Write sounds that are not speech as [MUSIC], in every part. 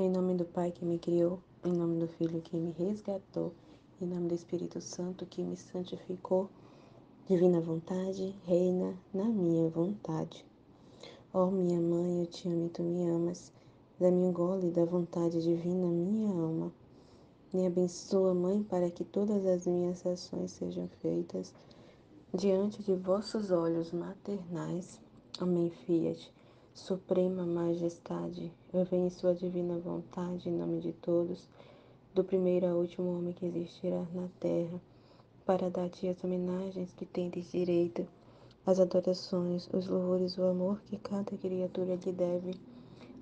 Em nome do Pai que me criou, em nome do Filho que me resgatou, em nome do Espírito Santo que me santificou, divina vontade, reina na minha vontade. Ó oh, minha mãe, eu te amo e tu me amas, dá-me um gole da vontade divina, minha alma. Me abençoa, Mãe, para que todas as minhas ações sejam feitas diante de vossos olhos maternais. Amém, Fiat. Suprema Majestade, eu venho em Sua divina vontade, em nome de todos, do primeiro ao último homem que existirá na terra, para dar-te as homenagens que tendes direito, as adorações, os louvores, o amor que cada criatura lhe deve,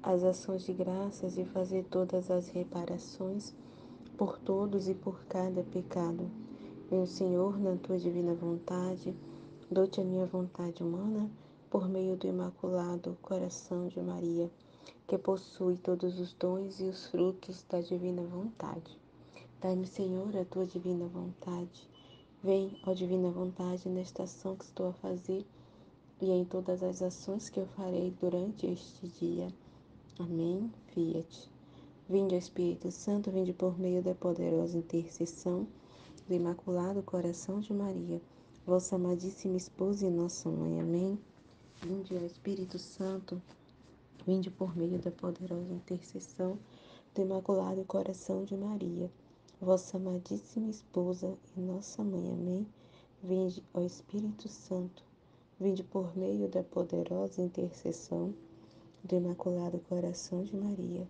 as ações de graças e fazer todas as reparações por todos e por cada pecado. Meu Senhor, na tua divina vontade, dou-te a minha vontade humana por meio do Imaculado Coração de Maria, que possui todos os dons e os frutos da divina vontade. Dai-me, Senhor, a tua divina vontade. Vem, ó divina vontade, nesta ação que estou a fazer e em todas as ações que eu farei durante este dia. Amém. Fiat. Vinde, Espírito Santo, vinde por meio da poderosa intercessão do Imaculado Coração de Maria, vossa amadíssima esposa e nossa mãe. Amém. Vinde, Espírito Santo, vinde por meio da poderosa intercessão do Imaculado Coração de Maria, vossa amadíssima esposa e nossa mãe. Amém. Vinde, ó Espírito Santo, vinde por meio da poderosa intercessão do Imaculado Coração de Maria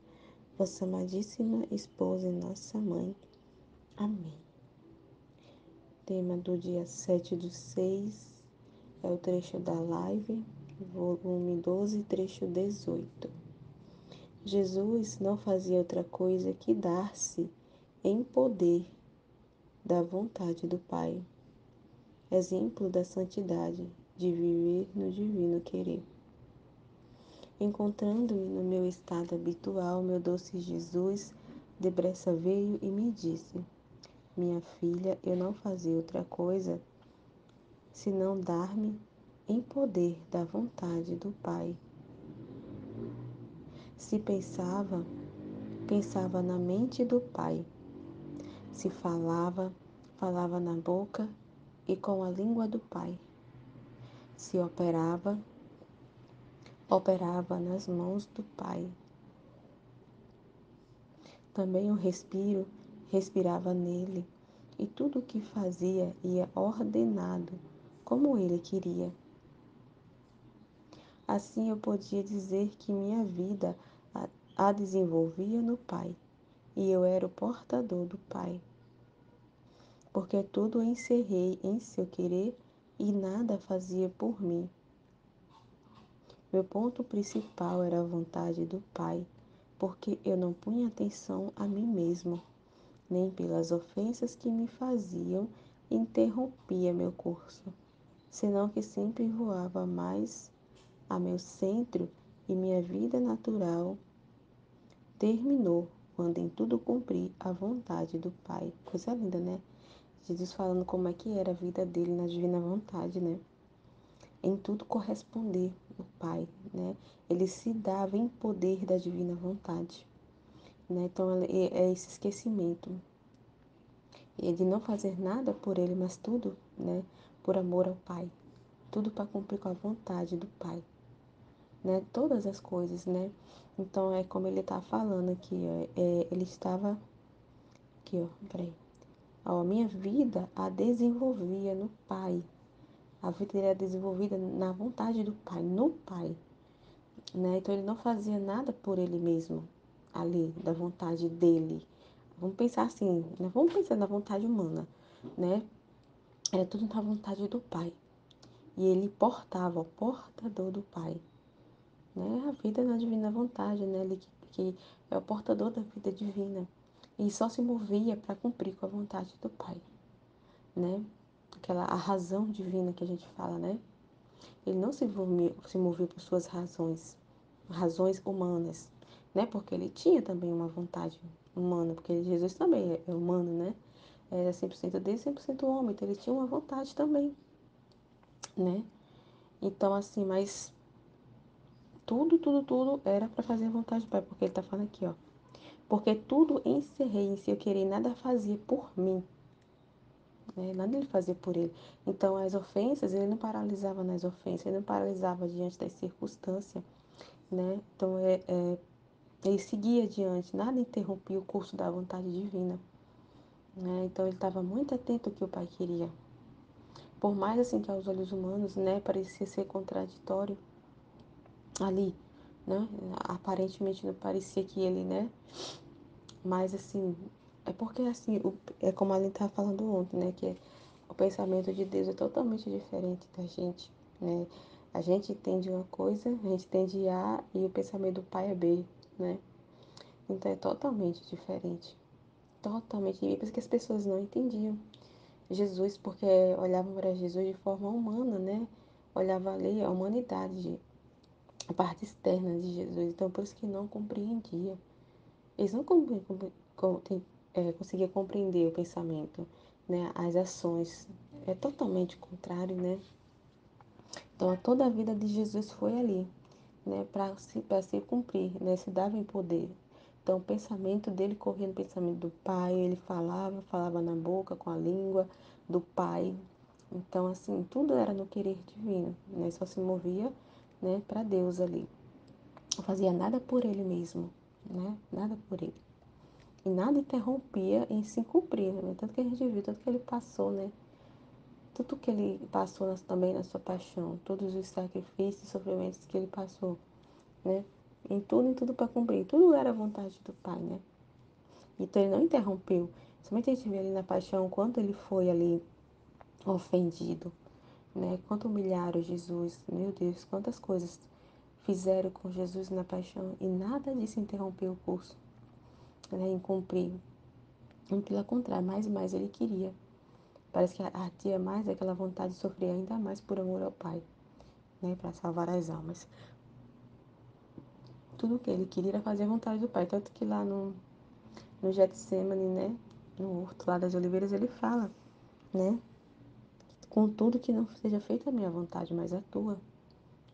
vossa amadíssima esposa e nossa mãe. Amém. Tema do dia 7 do 6 é o trecho da live, volume 12, trecho 18. Jesus não fazia outra coisa que dar-se em poder da vontade do Pai, exemplo da santidade, de viver no divino querer. Encontrando-me no meu estado habitual, meu doce Jesus depressa veio e me disse: Minha filha, eu não fazia outra coisa senão dar-me em poder da vontade do Pai. Se pensava, pensava na mente do Pai. Se falava, falava na boca e com a língua do Pai. Se operava, operava nas mãos do Pai. Também o respiro respirava nele, e tudo o que fazia ia ordenado, como ele queria. Assim eu podia dizer que minha vida a desenvolvia no Pai, e eu era o portador do Pai. Porque tudo encerrei em seu querer e nada fazia por mim. Meu ponto principal era a vontade do Pai, porque eu não punha atenção a mim mesmo, nem pelas ofensas que me faziam interrompia meu curso, senão que sempre voava mais a meu centro e minha vida natural terminou quando em tudo cumpri a vontade do Pai. Coisa linda, né? Jesus falando como é que era a vida dele na divina vontade, né? Em tudo corresponder o Pai, né? Ele se dava em poder da divina vontade, né? Então é esse esquecimento e de não fazer nada por ele, mas tudo, né? Por amor ao Pai, tudo para cumprir com a vontade do Pai, né? Todas as coisas, né? Então é como ele está falando aqui, ó, é, ele estava aqui, ó, peraí. Ó, a minha vida a desenvolvia no Pai, a vida era desenvolvida na vontade do Pai, no Pai. Né? Então ele não fazia nada por ele mesmo, ali, da vontade dele. Vamos pensar assim, né? vamos pensar na vontade humana, né? Era tudo na vontade do Pai. E ele portava, o portador do Pai. Né? A vida na divina vontade, né? Ele que, que é o portador da vida divina. E só se movia para cumprir com a vontade do Pai. Né? aquela a razão divina que a gente fala, né? Ele não se moveu, se moveu por suas razões, razões humanas, né? Porque ele tinha também uma vontade humana, porque Jesus também é, é humano, né? Era 100% Deus, 100% homem, então ele tinha uma vontade também, né? Então, assim, mas tudo, tudo, tudo era para fazer a vontade do Pai, porque ele tá falando aqui, ó. Porque tudo encerrei em si, eu queria nada fazia por mim. Né? Nada ele fazia por ele. Então, as ofensas, ele não paralisava nas ofensas, ele não paralisava diante das circunstâncias. Né? Então, é, é, ele seguia adiante, nada interrompia o curso da vontade divina. Né? Então, ele estava muito atento ao que o pai queria. Por mais assim que aos olhos humanos, né, parecia ser contraditório ali, né? Aparentemente não parecia que ele, né? Mas assim, é porque assim, o, é como a gente estava falando ontem, né? Que o pensamento de Deus é totalmente diferente da gente, né? A gente entende uma coisa, a gente entende A e o pensamento do pai é B, né? Então é totalmente diferente. Totalmente. E por que as pessoas não entendiam Jesus, porque olhavam para Jesus de forma humana, né? Olhava ali a humanidade, a parte externa de Jesus. Então, por isso que não compreendia. Eles não é, conseguiam compreender o pensamento, né? As ações. É totalmente contrário, né? Então, toda a vida de Jesus foi ali, né? Para se, se cumprir, né? Se dava em poder. Então, o pensamento dele corria no pensamento do Pai, ele falava, falava na boca, com a língua do Pai. Então, assim, tudo era no querer divino, né? Só se movia, né, para Deus ali. Não fazia nada por ele mesmo, né? Nada por ele. E nada interrompia em se cumprir, né? Tanto que a gente viu, tanto que ele passou, né? Tudo que ele passou também na sua paixão, todos os sacrifícios e sofrimentos que ele passou, né? em tudo, em tudo para cumprir. Tudo era vontade do Pai, né? Então ele não interrompeu. Somente a gente vê ali na paixão quanto ele foi ali ofendido, né? Quanto humilharam Jesus, meu Deus, quantas coisas fizeram com Jesus na paixão e nada disso interrompeu o curso, né? Em cumprir. E pelo contrário, mais e mais ele queria. Parece que ardia mais aquela vontade de sofrer ainda mais por amor ao Pai, né? Para salvar as almas tudo o que ele queria era fazer a vontade do Pai. Tanto que lá no, no Getsemane, né? No horto lá das oliveiras, ele fala, né? Contudo que não seja feita a minha vontade, mas a tua,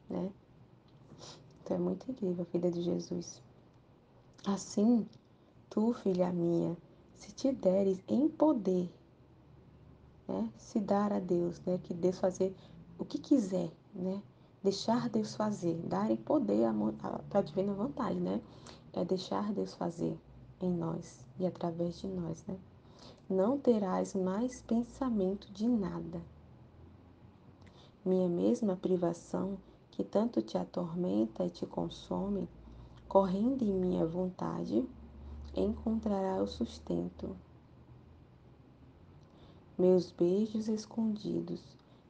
né? Então é muito incrível a vida de Jesus. Assim, tu, filha minha, se te deres em poder, né? Se dar a Deus, né? Que Deus fazer o que quiser, né? deixar Deus fazer, dar em poder para a divina vontade, né? É deixar Deus fazer em nós e através de nós, né? Não terás mais pensamento de nada. Minha mesma privação, que tanto te atormenta e te consome, correndo em minha vontade, encontrará o sustento. Meus beijos escondidos,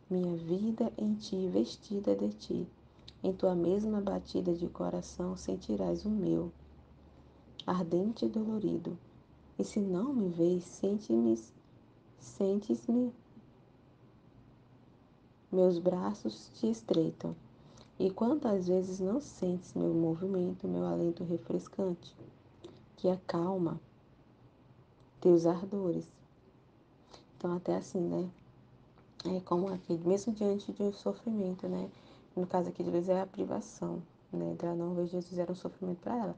minha vida em ti vestida de ti. Em tua mesma batida de coração sentirás o meu, ardente e dolorido. E se não me vês, sente-me, sentes-me, meus braços te estreitam. E quantas vezes não sentes meu movimento, meu alento refrescante, que acalma teus ardores. Então, até assim, né? é como aqui, mesmo diante de um sofrimento, né? No caso aqui de vez é a privação, né? Ela não ver Jesus era um sofrimento para ela.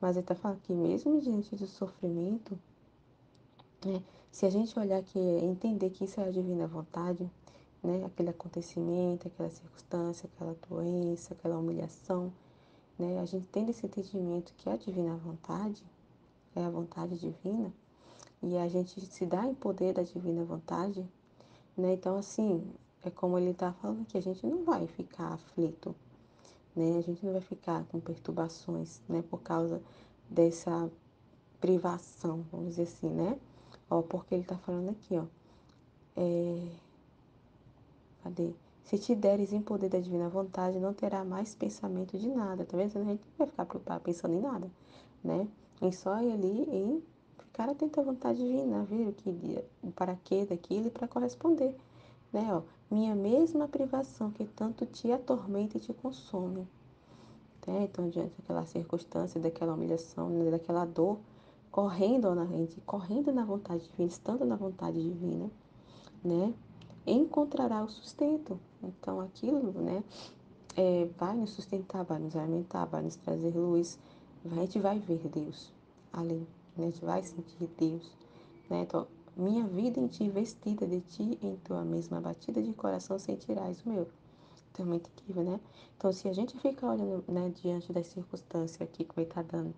Mas ele está falando que mesmo diante do sofrimento, né? Se a gente olhar que entender que isso é a divina vontade, né? Aquele acontecimento, aquela circunstância, aquela doença, aquela humilhação, né? A gente tendo esse entendimento que a divina vontade, é a vontade divina, e a gente se dá em poder da divina vontade, né? Então, assim, é como ele está falando aqui, a gente não vai ficar aflito, né? A gente não vai ficar com perturbações, né? Por causa dessa privação, vamos dizer assim, né? Ó, porque ele está falando aqui, ó. É... Se te deres em poder da divina vontade, não terá mais pensamento de nada, tá vendo? A gente não vai ficar preocupado pensando em nada, né? Em só ir ali em ficar atento à vontade divina, ver o que, o para quê daquilo e para corresponder, né? Ó, minha mesma privação que tanto te atormenta e te consome. Né? Então, diante daquela circunstância, daquela humilhação, né? daquela dor, correndo na gente, correndo na vontade divina, estando na vontade divina, né? Encontrará o sustento. Então, aquilo, né? É, vai nos sustentar, vai nos alimentar, vai nos trazer luz. A gente vai ver Deus ali, né? A gente vai sentir Deus, né? Então, minha vida em ti, vestida de ti, em tua mesma batida de coração sentirás o meu. Então, é muito incrível, né? Então, se a gente fica olhando, né, diante das circunstâncias aqui que ele está dando,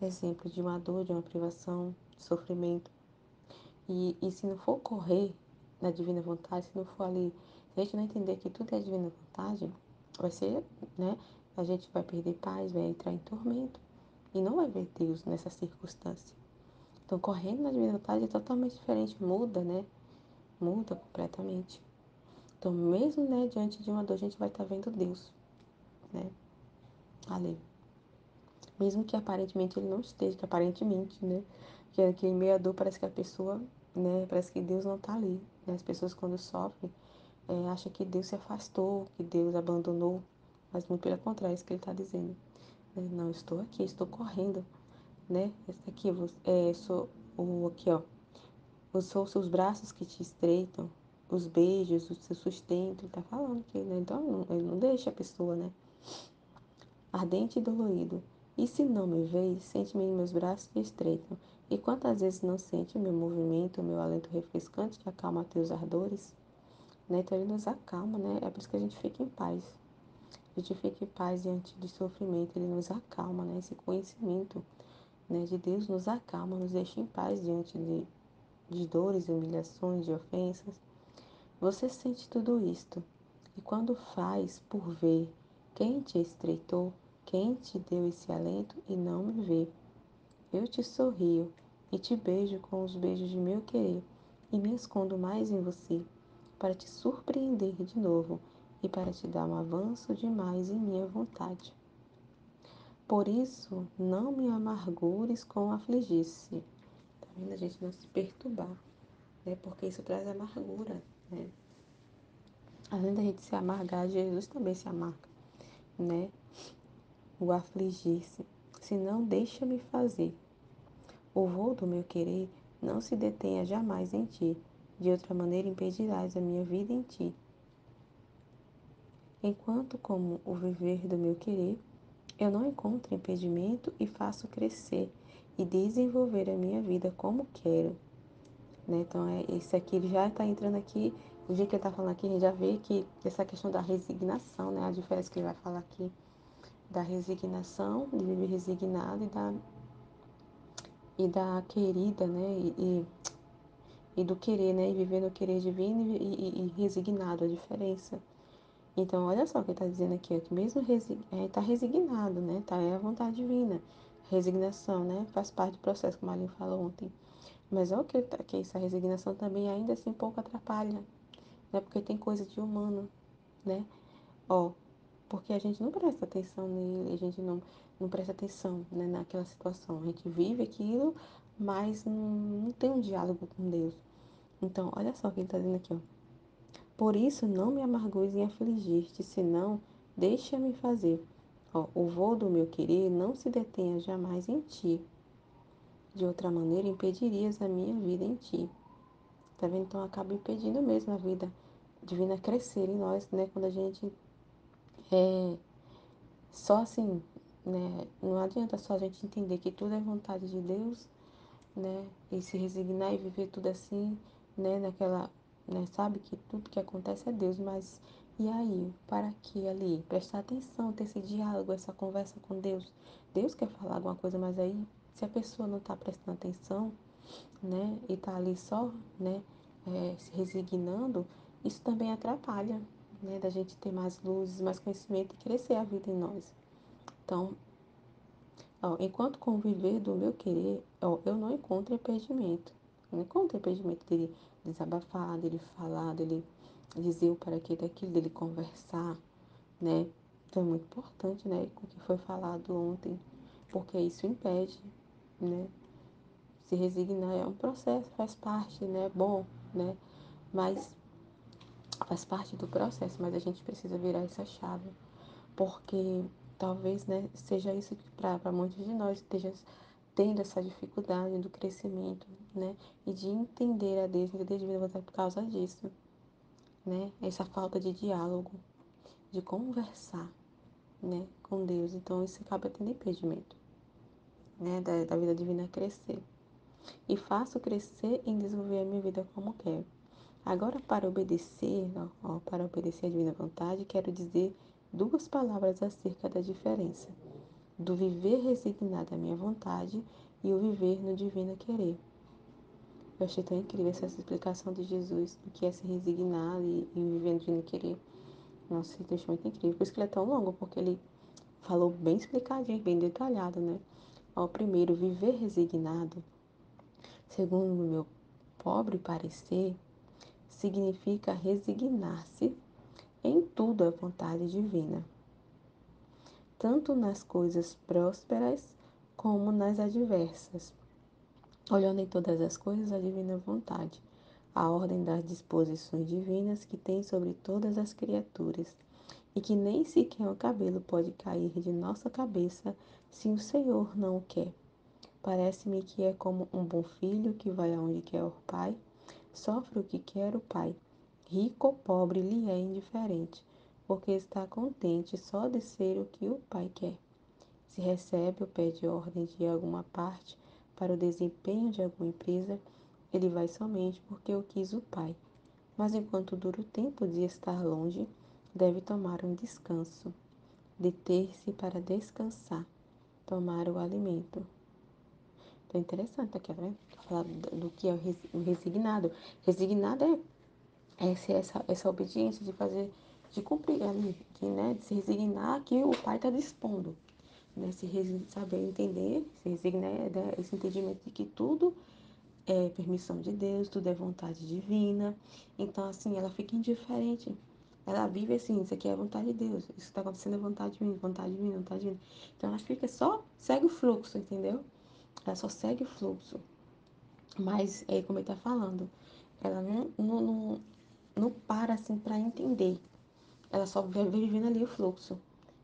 exemplo de uma dor, de uma privação, de sofrimento, e, e se não for correr na divina vontade, se não for ali, se a gente não entender que tudo é divina vontade, vai ser, né? A gente vai perder paz, vai entrar em tormento e não vai ver Deus nessa circunstância. Então, correndo na divina vontade é totalmente diferente, muda, né? Muda completamente. Então, mesmo né, diante de uma dor, a gente vai estar tá vendo Deus, né? Ali. Mesmo que aparentemente ele não esteja, que aparentemente, né? Que, em meio à dor parece que a pessoa, né? Parece que Deus não está ali. Né? As pessoas quando sofrem, é, acham que Deus se afastou, que Deus abandonou. Mas muito pelo contrário, é isso que ele está dizendo. Né? Não, estou aqui, estou correndo, né? Esse aqui, é, sou o aqui, ó. Sou os seus braços que te estreitam, os beijos, o seu sustento. Ele está falando que, né? Então, ele não deixa a pessoa, né? Ardente e dolorido. E se não me vês, sente-me em meus braços que estreitam. E quantas vezes não sente o meu movimento, o meu alento refrescante que acalma teus ardores? Né? Então ele nos acalma, né? É por isso que a gente fica em paz. A gente fica em paz diante de sofrimento, ele nos acalma, né? Esse conhecimento né, de Deus nos acalma, nos deixa em paz diante de, de dores, humilhações, de ofensas. Você sente tudo isto, e quando faz por ver quem te estreitou, quem te deu esse alento e não me vê. Eu te sorrio e te beijo com os beijos de meu querer e me escondo mais em você, para te surpreender de novo e para te dar um avanço demais em minha vontade. Por isso, não me amargures com afligir-se. Tá vendo? A gente não se perturbar, né? Porque isso traz amargura, né? Além da gente se amargar, Jesus também se amarga, né? O afligir-se. Se não, deixa-me fazer. O voo do meu querer não se detenha jamais em ti. De outra maneira impedirás a minha vida em ti. Enquanto, como o viver do meu querer, eu não encontro impedimento e faço crescer e desenvolver a minha vida como quero. Né? Então, é, esse aqui ele já está entrando aqui, o dia que ele está falando aqui, a gente já vê que essa questão da resignação, né? a diferença que ele vai falar aqui, da resignação, de viver resignado e da, e da querida, né? E, e, do querer, né? E viver no querer divino e, e, e resignado, a diferença. Então, olha só o que ele está dizendo aqui, ó, que mesmo está é, tá resignado, né? Tá, é a vontade divina. Resignação, né? Faz parte do processo, como a Aline falou ontem. Mas olha que, tá, que essa resignação também ainda assim pouco atrapalha, né? Porque tem coisa de humano, né? Ó, porque a gente não presta atenção nele, a gente não, não presta atenção né, naquela situação. A gente vive aquilo, mas não, não tem um diálogo com Deus. Então, olha só o que ele está dizendo aqui, ó. Por isso não me amargures em afligir-te, senão deixa-me fazer. Ó, o voo do meu querer não se detenha jamais em ti. De outra maneira, impedirias a minha vida em ti. Tá vendo? Então acaba impedindo mesmo a vida divina crescer em nós, né? Quando a gente é só assim, né? Não adianta só a gente entender que tudo é vontade de Deus, né? E se resignar e viver tudo assim, né? Naquela né? Sabe que tudo que acontece é Deus, mas e aí? Para que ali? Prestar atenção, ter esse diálogo, essa conversa com Deus. Deus quer falar alguma coisa, mas aí, se a pessoa não está prestando atenção, né? E está ali só, né? É, se resignando, isso também atrapalha, né? Da gente ter mais luzes, mais conhecimento e crescer a vida em nós. Então, ó, enquanto conviver do meu querer, ó, eu não encontro impedimento. Eu não encontro impedimento dele desabafar, dele falar, dele dizer o para que daquilo, dele conversar, né? Então é muito importante, né, o que foi falado ontem, porque isso impede, né? Se resignar é um processo, faz parte, né? Bom, né? Mas faz parte do processo, mas a gente precisa virar essa chave, porque talvez, né, seja isso que para muitos de nós esteja tendo essa dificuldade do crescimento, né? E de entender a Deus, entender a divina vontade por causa disso, né? Essa falta de diálogo, de conversar, né? Com Deus. Então, isso acaba tendo impedimento. né, da, da vida divina crescer. E faço crescer em desenvolver a minha vida como quero. Agora, para obedecer, ó, para obedecer a divina vontade, quero dizer duas palavras acerca da diferença do viver resignado à minha vontade e o viver no divino querer. Eu achei tão incrível essa explicação de Jesus do que é se resignar e, e viver no divino querer. Nossa, texto é muito incrível. Por isso que ele é tão longo, porque ele falou bem explicadinho, bem detalhado, né? Ao primeiro, viver resignado, segundo o meu pobre parecer, significa resignar-se em tudo à vontade divina, tanto nas coisas prósperas como nas adversas, olhando em todas as coisas a divina vontade, a ordem das disposições divinas que tem sobre todas as criaturas e que nem sequer o cabelo pode cair de nossa cabeça se o Senhor não o quer. Parece-me que é como um bom filho que vai aonde quer o pai, sofre o que quer o pai. Rico ou pobre lhe é indiferente, porque está contente só de ser o que o pai quer. Se recebe ou pede ordem de alguma parte para o desempenho de alguma empresa, ele vai somente porque o quis o pai. Mas enquanto dura o tempo de estar longe, deve tomar um descanso, deter-se para descansar, tomar o alimento. Então interessante aqui, né? Falar do que é o resignado. Resignado é essa, essa, essa obediência de fazer, de cumprir ali, de, né, de se resignar que o pai está dispondo. Né? Se saber entender, se resignar, né? esse entendimento de que tudo é permissão de Deus, tudo é vontade divina. Então, assim, ela fica indiferente ela vive assim, isso aqui é vontade de Deus. Isso está acontecendo é vontade divina, vontade divina, vontade divina. Então ela fica só, segue o fluxo, entendeu? Ela só segue o fluxo. Mas, é como ele está falando, ela não, não, não, não para assim para entender. Ela só vai vivendo ali o fluxo.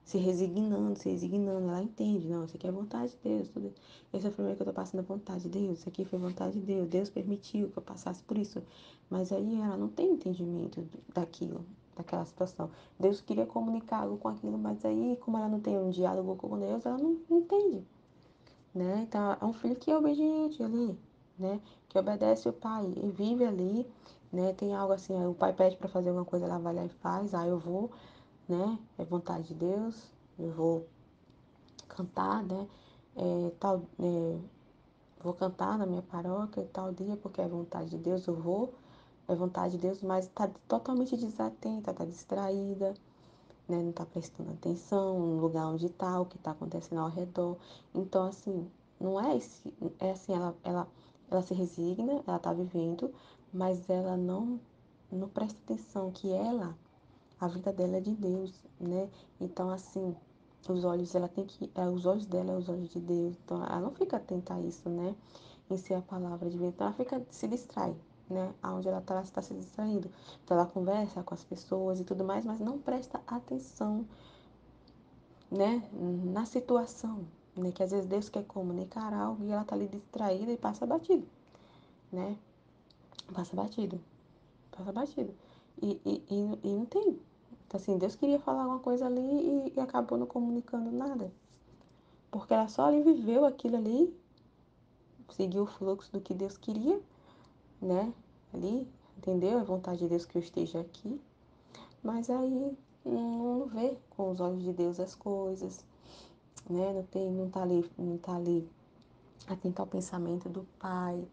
Se resignando, se resignando. Ela entende, não, isso aqui é vontade de Deus. Tudo. Esse é o primeiro que eu estou passando a vontade de Deus. Isso aqui foi vontade de Deus. Deus permitiu que eu passasse por isso. Mas aí ela não tem entendimento daquilo daquela situação. Deus queria comunicar algo com aquilo, mas aí, como ela não tem um diálogo com Deus, ela não, entende. Né? Então, é um filho que é obediente ali, né? Que obedece o pai e vive ali, né? Tem algo assim, o pai pede para fazer alguma coisa, ela vai lá e faz, ah, eu vou, né? É vontade de Deus, eu vou cantar, né? É, tal, é, vou cantar na minha paróquia tal dia, porque é vontade de Deus, eu vou é vontade de Deus, mas está totalmente desatenta, está distraída, né? não está prestando atenção no lugar onde está, o que está acontecendo ao redor. Então, assim, não é esse, é assim, ela, ela, ela se resigna, ela está vivendo, mas ela não, não presta atenção que ela, a vida dela é de Deus, né? Então, assim, os olhos, ela tem que, é, os olhos dela é os olhos de Deus, então ela não fica atenta a isso, né? Em ser a palavra de Deus, então ela fica, se distrai, né? Onde ela está tá se distraindo. Então ela conversa com as pessoas e tudo mais, mas não presta atenção, né? Na situação, né? Que às vezes Deus quer comunicar algo e ela está ali distraída e passa batido, né? Passa batido, passa batido. E, e, e, e não tem. Então, assim, Deus queria falar alguma coisa ali e, e acabou não comunicando nada. Porque ela só ali viveu aquilo ali, seguiu o fluxo do que Deus queria né? Ali, entendeu? É vontade de Deus que eu esteja aqui. Mas aí não vê com os olhos de Deus as coisas, né? Não tem, não tá ali, não tá ali atento ao pensamento do Pai,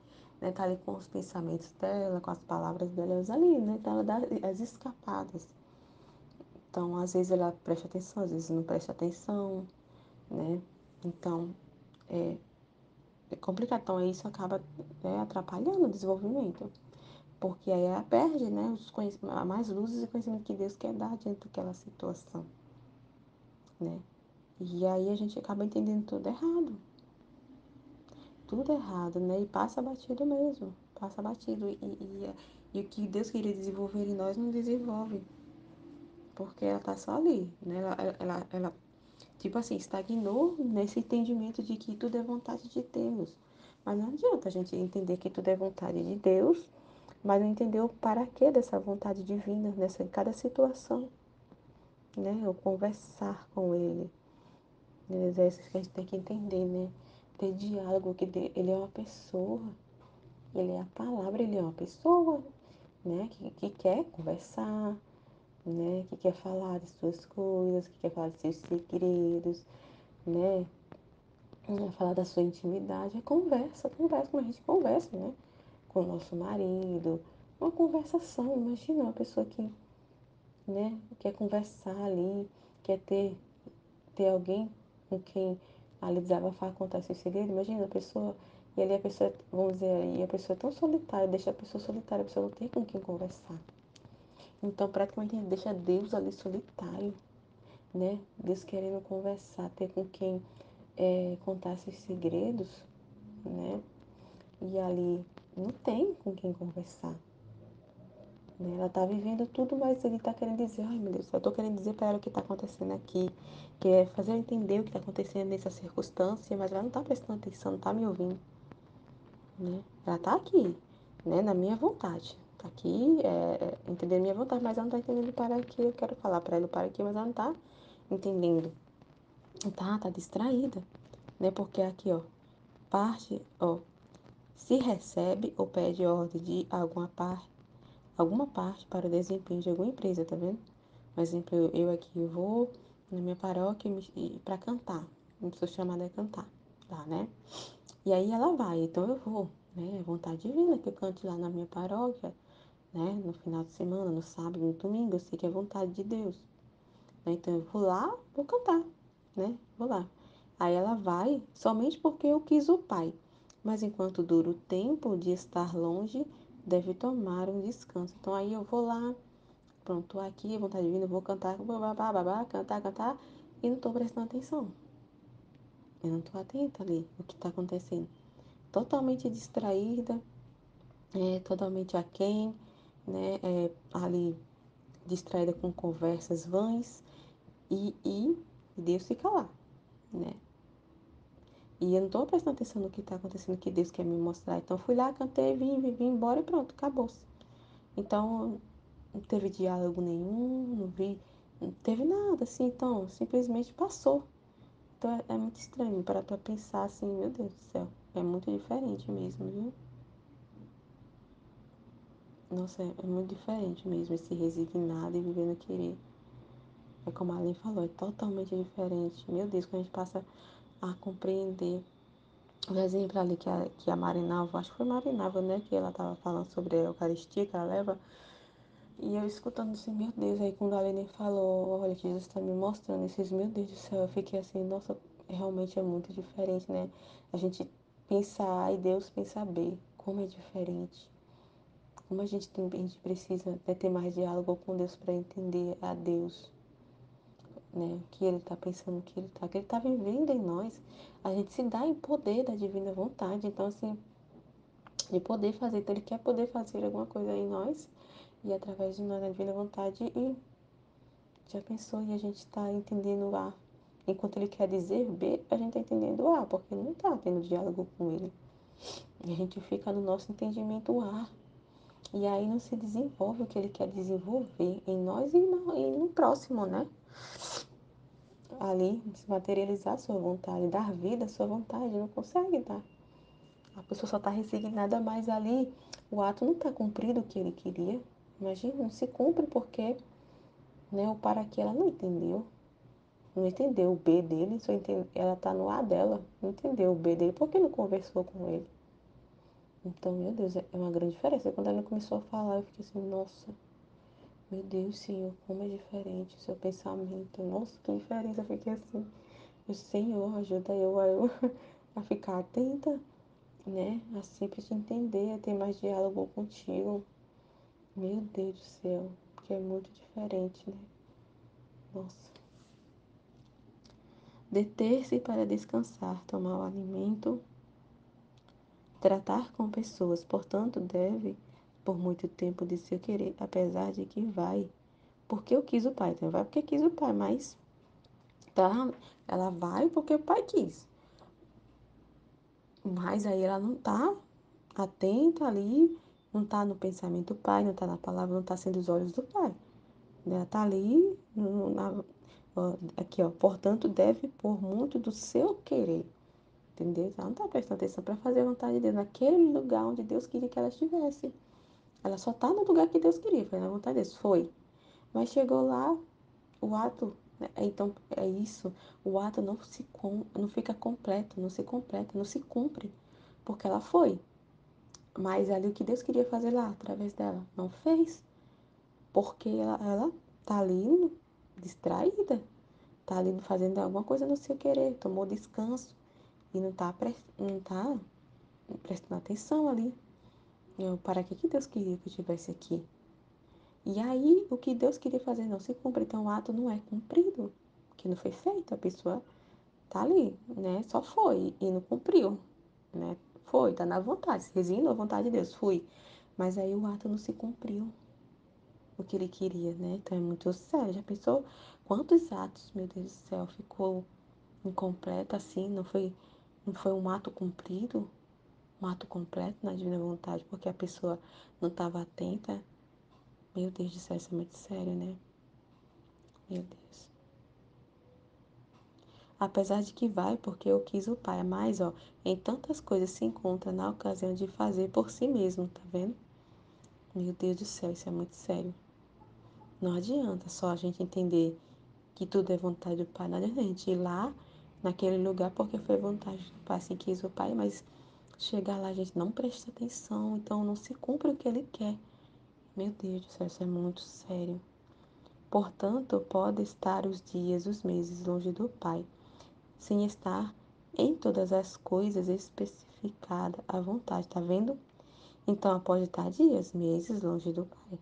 né? Tá ali com os pensamentos dela, com as palavras delas ali, né? Então ela dá as escapadas. Então, às vezes ela presta atenção, às vezes não presta atenção, né? Então, é, é complicado. Então, isso acaba né, atrapalhando o desenvolvimento. Porque aí ela perde né, os mais luzes e conhecimento que Deus quer dar diante daquela situação. Né? E aí a gente acaba entendendo tudo errado. Tudo errado, né? E passa batido mesmo. Passa batido. E, e, e, o que Deus queria desenvolver em nós não desenvolve. Porque ela tá só ali, né? Ela, ela, ela tipo assim, estagnou nesse entendimento de que tudo é vontade de Deus. Mas não adianta a gente entender que tudo é vontade de Deus, mas não entender o para quê dessa vontade divina nessa em cada situação, né? Ou conversar com Ele. É isso que a gente tem que entender, né? Ter diálogo, que ele é uma pessoa, ele é a palavra, ele é uma pessoa, né? Que, que quer conversar, né? Que quer falar de suas coisas, que quer falar de seus segredos, né? Falar da sua intimidade. É conversa, conversa, como a gente conversa, né? Com o nosso marido. Uma conversação. Imagina uma pessoa que, né? Quer conversar ali, quer ter, ter alguém com quem ali desabafar, contar seus segredos. Imagina a pessoa, e ali a pessoa, vamos dizer aí, a pessoa é tão solitária, deixa a pessoa solitária, a pessoa não tem com quem conversar. Então, praticamente, deixa Deus ali solitário, né? Deus querendo conversar, ter com quem é, contar seus segredos, né? E ali não tem com quem conversar. Né? Ela tá vivendo tudo, mas ele tá querendo dizer, ai meu Deus, eu tô querendo dizer para ela o que tá acontecendo aqui, que é fazer ela entender o que tá acontecendo nessa circunstância, mas ela não tá prestando atenção, não tá me ouvindo. Né? Ela tá aqui, né? Na minha vontade. Tá aqui, é, é entender minha vontade, mas ela não tá entendendo para que eu quero falar para ela para aqui, mas ela não tá entendendo. Tá, tá distraída, né? Porque aqui, ó, parte, ó, se recebe ou pede ordem de alguma parte, alguma parte para o desempenho de alguma empresa, tá vendo? Por exemplo, eu aqui vou na minha paróquia para cantar, não sou chamada a cantar, tá, né? E aí ela vai, então eu vou, né? É vontade divina que eu cante lá na minha paróquia, né? No final de semana, no sábado, no domingo, eu sei que é vontade de Deus. Né? Então eu vou lá, vou cantar, né? Vou lá. Aí ela vai somente porque eu quis o Pai. Mas enquanto dura o tempo de estar longe, deve tomar um descanso. Então aí eu vou lá, pronto, tô aqui, vontade divina, vou cantar, babá, babá, cantar, cantar, e não tô prestando atenção. Eu não tô atenta ali o que tá acontecendo. Totalmente distraída, é, totalmente aquém, né? É, ali distraída com conversas vãs e, e Deus fica lá, né? E eu não tô prestando atenção no que tá acontecendo, que Deus quer me mostrar. Então fui lá, cantei, vim, vim, vim embora e pronto, acabou-se. Então não teve diálogo nenhum, não vi, não teve nada, assim, então simplesmente passou. Então é, é muito estranho para pensar assim, meu Deus do céu, é muito diferente mesmo, viu? Nossa, é, é muito diferente mesmo esse resignado e viver no querer. É como a Aline falou, é totalmente diferente. Meu Deus, quando a gente passa a compreender. O exemplo ali que a, que a Marinalva, acho que foi Marinalva, né? Que ela tava falando sobre a Eucaristia que ela leva. E eu escutando assim, meu Deus, aí quando a Aline falou, olha, Jesus está me mostrando esses, meu Deus do céu, eu fiquei assim, nossa, realmente é muito diferente, né? A gente pensar e Deus pensar B, como é diferente. Como a gente, tem, a gente precisa né, ter mais diálogo com Deus para entender a Deus né? Que ele está pensando que ele está, que ele está vivendo em nós. A gente se dá em poder da divina vontade. Então, assim, de poder fazer. Então, ele quer poder fazer alguma coisa em nós e através de nós, a divina vontade. E já pensou? E a gente está entendendo A. Enquanto ele quer dizer B, a gente está entendendo A, porque não está tendo diálogo com ele. E a gente fica no nosso entendimento A. E aí não se desenvolve o que ele quer desenvolver em nós e no, e no próximo, né? Ali se materializar a sua vontade, dar vida à sua vontade, não consegue dar. A pessoa só está resignada, mas ali o ato não está cumprido o que ele queria. Imagina, não se cumpre porque né, o para que ela não entendeu. Não entendeu o B dele, só entende, ela está no A dela, não entendeu o B dele, por que não conversou com ele? Então, meu Deus, é uma grande diferença. Quando ela começou a falar, eu fiquei assim, nossa, meu Deus, Senhor, como é diferente o seu pensamento. Nossa, que diferença. Eu fiquei assim. O Senhor, ajuda eu a, eu [LAUGHS] a ficar atenta, né? A sempre te entender, a ter mais diálogo contigo. Meu Deus do céu, que é muito diferente, né? Nossa. Deter-se para descansar, tomar o alimento, tratar com pessoas, portanto, deve por muito tempo de seu querer, apesar de que vai porque eu quis o pai. Então vai porque quis o pai, mas tá, ela vai porque o pai quis. Mas aí ela não tá atenta ali, não tá no pensamento do pai, não tá na palavra, não tá sendo os olhos do pai. Ela tá ali, na, aqui ó, portanto deve por muito do seu querer. entendeu? Ela não está prestando atenção para fazer a vontade de Deus naquele lugar onde Deus queria que ela estivesse. Ela só está no lugar que Deus queria, fazer a vontade de Deus. Foi. Mas chegou lá, o ato, né? então é isso, o ato não, se, não fica completo, não se completa, não se cumpre, porque ela foi. Mas ali o que Deus queria fazer lá, através dela, não fez. Porque ela, ela tá ali distraída, tá ali fazendo alguma coisa no seu querer, tomou descanso e não tá, não tá prestando atenção ali. Para que, que Deus queria que eu estivesse aqui? E aí, o que Deus queria fazer não se cumpre, então o ato não é cumprido, que não foi feito, a pessoa tá ali, né? Só foi e não cumpriu, né? Foi, tá na vontade, se resignou à vontade de Deus, fui. Mas aí o ato não se cumpriu, o que ele queria, né? Então é muito sério. Já pensou quantos atos, meu Deus do céu, ficou incompleto assim? Não foi, não foi um ato cumprido, um ato completo na divina vontade, porque a pessoa não estava atenta. Meu Deus do céu, isso é muito sério, né? Meu Deus. Apesar de que vai, porque eu quis o Pai. Mas, ó, em tantas coisas se encontra na ocasião de fazer por si mesmo, tá vendo? Meu Deus do céu, isso é muito sério. Não adianta só a gente entender que tudo é vontade do Pai. Não adianta a gente ir lá naquele lugar porque foi vontade do Pai, assim quis o Pai, mas chegar lá a gente não presta atenção, então não se cumpre o que Ele quer. Meu Deus do céu, isso é muito sério. Portanto, pode estar os dias, os meses longe do Pai, sem estar em todas as coisas especificada a vontade, tá vendo? Então, pode estar dias, meses longe do Pai.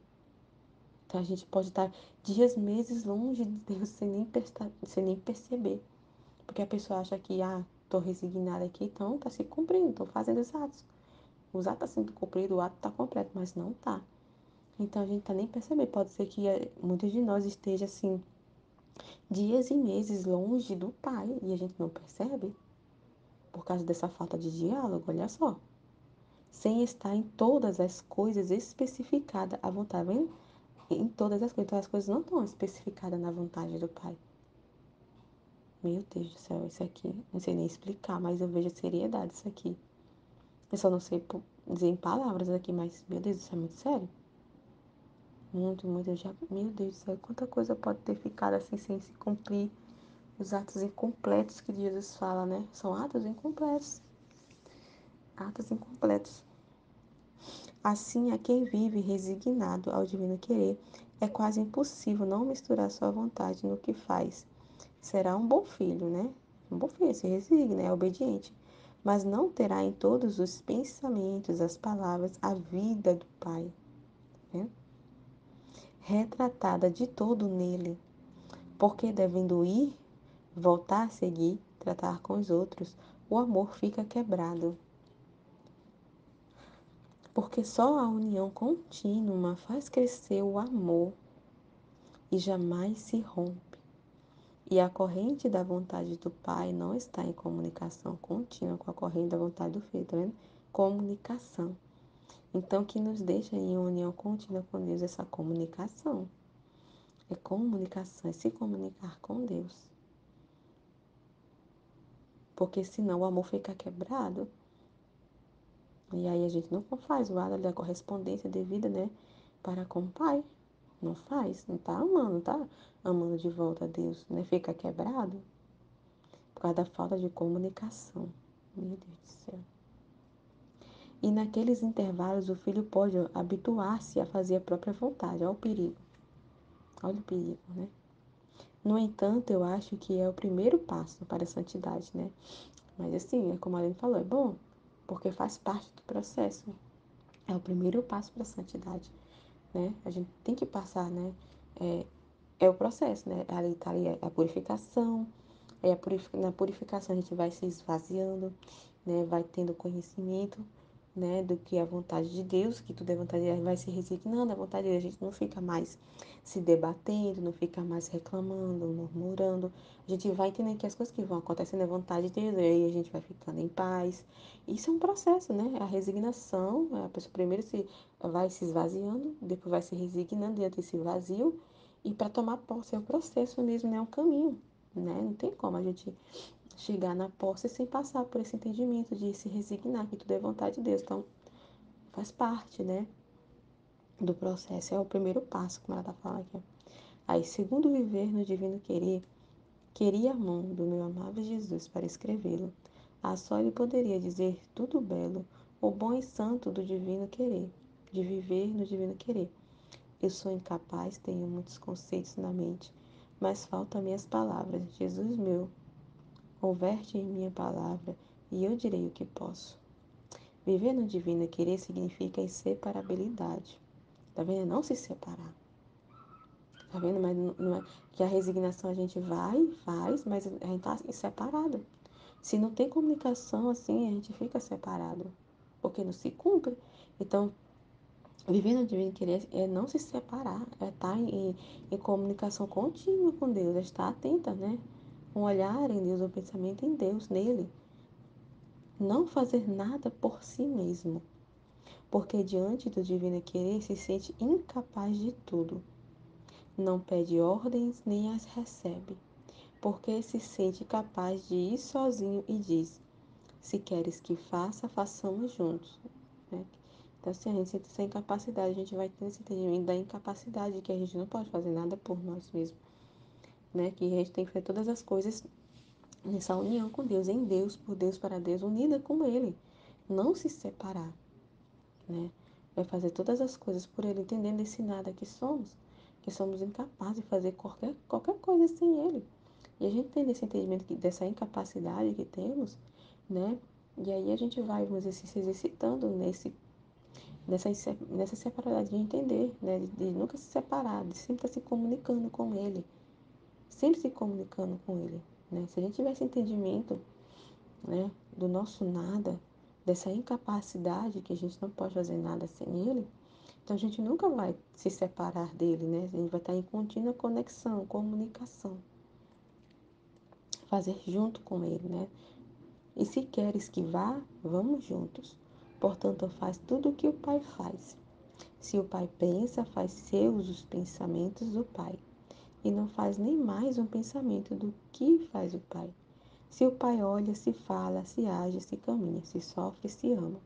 Então, a gente pode estar dias, meses longe de Deus sem nem, prestar, sem nem perceber. Porque a pessoa acha que, ah, tô resignada aqui, então tá se cumprindo, tô fazendo os atos. Os atos tá sendo cumprido, o ato tá completo, mas não tá. Então, a gente tá nem percebendo. Pode ser que eh, muitos de nós esteja assim, dias e meses longe do Pai e a gente não percebe por causa dessa falta de diálogo, olha só. Sem estar em todas as coisas especificadas à vontade, vendo? Em todas as coisas. Então as coisas não estão especificadas na vontade do Pai. Meu Deus do céu, isso aqui, não sei nem explicar, mas eu vejo a seriedade isso aqui. Eu só não sei dizer em palavras aqui, mas, meu Deus, isso é muito sério. Muito, muito. Já, meu Deus do céu, quanta coisa pode ter ficado assim sem se cumprir. Os atos incompletos que Jesus fala, né? São atos incompletos. Atos incompletos. Assim, a quem vive resignado ao divino querer, é quase impossível não misturar sua vontade no que faz. Será um bom filho, né? Um bom filho, se resigna, é obediente. Mas não terá em todos os pensamentos, as palavras, a vida do Pai. Né? retratada de todo nele, porque devendo ir, voltar a seguir, tratar com os outros, o amor fica quebrado. Porque só a união contínua faz crescer o amor e jamais se rompe. E a corrente da vontade do Pai não está em comunicação contínua com a corrente da vontade do Filho, tá vendo? Comunicação. Então, que nos deixa em união contínua com Deus essa comunicação. É comunicação, é se comunicar com Deus. Porque senão o amor fica quebrado. E aí a gente não faz o ato da correspondência devida, né? Para com o Pai. Não faz, não tá amando, tá amando de volta a Deus, né? Fica quebrado por causa da falta de comunicação. Meu Deus do céu. E naqueles intervalos o filho pode habituar-se a fazer a própria vontade. Olha o perigo. Olha o perigo, né? No entanto, eu acho que é o primeiro passo para a santidade, né? Mas assim, é como a Aline falou, é bom, porque faz parte do processo. É o primeiro passo para a santidade, né? A gente tem que passar, né? É, é o processo, né? Ali tá ali a purificação, é a purific... na purificação a gente vai se esvaziando, né? Vai tendo conhecimento, né, do que a vontade de Deus, que tudo é vontade de Deus, vai se resignando à vontade de Deus. A gente não fica mais se debatendo, não fica mais reclamando, murmurando. A gente vai entendendo que as coisas que vão acontecendo é vontade de Deus, e aí a gente vai ficando em paz. Isso é um processo, né? A resignação, a pessoa primeiro se vai se esvaziando, depois vai se resignando diante desse vazio, e para tomar posse é um processo mesmo, né? É um caminho, né? Não tem como a gente chegar na posse sem passar por esse entendimento de se resignar que tudo é vontade de Deus. Então, faz parte, né, do processo. É o primeiro passo, como ela está falando aqui. Aí, segundo viver no divino querer, queria a mão do meu amado Jesus para escrevê-lo. A só ele poderia dizer tudo belo, o bom e santo do divino querer, de viver no divino querer. Eu sou incapaz, tenho muitos conceitos na mente, mas faltam-me as palavras. Jesus meu, converte em minha palavra e eu direi o que posso. Viver no divino querer significa inseparabilidade. Tá vendo? Não se separar. Tá vendo? Mas não é que a resignação a gente vai, faz, mas a gente tá separado. Se não tem comunicação assim, a gente fica separado. Porque não se cumpre. Então, Viver no divino querer é não se separar, é estar em, em comunicação contínua com Deus, é estar atenta, né? Um olhar em Deus, um pensamento em Deus, nele. Não fazer nada por si mesmo, porque diante do divino querer se sente incapaz de tudo. Não pede ordens nem as recebe, porque se sente capaz de ir sozinho e diz: Se queres que faça, façamos juntos. Né? Então, assim, a gente sente essa incapacidade, a gente vai ter esse entendimento da incapacidade, que a gente não pode fazer nada por nós mesmos. Né? Que a gente tem que fazer todas as coisas nessa união com Deus, em Deus, por Deus, para Deus, unida com Ele. Não se separar. Né? Vai fazer todas as coisas por Ele, entendendo esse nada que somos, que somos incapazes de fazer qualquer, qualquer coisa sem Ele. E a gente tem esse entendimento dessa incapacidade que temos, né? E aí a gente vai, vamos dizer, se exercitando nesse nessa, nessa de entender, né? De, de, nunca se separar, de sempre estar se comunicando com ele, sempre se comunicando com ele, né? Se a gente tivesse entendimento, né, do nosso nada, dessa incapacidade que a gente não pode fazer nada sem ele, então a gente nunca vai se separar dele, né? A gente vai estar em contínua conexão, comunicação, fazer junto com ele, né? E se queres que vá, vamos juntos. Portanto, faz tudo o que o Pai faz. Se o Pai pensa, faz seus os pensamentos do Pai, e não faz nem mais um pensamento do que faz o Pai. Se o Pai olha, se fala, se age, se caminha, se sofre, se ama.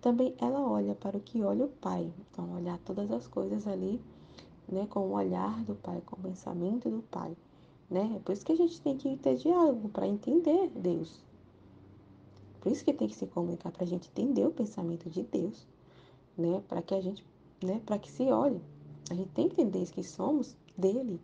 Também ela olha para o que olha o Pai. Então, olhar todas as coisas ali, né, com o olhar do Pai, com o pensamento do Pai. Né? É por isso que a gente tem que ter diálogo para entender Deus. Por isso que tem que se comunicar para a gente entender o pensamento de Deus, né? Para que a gente, né? Para que se olhe, a gente tem que entender que somos dele,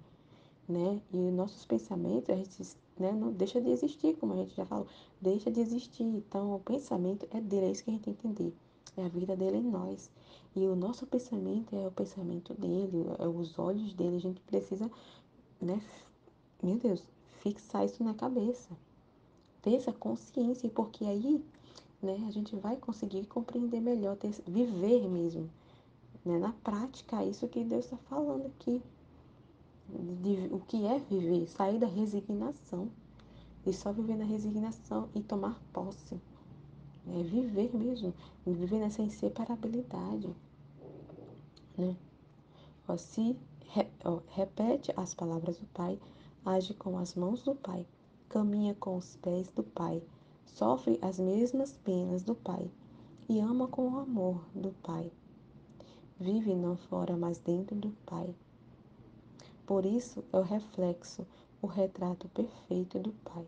né? E nossos pensamentos, a gente, né? Não deixa de existir, como a gente já falou, deixa de existir. Então, o pensamento é dele, é isso que a gente tem que entender. É a vida dele em nós. E o nosso pensamento é o pensamento dele, é os olhos dele. A gente precisa, né? Meu Deus, fixar isso na cabeça ter essa consciência, porque aí né, a gente vai conseguir compreender melhor, ter, viver mesmo. Né, na prática, isso que Deus está falando aqui. De, o que é viver, sair da resignação. E só viver na resignação e tomar posse. É viver mesmo, viver nessa inseparabilidade. Né? Ó, se re, ó, repete as palavras do Pai, age com as mãos do Pai caminha com os pés do Pai, sofre as mesmas penas do Pai e ama com o amor do Pai. Vive não fora, mas dentro do Pai. Por isso é o reflexo, o retrato perfeito do Pai.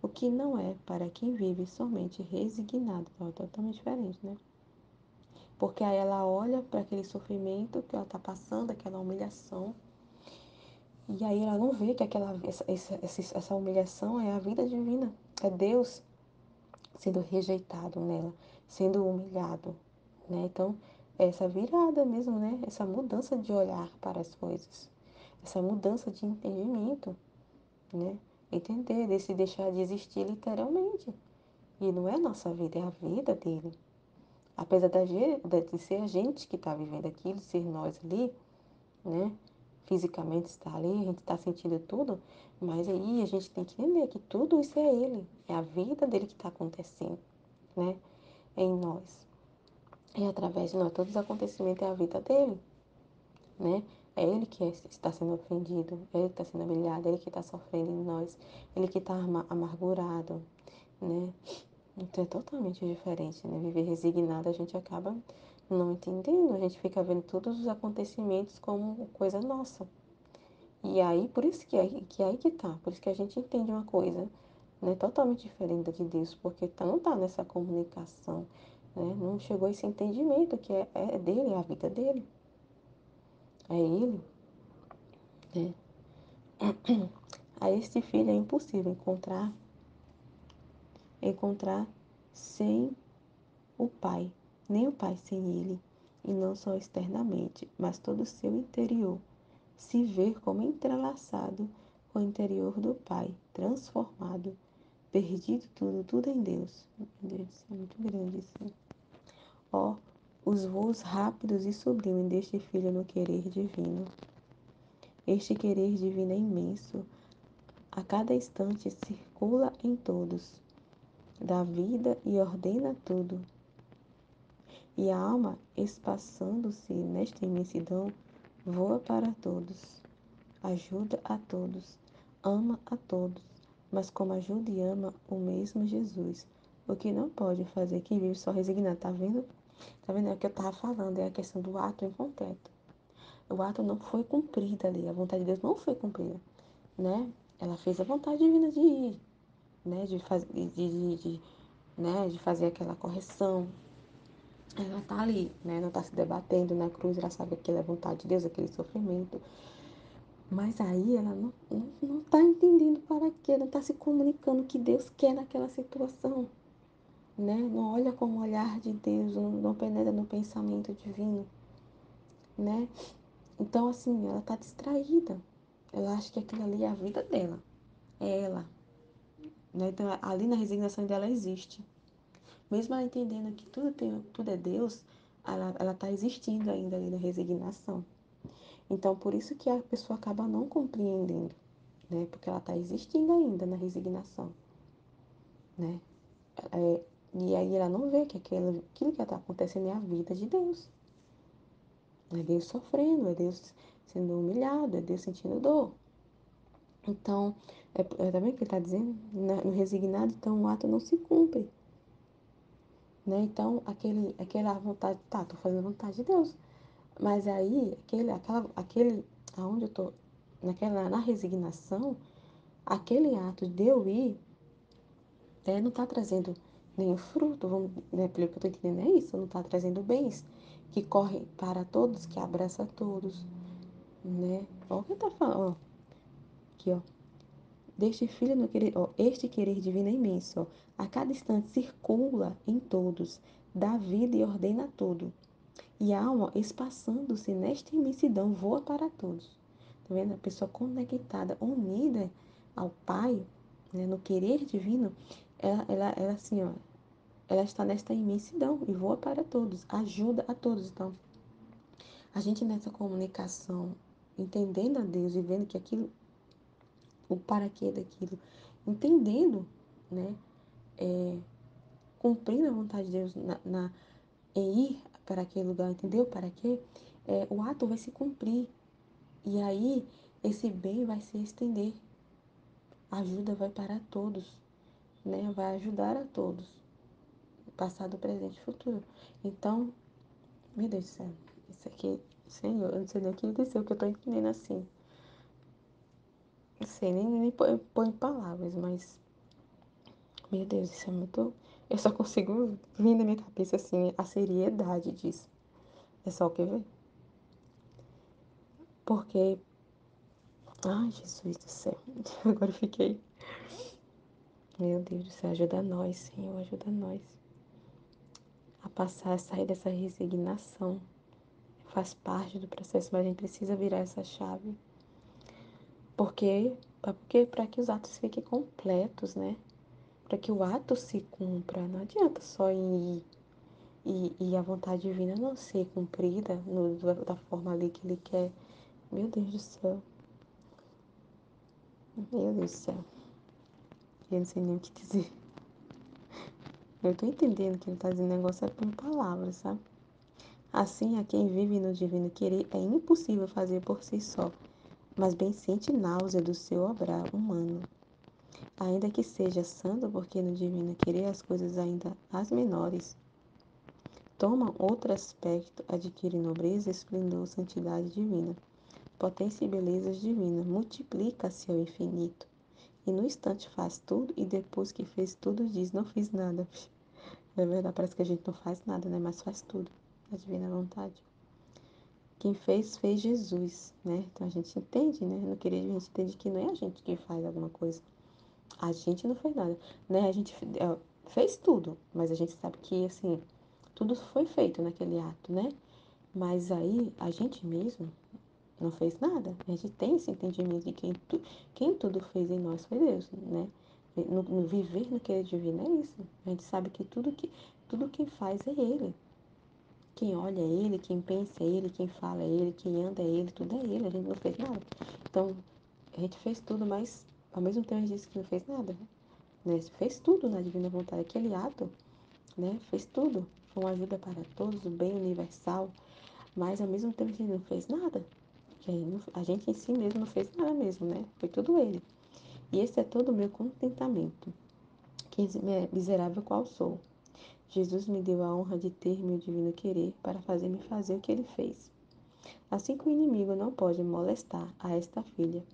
O que não é para quem vive somente resignado, é totalmente diferente, né? Porque aí ela olha para aquele sofrimento que ela está passando, aquela humilhação, e aí ela não vê que aquela, essa, essa, essa humilhação é a vida divina. É Deus sendo rejeitado nela, sendo humilhado. Né? Então, essa virada mesmo, né? Essa mudança de olhar para as coisas. Essa mudança de entendimento, né? Entender, de se deixar de existir literalmente. E não é a nossa vida, é a vida dele. Apesar de ser a gente que está vivendo aquilo, ser nós ali, né? fisicamente está ali, a gente está sentindo tudo, mas aí a gente tem que entender que tudo isso é Ele, é a vida dele que está acontecendo, né? Em nós. E através de nós, todos os acontecimentos é a vida dele, né? É ele que está sendo ofendido, é ele que está sendo humilhado, é ele que está sofrendo em nós, ele que está amargurado, né? Então é totalmente diferente, né? Viver resignado a gente acaba não entendendo, a gente fica vendo todos os acontecimentos como coisa nossa. E aí, por isso que, aí, que aí que tá, por isso que a gente entende uma coisa, né, totalmente diferente da de Deus, porque tá, não tá nessa comunicação, né, não chegou esse entendimento que é, é dele, é a vida dele, é ele, né. [CLEARS THROAT] A este filho é impossível encontrar, encontrar sem o pai, nem o pai sem ele, e não só externamente, mas todo o seu interior se ver como entrelaçado com o interior do Pai, transformado, perdido tudo, tudo em Deus. Meu Deus, é muito grande isso. Ó, os voos rápidos e sublimes deste Filho no querer divino. Este querer divino é imenso. A cada instante circula em todos, dá vida e ordena tudo. E a alma, espaçando-se nesta imensidão, voa para todos, ajuda a todos, ama a todos, mas como ajuda e ama o mesmo Jesus, o que não pode fazer quem vive só resignado, tá vendo? Tá vendo? É o que eu tava falando, é a questão do ato incompleto. O ato não foi cumprido ali, a vontade de Deus não foi cumprida, né? Ela fez a vontade divina de ir, né? De, faz, de, de, de, né? de fazer aquela correção, ela está ali, né? Não está se debatendo na cruz, ela sabe que aquilo é vontade de Deus, aquele sofrimento. Mas aí ela não, não, não tá entendendo para quê, não está se comunicando o que Deus quer naquela situação. Né? Não olha com o olhar de Deus, não, não penetra no pensamento divino. Né? Então, assim, ela está distraída. Ela acha que aquilo ali é a vida dela. É ela. Né? Então, ali na resignação dela existe mesmo ela entendendo que tudo, tem, tudo é Deus, ela está existindo ainda ali na resignação. Então, por isso que a pessoa acaba não compreendendo, né? Porque ela está existindo ainda na resignação, né? É, e aí ela não vê que aquilo, aquilo que está acontecendo é a vida de Deus. É Deus sofrendo, é Deus sendo humilhado, é Deus sentindo dor. Então, é, é também que ele está dizendo, no resignado, então o ato não se cumpre. Né? Então, aquele, aquela vontade, tá, tô fazendo a vontade de Deus. Mas aí, aquele, aquela, aquele, aonde eu tô, naquela, na resignação, aquele ato de eu ir, né, não tá trazendo nenhum fruto, vamos, né, pelo que eu tô entendendo é isso, não tá trazendo bens que correm para todos, que abraça todos, né? Olha o que tá falando, ó. Aqui, ó. Deste filho no querer, ó, este querer divino é imenso, ó a cada instante circula em todos, dá vida e ordena tudo. E a alma, espaçando-se nesta imensidão, voa para todos. Tá vendo? A pessoa conectada, unida ao Pai, né, no querer divino, ela, ela, ela assim, ó, ela está nesta imensidão e voa para todos, ajuda a todos. Então, a gente nessa comunicação, entendendo a Deus e vendo que aquilo, o para quê daquilo, entendendo, né, é, cumprindo a vontade de Deus na, na, em ir para aquele lugar, entendeu? Para quê? É, o ato vai se cumprir. E aí, esse bem vai se estender. A ajuda vai para todos, né? Vai ajudar a todos. Passado, presente e futuro. Então, meu Deus do céu. Isso aqui, Senhor, eu não sei nem o que o que eu tô entendendo assim. Não sei, nem, nem põe em palavras, mas meu Deus, isso é muito. Eu só consigo vir na minha cabeça assim a seriedade disso. É só o que ver. Porque. Ai, Jesus do céu. [LAUGHS] Agora eu fiquei. Meu Deus do céu, ajuda nós, Senhor, ajuda nós. A passar, a sair dessa resignação. Faz parte do processo, mas a gente precisa virar essa chave. Porque, para que os atos fiquem completos, né? para que o ato se cumpra. Não adianta só ir e, e a vontade divina não ser cumprida no, da forma ali que ele quer. Meu Deus do céu. Meu Deus do céu. Eu não sei nem o que dizer. Eu tô entendendo que ele tá dizendo negócio é com palavras, sabe? Assim, a quem vive no divino querer é impossível fazer por si só, mas bem sente náusea do seu obrar humano. Ainda que seja santo, porque no divino querer as coisas ainda as menores tomam outro aspecto, adquire nobreza, esplendor, santidade divina, potência e belezas divinas, multiplica-se ao infinito. E no instante faz tudo, e depois que fez tudo, diz: Não fiz nada. [LAUGHS] É verdade, parece que a gente não faz nada, né? Mas faz tudo, a divina vontade. Quem fez, fez Jesus, né? Então a gente entende, né? No querer, a gente entende que não é a gente que faz alguma coisa. A gente não fez nada, né? A gente é, fez tudo, mas a gente sabe que, assim, tudo foi feito naquele ato, né? Mas aí a gente mesmo não fez nada. A gente tem esse entendimento de quem, tu, quem tudo fez em nós foi Deus, né? No, no viver naquele divino é isso. A gente sabe que tudo que tudo quem faz é Ele. Quem olha é Ele, quem pensa é Ele, quem fala é Ele, quem anda é Ele, tudo é Ele. A gente não fez nada. Então, a gente fez tudo, mas ao mesmo tempo a gente disse que não fez nada. Né? Fez tudo na divina vontade. Aquele ato, né? Fez tudo uma ajuda para todos, o bem universal, mas ao mesmo tempo a gente não fez nada. A gente em si mesmo não fez nada mesmo, né? Foi tudo ele. E esse é todo o meu contentamento. Que miserável qual sou. Jesus me deu a honra de ter meu divino querer para fazer-me fazer o que ele fez. Assim que o inimigo não pode molestar a esta filha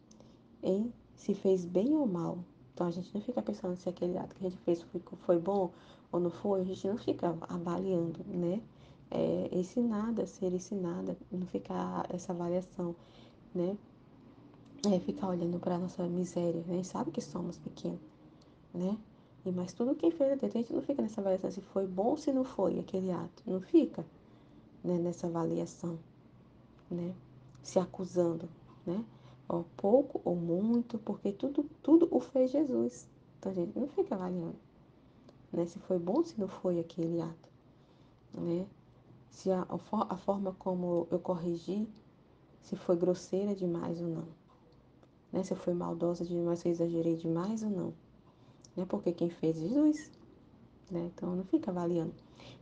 em se fez bem ou mal. Então a gente não fica pensando se aquele ato que a gente fez foi, foi bom ou não foi, a gente não fica avaliando, né? É, ensinada, ser ensinada, não ficar essa avaliação, né? É ficar olhando para nossa miséria, né? Sabe que somos pequenos, né? E mas tudo quem fez a gente não fica nessa avaliação se foi bom ou se não foi aquele ato, não fica, né? Nessa avaliação, né? Se acusando, né? Ó, pouco ou muito, porque tudo, tudo o fez Jesus. Então a gente não fica avaliando né? Se foi bom, se não foi aquele ato, né? Se a, a forma como eu corrigi, se foi grosseira demais ou não, né? Se eu fui maldosa demais, se eu exagerei demais ou não, né? Porque quem fez Jesus, né? Então não fica avaliando.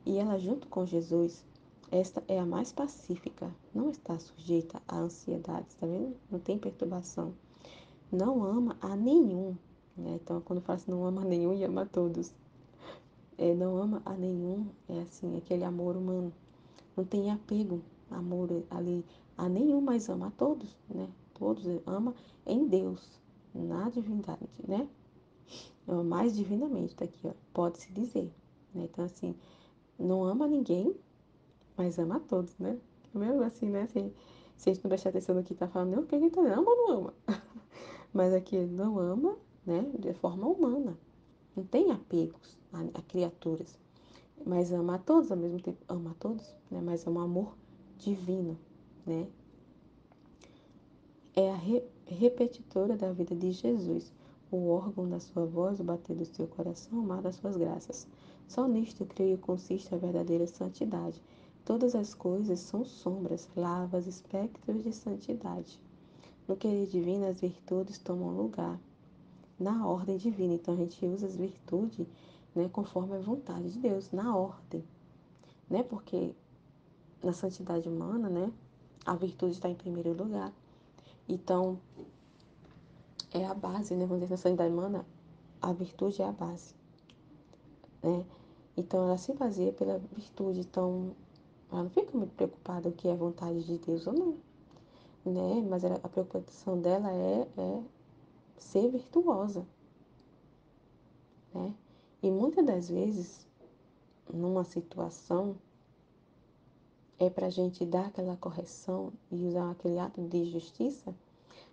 E ela junto com Jesus, esta é a mais pacífica, não está sujeita a ansiedade, tá vendo? Não tem perturbação. Não ama a nenhum, né? Então quando fala assim, não ama a nenhum e ama a todos é, não ama a nenhum, é assim, aquele amor humano. Não tem apego, amor ali a nenhum, mas ama a todos, né? Todos ama em Deus, na divindade, né? Mais divinamente, tá aqui, ó, pode-se dizer, né? Então, assim, não ama ninguém, mas ama a todos, né? Mesmo assim, né? Assim, se a gente não prestar atenção no que tá falando, não, que a gente tá ama ou não ama? [LAUGHS] mas aqui não ama, né? De forma humana. Não tem apegos a, a criaturas, mas ama a todos ao mesmo tempo, ama a todos, né? Mas é um amor divino, né? É a re, repetitora da vida de Jesus, o órgão da sua voz, o bater do seu coração, o mar das suas graças. Só nisto, creio, consiste a verdadeira santidade. Todas as coisas são sombras, lavas, espectros de santidade. No querer divino, as virtudes tomam lugar na ordem divina. Então, a gente usa as virtudes né, conforme a vontade de Deus, na ordem, né? Porque na santidade humana, né, a virtude está em primeiro lugar. Então, é a base, né? Vamos dizer, na santidade humana, a virtude é a base, né? Então, ela se baseia pela virtude. Então, ela não fica muito preocupada o que é vontade de Deus ou não, né? Mas a preocupação dela é, é ser virtuosa, né? E muitas das vezes, numa situação, é para a gente dar aquela correção e usar aquele ato de justiça,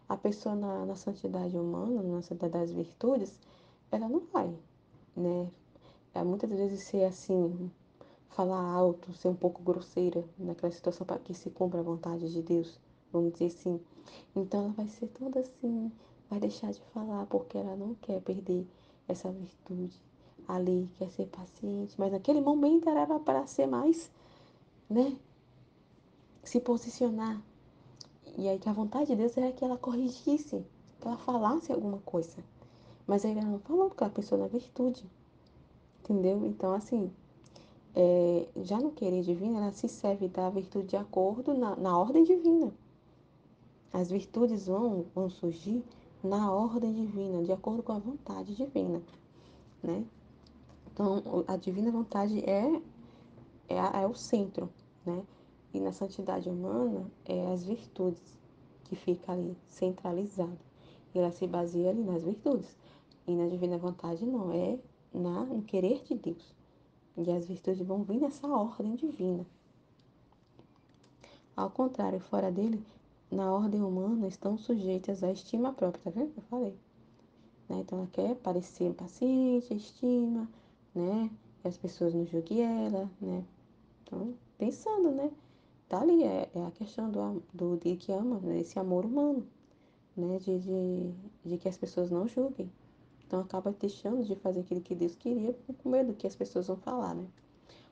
a pessoa na, na santidade humana, na santidade das virtudes, ela não vai, né? É, muitas vezes ser assim, falar alto, ser um pouco grosseira naquela situação para que se cumpra a vontade de Deus, vamos dizer assim. Então ela vai ser toda assim, vai deixar de falar porque ela não quer perder essa virtude ali, quer ser paciente, mas naquele momento era para ser mais, né? Se posicionar. E aí que a vontade de Deus era que ela corrigisse, que ela falasse alguma coisa. Mas aí ela não falou porque ela pensou na virtude. Entendeu? Então, assim, é, já no querer divino, ela se serve da virtude de acordo na, na ordem divina. As virtudes vão, vão surgir na ordem divina, de acordo com a vontade divina, né? Então, a divina vontade é, é, é o centro, né? E na santidade humana, é as virtudes que fica ali centralizado. E ela se baseia ali nas virtudes. E na divina vontade não, é na, no querer de Deus. E as virtudes vão vir nessa ordem divina. Ao contrário, fora dele, na ordem humana estão sujeitas à estima própria, tá vendo? Eu falei. Né? Então ela quer parecer paciente, estima, né? Que as pessoas não julguem ela, né? Então, pensando, né? Tá ali, é, é a questão do, do de que ama, né? esse amor humano, né? De, de, de que as pessoas não julguem. Então acaba deixando de fazer aquilo que Deus queria com medo que as pessoas vão falar, né?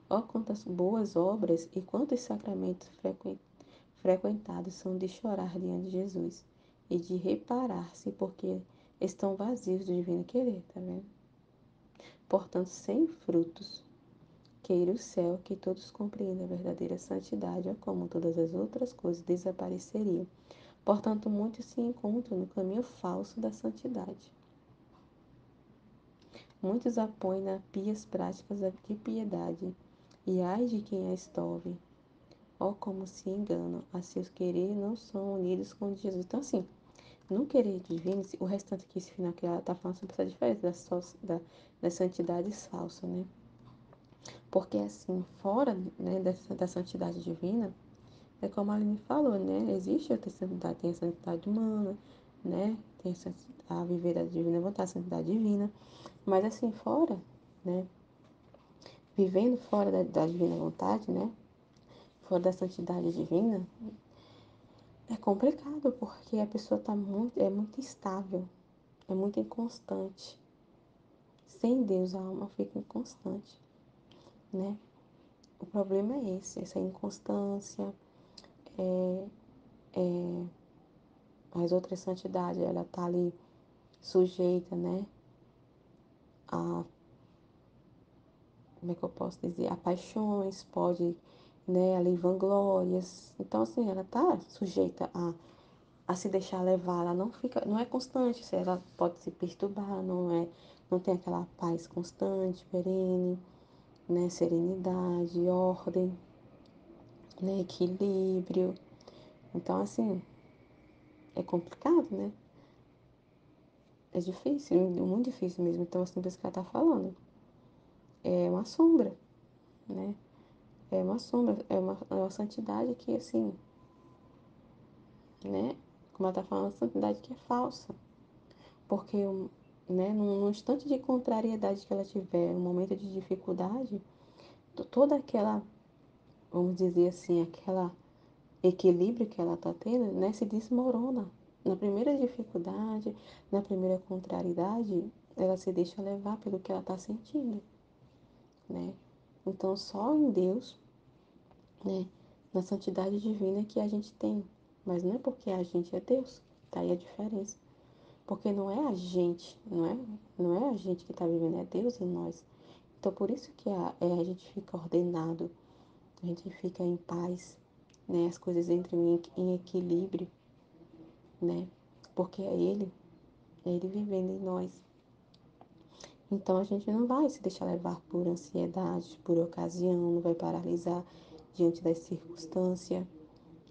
Ó quantas boas obras e quantos sacramentos frequentados são de chorar diante de Jesus e de reparar-se porque estão vazios do divino querer, tá vendo? Portanto, sem frutos, queira o céu que todos compreendam a verdadeira santidade, ou como todas as outras coisas desapareceriam. Portanto, muitos se encontram no caminho falso da santidade. Muitos apoiam na pias práticas de piedade, e ai de quem a estove, Ó como se enganam, a seus querer não são unidos com Jesus. Então, assim, no querer divino, o restante aqui, esse final que ela está falando sobre essa diferença das, da, das santidades falsas, né? Porque, assim, fora né, dessa, da santidade divina, é como a Aline falou, né? Existe a santidade, tem a santidade humana, né? Tem a, a viver da divina vontade, a santidade divina. Mas, assim, fora, né? Vivendo fora da, da divina vontade, né? for da santidade divina, é complicado porque a pessoa tá muito, é muito instável, é muito inconstante. Sem Deus a alma fica inconstante, né? O problema é esse, essa inconstância, é, é, as outras santidades, ela tá ali sujeita, né? A, como é que eu posso dizer? A paixões, pode né, ali vanglórias. Então, assim, ela tá sujeita a, a se deixar levar, ela não fica, não é constante, ela pode se perturbar, não é, não tem aquela paz constante, perene, né, serenidade, ordem, né, equilíbrio. Então, assim, é complicado, né? É difícil, muito difícil mesmo. Então, assim, por isso que ela tá falando. É uma sombra, né? É uma sombra, é uma, é uma santidade que, assim, né? Como ela está falando, uma santidade que é falsa. Porque, né, num, num instante de contrariedade que ela tiver, um momento de dificuldade, toda aquela, vamos dizer assim, aquela equilíbrio que ela está tendo, né, se desmorona. Na primeira dificuldade, na primeira contrariedade, ela se deixa levar pelo que ela está sentindo, né? Então, só em Deus né? Na santidade divina que a gente tem. Mas não é porque a gente é Deus. Tá aí a diferença. Porque não é a gente, não é, não é a gente que está vivendo, é Deus em nós. Então por isso que a, é, a gente fica ordenado, a gente fica em paz, né? As coisas entram em, em equilíbrio, né? Porque é Ele, é Ele vivendo em nós. Então a gente não vai se deixar levar por ansiedade, por ocasião, não vai paralisar diante das circunstâncias,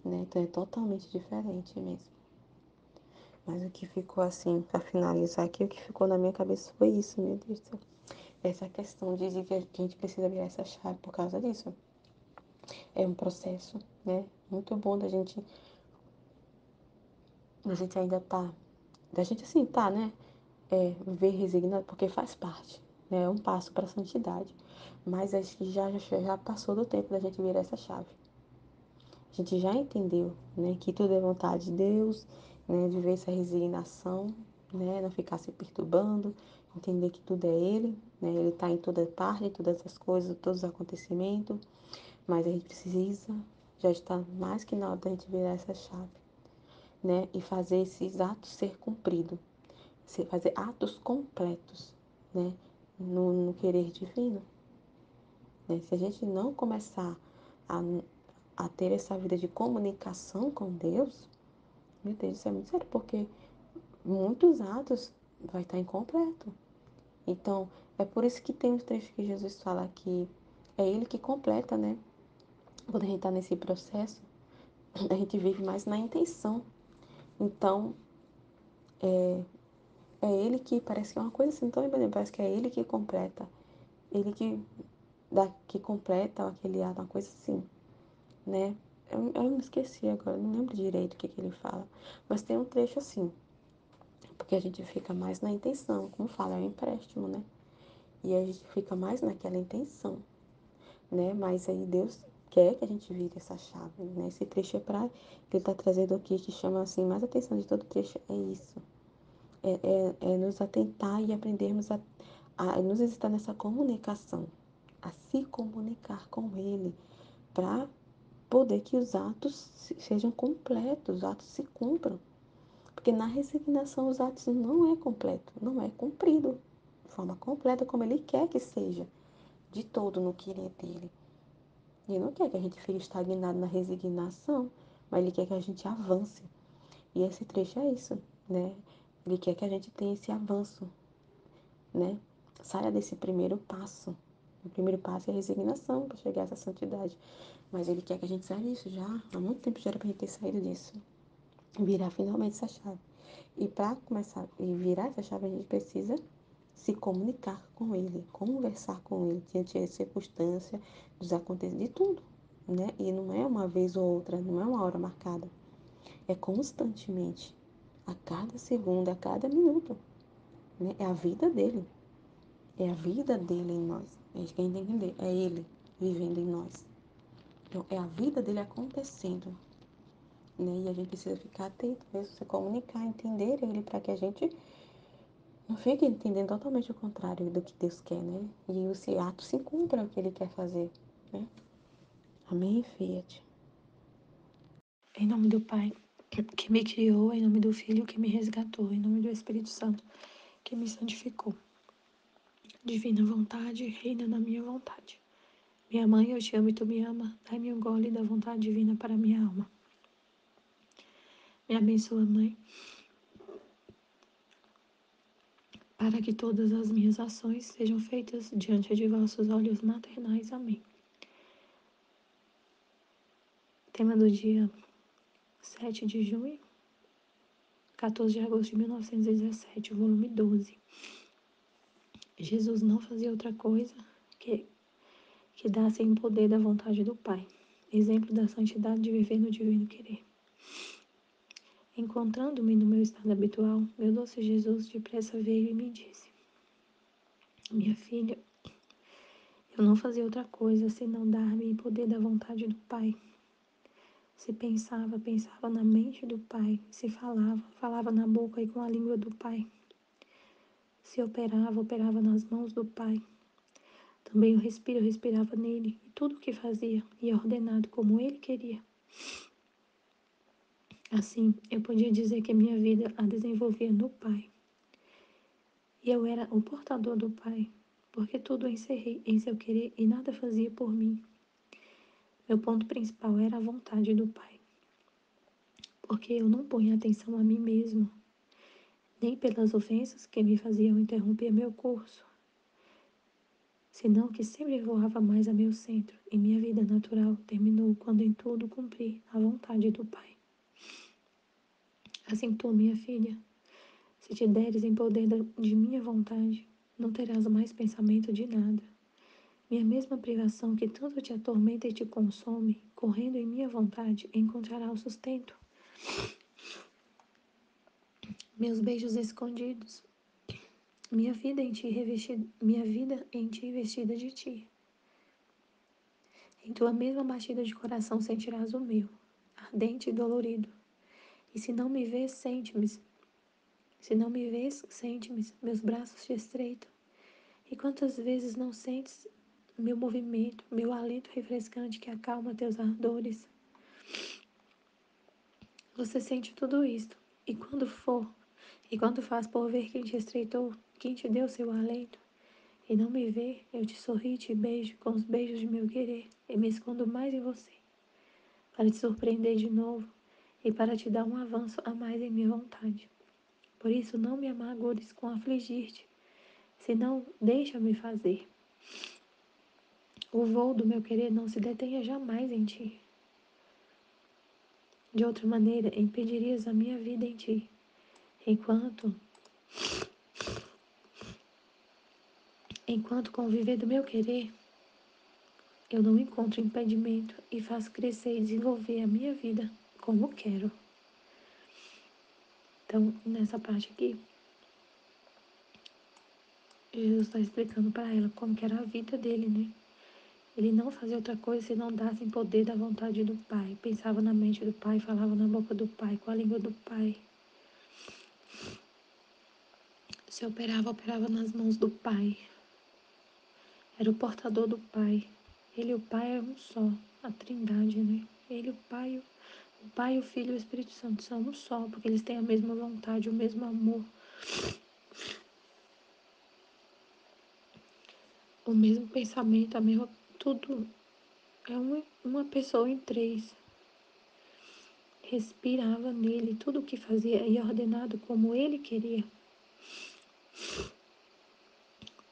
né? Então é totalmente diferente mesmo. Mas o que ficou assim, para finalizar aqui, o que ficou na minha cabeça foi isso, meu Deus do céu. Essa questão de que a gente precisa virar essa chave por causa disso. É um processo, né? Muito bom da gente. A gente ainda tá. Da gente assim, tá, né? É, ver resignado, porque faz parte, né? É um passo para santidade. Mas acho que já, já, já passou do tempo da gente virar essa chave. A gente já entendeu, né, que tudo é vontade de Deus, né, de ver essa resignação, né, não ficar se perturbando, entender que tudo é Ele, né, Ele está em toda parte, em todas as coisas, todos os acontecimentos, mas a gente precisa, já está mais que na hora da gente virar essa chave, né, e fazer esses atos ser cumpridos, fazer atos completos, né, no, no querer divino Né? Se a gente não começar a, a ter essa vida de comunicação com Deus, meu Deus, isso é muito sério, porque muitos atos vai estar incompleto. Então, é por isso que tem os trechos que Jesus fala que é Ele que completa, né? Quando a gente está nesse processo, a gente vive mais na intenção. Então, é, é Ele que parece que é uma coisa assim tão parece que é Ele que completa. Ele que, dá, que completa aquele ato, uma coisa assim, né? Eu, eu me esqueci agora, não lembro direito o que, que ele fala. Mas tem um trecho assim, porque a gente fica mais na intenção, como fala, é um empréstimo, né? E a gente fica mais naquela intenção, né? Mas aí Deus quer que a gente vire essa chave, né? Esse trecho é para ele tá trazendo aqui, que chama assim mais atenção de todo trecho, é isso. É, é, é nos atentar e aprendermos a, a nos estar nessa comunicação, a se comunicar com Ele, para poder que os atos sejam completos, os atos se cumpram. Porque na resignação os atos não é completo, não é cumprido de forma completa como ele quer que seja, de todo no querer dele. Ele não quer que a gente fique estagnado na resignação, mas ele quer que a gente avance. E esse trecho é isso, né? Ele quer que a gente tenha esse avanço, né? Saia desse primeiro passo. O primeiro passo é a resignação para chegar a essa santidade. Mas ele quer que a gente saia disso já. Há muito tempo já era para a gente ter saído disso. Virar finalmente essa chave. E para começar e virar essa chave, a gente precisa se comunicar com ele, conversar com ele diante da circunstância, dos acontecimentos, de tudo. Né? E não é uma vez ou outra, não é uma hora marcada. É constantemente, a cada segundo, a cada minuto. Né? É a vida dele. É a vida dele em nós. É a gente tem que entender. É ele vivendo em nós. Então, é a vida dele acontecendo. Né? E a gente precisa ficar atento mesmo, se comunicar, entender ele, para que a gente não fique entendendo totalmente o contrário do que Deus quer, né? E esse ato se cumpra o que ele quer fazer, né? Amém, Fiat. Em nome do Pai, que me criou, em nome do Filho, que me resgatou, em nome do Espírito Santo, que me santificou. Divina vontade, reina na minha vontade. Minha mãe, eu te amo e tu me ama. Dai-me um gole da vontade divina para minha alma. Me abençoa, Mãe, para que todas as minhas ações sejam feitas diante de vossos olhos maternais. Amém. Tema do dia 7 de junho, 14 de agosto de 1917, volume 12. Jesus não fazia outra coisa que que dá-se em poder da vontade do Pai, exemplo da santidade de viver no divino querer. Encontrando-me no meu estado habitual, meu doce Jesus depressa veio e me disse: Minha filha, eu não fazia outra coisa senão dar-me em poder da vontade do Pai. Se pensava, pensava na mente do Pai. Se falava, falava na boca e com a língua do Pai. Se operava, operava nas mãos do Pai. Também o respiro respirava nele, e tudo o que fazia ia ordenado como ele queria. Assim, eu podia dizer que minha vida a desenvolvia no Pai. E eu era o portador do Pai, porque tudo encerrei em seu querer e nada fazia por mim. Meu ponto principal era a vontade do Pai. Porque eu não ponho atenção a mim mesmo, nem pelas ofensas que me faziam interromper meu curso, senão que sempre voava mais a meu centro, e minha vida natural terminou quando em tudo cumpri a vontade do Pai. Assim tu, minha filha, se te deres em poder de minha vontade, não terás mais pensamento de nada. Minha mesma privação que tanto te atormenta e te consome, correndo em minha vontade, encontrará o sustento. Meus beijos escondidos, minha vida em ti revestida, minha vida em ti vestida de ti. Em tua mesma batida de coração sentirás o meu, ardente e dolorido. E se não me vês, sente-me. Se não me vês, sente-me, meus braços te estreitam. E quantas vezes não sentes meu movimento, meu hálito refrescante que acalma teus ardores? Você sente tudo isto, e quando for, e quando faz por ver quem te estreitou, quem te deu seu alento, e não me vê, eu te sorri e te beijo com os beijos de meu querer e me escondo mais em você, para te surpreender de novo e para te dar um avanço a mais em minha vontade. Por isso, não me amargures com afligir-te, senão deixa-me fazer. O voo do meu querer não se detenha jamais em ti. De outra maneira, impedirias a minha vida em ti, enquanto Enquanto conviver do meu querer, eu não encontro impedimento e faço crescer e desenvolver a minha vida como quero. Então, nessa parte aqui, Jesus está explicando para ela como que era a vida dele, né? Ele não fazia outra coisa se não dasse em poder da vontade do Pai. Pensava na mente do Pai, falava na boca do Pai, com a língua do Pai. Se operava, operava nas mãos do Pai era o portador do Pai. Ele e o Pai é um só, a Trindade, né? Ele, o Pai, o Pai, o Filho e o Espírito Santo são um só, porque eles têm a mesma vontade, o mesmo amor. O mesmo pensamento, a mesma. Tudo é uma, uma pessoa em três. Respirava nele, tudo o que fazia ia ordenado como ele queria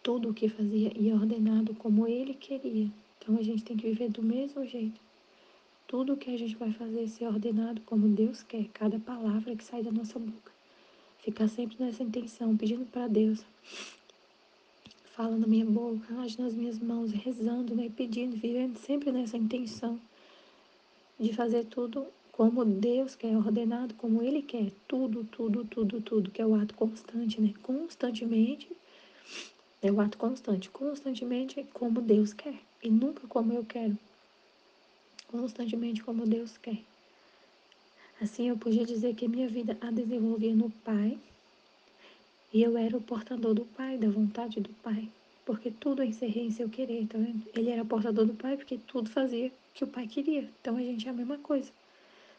tudo o que fazia e ordenado como ele queria. Então a gente tem que viver do mesmo jeito. Tudo o que a gente vai fazer ser ordenado como Deus quer, cada palavra que sai da nossa boca. Ficar sempre nessa intenção, pedindo para Deus. Fala na minha boca, age nas minhas mãos, rezando, né? Pedindo, vivendo sempre nessa intenção de fazer tudo como Deus quer, ordenado como Ele quer. Tudo, tudo, tudo, tudo, que é o ato constante, né? Constantemente é o ato constante, constantemente como Deus quer e nunca como eu quero. Constantemente como Deus quer. Assim eu podia dizer que minha vida a desenvolvia no Pai e eu era o portador do Pai, da vontade do Pai, porque tudo eu encerrei em seu querer, tá vendo? Ele era portador do Pai porque tudo fazia o que o Pai queria. Então a gente é a mesma coisa.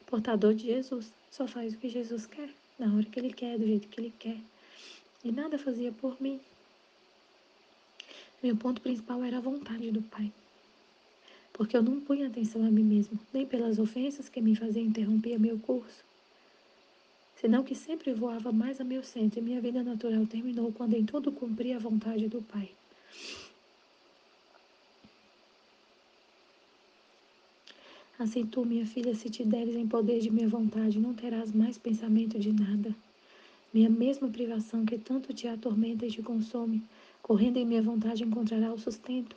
Portador de Jesus, só faz o que Jesus quer, na hora que Ele quer, do jeito que Ele quer. E nada fazia por mim, meu ponto principal era a vontade do Pai. Porque eu não punha atenção a mim mesmo, nem pelas ofensas que me faziam interromper meu curso, senão que sempre voava mais a meu centro e minha vida natural terminou quando em tudo cumpri a vontade do Pai. Assim tu, minha filha, se te deres em poder de minha vontade, não terás mais pensamento de nada. Minha mesma privação que tanto te atormenta e te consome, Correndo em minha vontade encontrará o sustento.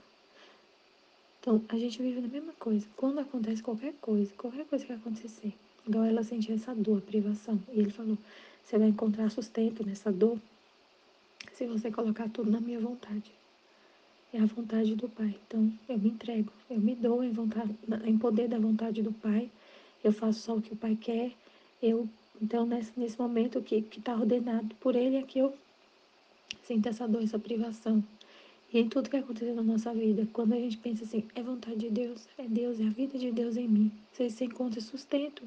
Então, a gente vive na mesma coisa. Quando acontece qualquer coisa, qualquer coisa que acontecer, igual ela sentia essa dor, privação, e ele falou: você vai encontrar sustento nessa dor se você colocar tudo na minha vontade. É a vontade do Pai. Então, eu me entrego, eu me dou em, vontade, em poder da vontade do Pai. Eu faço só o que o Pai quer. Eu, então, nesse, nesse momento que está ordenado por Ele, é que eu sinta essa dor, essa privação. E em tudo que acontece na nossa vida, quando a gente pensa assim, é vontade de Deus, é Deus, é a vida de Deus em mim, você, você encontra sustento.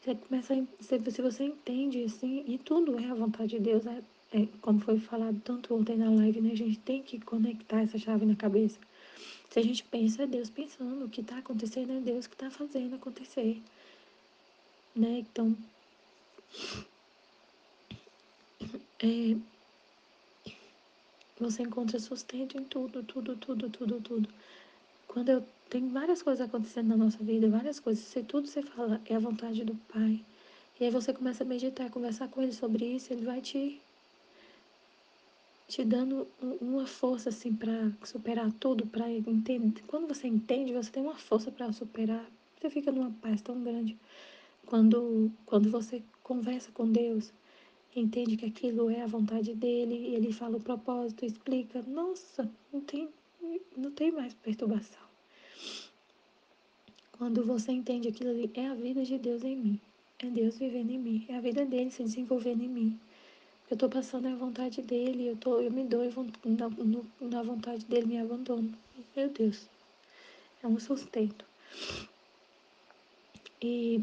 Você começa a, se, se você entende assim, e tudo é a vontade de Deus, é, é, como foi falado tanto ontem na live, né? A gente tem que conectar essa chave na cabeça. Se a gente pensa, é Deus pensando, o que está acontecendo é Deus que está fazendo acontecer. Né? Então, é, você encontra sustento em tudo, tudo, tudo, tudo, tudo. Quando eu tenho várias coisas acontecendo na nossa vida, várias coisas, se tudo você fala é a vontade do Pai, e aí você começa a meditar, conversar com ele sobre isso, ele vai te te dando uma força assim para superar tudo, para entender. Quando você entende, você tem uma força para superar. Você fica numa paz tão grande. Quando quando você conversa com Deus, entende que aquilo é a vontade dele, ele fala o propósito, explica, nossa, não tem, não tem mais perturbação. Quando você entende aquilo ali, é a vida de Deus em mim. É Deus vivendo em mim. É a vida dele se desenvolvendo em mim. Eu estou passando a vontade dele, eu, tô, eu me dou na, vontade dele, me abandono. Meu Deus, é um sustento. E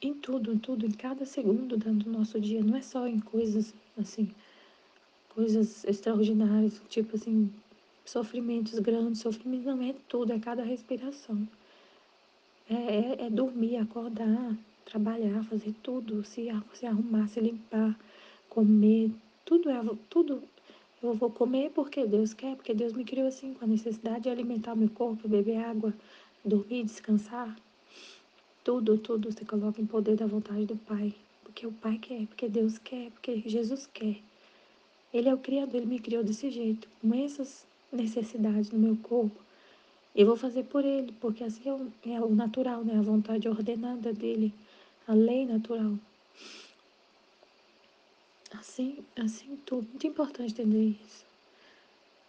em tudo, em tudo, em cada segundo do nosso dia, não é só em coisas assim, coisas extraordinárias, tipo assim, sofrimentos grandes, sofrimento não é tudo, é cada respiração. É, é, é dormir, acordar, trabalhar, fazer tudo, se, arrumar, se limpar, comer, tudo é tudo. Eu vou comer porque Deus quer, porque Deus me criou assim, com a necessidade de alimentar meu corpo, beber água, dormir, descansar. Tudo, tudo você coloca em poder da vontade do Pai. Porque o Pai quer, porque Deus quer, porque Jesus quer. Ele é o Criador, Ele me criou desse jeito, com essas necessidades no meu corpo. Eu vou fazer por Ele, porque assim é o, é o natural, né? A vontade ordenada dEle, a lei natural. Assim, assim tudo. Muito importante entender isso.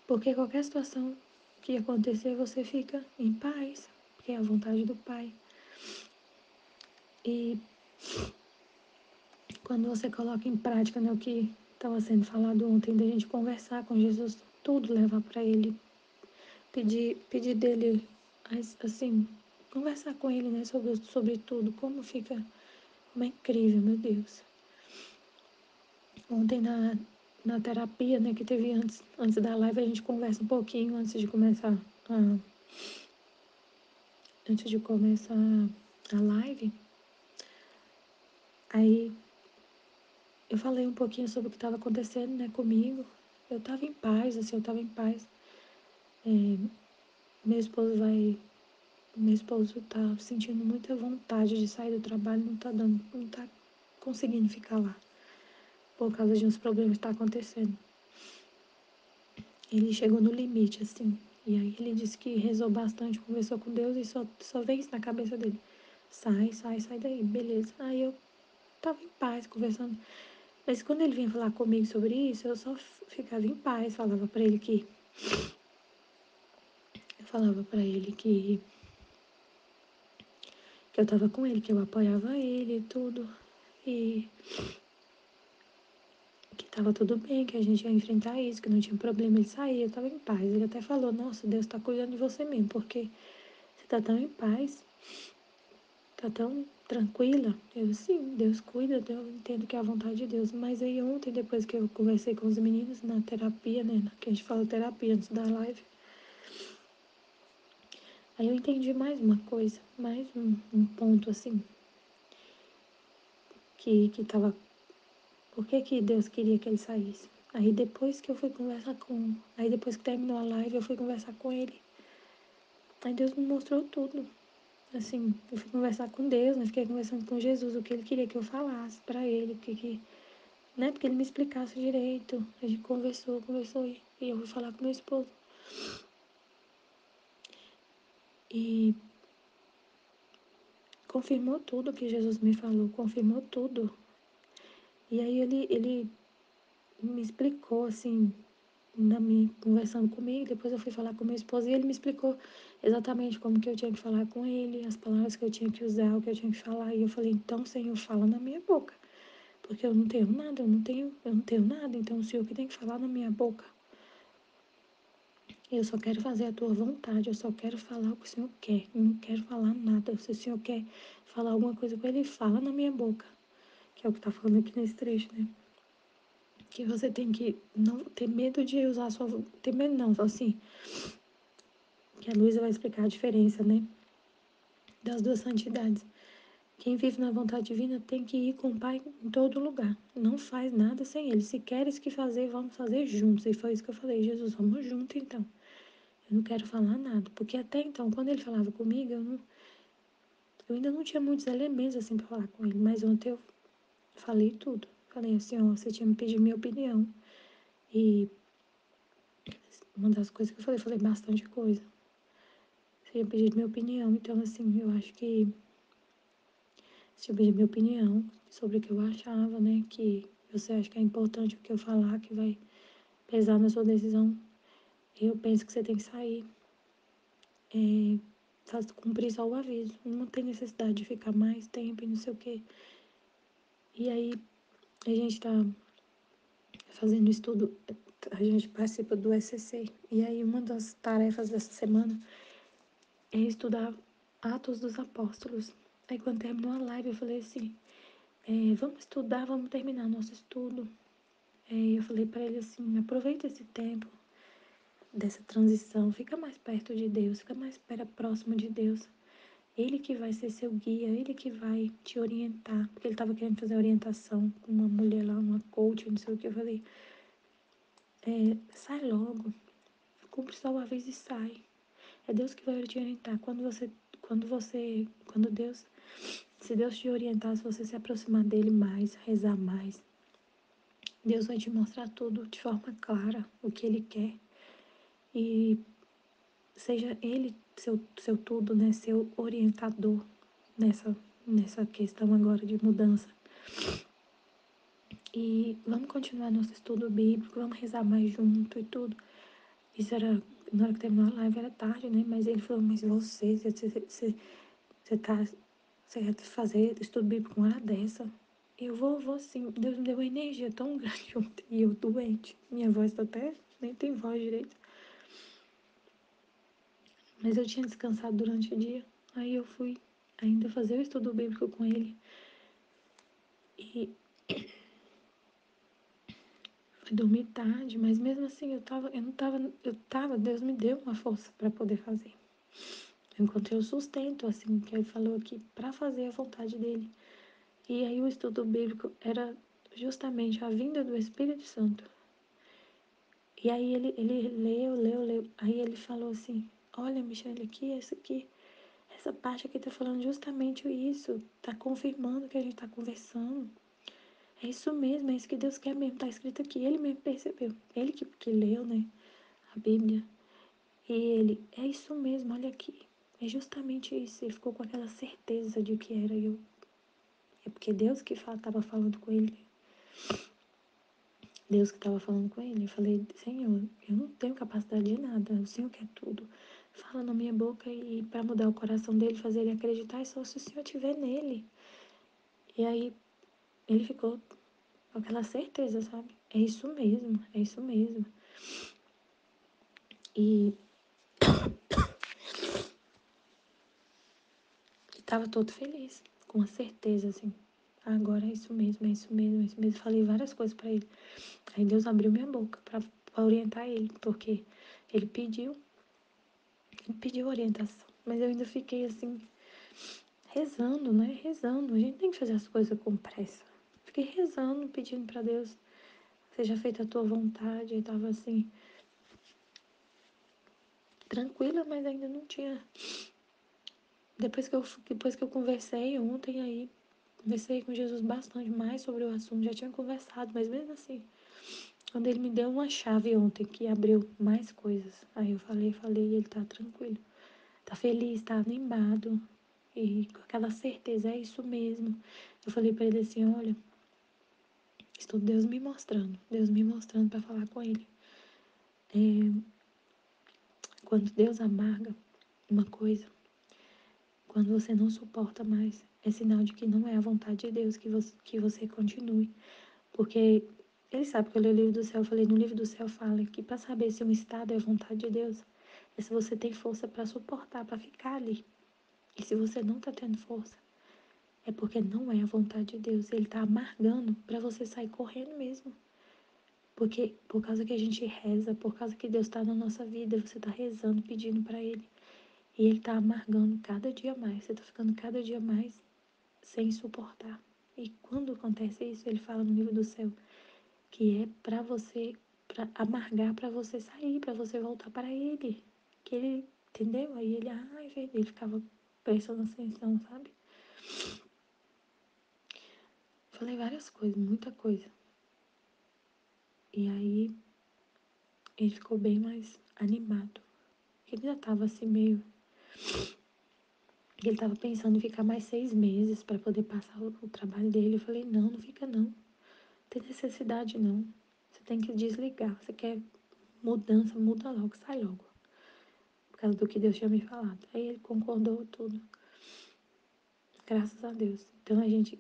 Porque qualquer situação que acontecer, você fica em paz, porque é a vontade do Pai. E quando você coloca em prática né, o que estava sendo falado ontem, da gente conversar com Jesus, tudo levar para Ele, pedir, pedir dele, assim, conversar com Ele né, sobre, sobre tudo, como fica, como é incrível, meu Deus. Ontem na, na terapia né, que teve antes, antes da live, a gente conversa um pouquinho antes de começar a, antes de começar a live. Aí eu falei um pouquinho sobre o que estava acontecendo, né, comigo. Eu estava em paz, assim, eu estava em paz. É, meu esposo vai, meu esposo tá sentindo muita vontade de sair do trabalho, não tá dando, não tá conseguindo ficar lá por causa de uns problemas que tá acontecendo. Ele chegou no limite, assim. E aí ele disse que rezou bastante, conversou com Deus e só, só veio isso na cabeça dele. Sai, sai, sai daí, beleza. Aí eu tava em paz, conversando. Mas quando ele vinha falar comigo sobre isso, eu só ficava em paz, falava para ele que. Eu falava para ele que. Que eu tava com ele, que eu apoiava ele e tudo. E. Que tava tudo bem, que a gente ia enfrentar isso, que não tinha problema ele sair, eu tava em paz. Ele até falou: Nossa, Deus tá cuidando de você mesmo, porque você tá tão em paz, tá tão tranquila. Eu, sim, Deus cuida, eu entendo que é a vontade de Deus. Mas aí ontem, depois que eu conversei com os meninos na terapia, né, que a gente fala terapia antes da live, aí eu entendi mais uma coisa, mais um, um ponto assim, que, que tava... Por que que Deus queria que ele saísse? Aí depois que eu fui conversar com... Aí depois que terminou a live, eu fui conversar com ele. Aí Deus me mostrou tudo assim, eu fui conversar com Deus, né? Fiquei conversando com Jesus, o que ele queria que eu falasse para ele, o que que, né? Porque ele me explicasse direito. A gente conversou, conversou e, e eu fui falar com meu esposo. E confirmou tudo que Jesus me falou, confirmou tudo. E aí ele, ele me explicou, assim, na minha, conversando comigo, depois eu fui falar com meu esposo e ele me explicou exatamente como que eu tinha que falar com ele, as palavras que eu tinha que usar, o que eu tinha que falar. E eu falei, então, Senhor, fala na minha boca. Porque eu não tenho nada, eu não tenho, eu não tenho nada, então o Senhor que tem que falar na minha boca. Eu só quero fazer a tua vontade, eu só quero falar o que o Senhor quer. Eu não quero falar nada. Se o Senhor quer falar alguma coisa com ele, fala na minha boca. Que é o que está falando aqui nesse trecho, né? Que você tem que não ter medo de usar a sua. Ter medo não, assim que a Luísa vai explicar a diferença, né? Das duas santidades. Quem vive na vontade divina tem que ir com o Pai em todo lugar. Não faz nada sem Ele. Se queres que fazer, vamos fazer juntos. E foi isso que eu falei, Jesus, vamos juntos então. Eu não quero falar nada. Porque até então, quando ele falava comigo, eu, não, eu ainda não tinha muitos elementos assim para falar com ele. Mas ontem eu falei tudo. Falei assim, ó, você tinha me pedido minha opinião. E uma das coisas que eu falei, falei bastante coisa tinha pedido minha opinião, então assim, eu acho que você tinha pedido minha opinião sobre o que eu achava, né? Que você acha que é importante o que eu falar, que vai pesar na sua decisão. Eu penso que você tem que sair. É, faz, cumprir só o aviso. Não tem necessidade de ficar mais tempo e não sei o quê. E aí, a gente tá fazendo estudo, a gente participa do SCC. E aí, uma das tarefas dessa semana é estudar Atos dos Apóstolos. Aí quando terminou a live eu falei assim, é, vamos estudar, vamos terminar nosso estudo. É, eu falei para ele assim: aproveita esse tempo dessa transição, fica mais perto de Deus, fica mais próximo de Deus. Ele que vai ser seu guia, ele que vai te orientar. Porque ele estava querendo fazer orientação com uma mulher lá, uma coach, não sei o que. Eu falei: é, sai logo, cumpre só uma vez e sai. É Deus que vai te orientar. Quando você, quando você, quando Deus, se Deus te orientar, se você se aproximar dele mais, rezar mais, Deus vai te mostrar tudo de forma clara, o que ele quer. E seja ele seu, seu tudo, né, seu orientador nessa, nessa questão agora de mudança. E vamos continuar nosso estudo bíblico, vamos rezar mais junto e tudo. Isso era na hora que terminou a live era tarde, né? Mas ele falou, mas você, você, você, você tá. Você quer fazer estudo bíblico uma hora dessa? Eu vou, vou sim. Deus me deu uma energia tão [LAUGHS] grande ontem. E eu doente. Minha voz tá até. Nem tem voz direito. Mas eu tinha descansado durante o dia. Aí eu fui ainda fazer o estudo bíblico com ele. E [COUGHS] fui dormir tarde, mas mesmo assim eu tava, eu não tava, eu tava, Deus me deu uma força para poder fazer. Eu encontrei o sustento, assim, que ele falou aqui, para fazer a vontade dele. E aí o estudo bíblico era justamente a vinda do Espírito Santo. E aí ele, ele leu, leu, leu. Aí ele falou assim, olha, Michelle, aqui, essa aqui, essa parte aqui tá falando justamente isso. Tá confirmando que a gente tá conversando. É isso mesmo, é isso que Deus quer mesmo, tá escrito aqui. Ele mesmo percebeu. Ele que, que leu, né, a Bíblia. E ele, é isso mesmo, olha aqui. É justamente isso. Ele ficou com aquela certeza de que era eu. É porque Deus que estava falando com ele. Deus que estava falando com ele. Eu falei, Senhor, eu não tenho capacidade de nada. O Senhor quer tudo. Fala na minha boca e para mudar o coração dele, fazer ele acreditar, é só se o Senhor estiver nele. E aí ele ficou com aquela certeza, sabe? É isso mesmo, é isso mesmo. E [COUGHS] estava todo feliz, com a certeza, assim. Agora é isso mesmo, é isso mesmo, é isso mesmo. Falei várias coisas para ele. Aí Deus abriu minha boca para orientar ele, porque ele pediu, ele pediu orientação. Mas eu ainda fiquei assim, rezando, né? Rezando. A gente tem que fazer as coisas com pressa. Fiquei rezando, pedindo para Deus, seja feita a tua vontade. Eu tava assim, tranquila, mas ainda não tinha depois que eu, depois que eu conversei ontem aí, conversei com Jesus bastante mais sobre o assunto, já tinha conversado, mas mesmo assim, quando ele me deu uma chave ontem que abriu mais coisas, aí eu falei, falei, e ele tá tranquilo, tá feliz, tá animado, e com aquela certeza, é isso mesmo. Eu falei para ele assim, olha, estou Deus me mostrando, Deus me mostrando para falar com ele. É, quando Deus amarga uma coisa, quando você não suporta mais, é sinal de que não é a vontade de Deus que você, que você continue. Porque ele sabe que eu li o livro do céu, eu falei no livro do céu fala que para saber se um estado é vontade de Deus, é se você tem força para suportar, para ficar ali. E se você não está tendo força, é porque não é a vontade de Deus. Ele está amargando para você sair correndo mesmo. Porque por causa que a gente reza, por causa que Deus está na nossa vida, você está rezando, pedindo para Ele. E ele tá amargando cada dia mais. Você tá ficando cada dia mais sem suportar. E quando acontece isso, ele fala no livro do céu que é para você, para amargar para você sair, para você voltar para ele. Que ele, entendeu? Aí ele, ai, ah, ele ficava prestando atenção, sabe? Falei várias coisas, muita coisa. E aí ele ficou bem mais animado. Ele já tava assim meio ele estava pensando em ficar mais seis meses para poder passar o, o, trabalho dele. Eu falei, não, não fica não. Não tem necessidade não. Você tem que desligar. Você quer mudança, muda logo, sai logo. Por causa do que Deus tinha me falado. Aí ele concordou tudo. Graças a Deus. Então a gente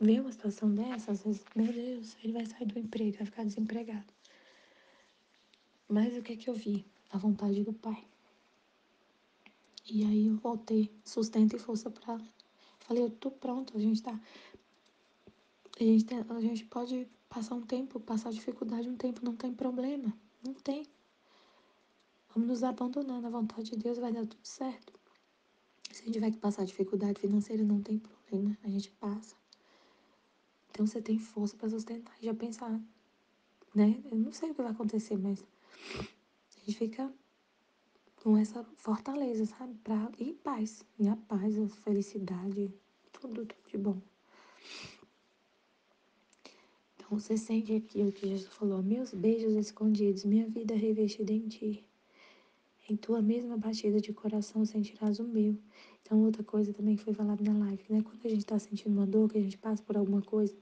vê uma situação dessa, às vezes, meu Deus, ele vai sair do emprego, vai ficar desempregado. Mas o que é que eu vi? A vontade do Pai. E aí eu voltei, sustento e força para. Falei, eu tô pronto, a gente tá. A gente, tá, a gente pode Passar um tempo, passar dificuldade um tempo não tem problema. Não tem. Vamos nos abandonar na vontade de Deus, vai dar tudo certo. Se a gente tiver que passar dificuldade financeira, não tem problema. A gente passa. Então você tem força para sustentar e já pensar, né? Eu não sei o que vai acontecer, mas a gente fica com essa fortaleza, sabe? Pra, e paz. E a paz, a felicidade, tudo, tudo de bom. Então você sente aquilo que Jesus falou: Meus beijos escondidos, minha vida revestida em ti. Em tua mesma batida de coração sentirás o meu. Então, outra coisa também que foi falada na live, né? Quando a gente está sentindo uma dor, que a gente passa por alguma coisa,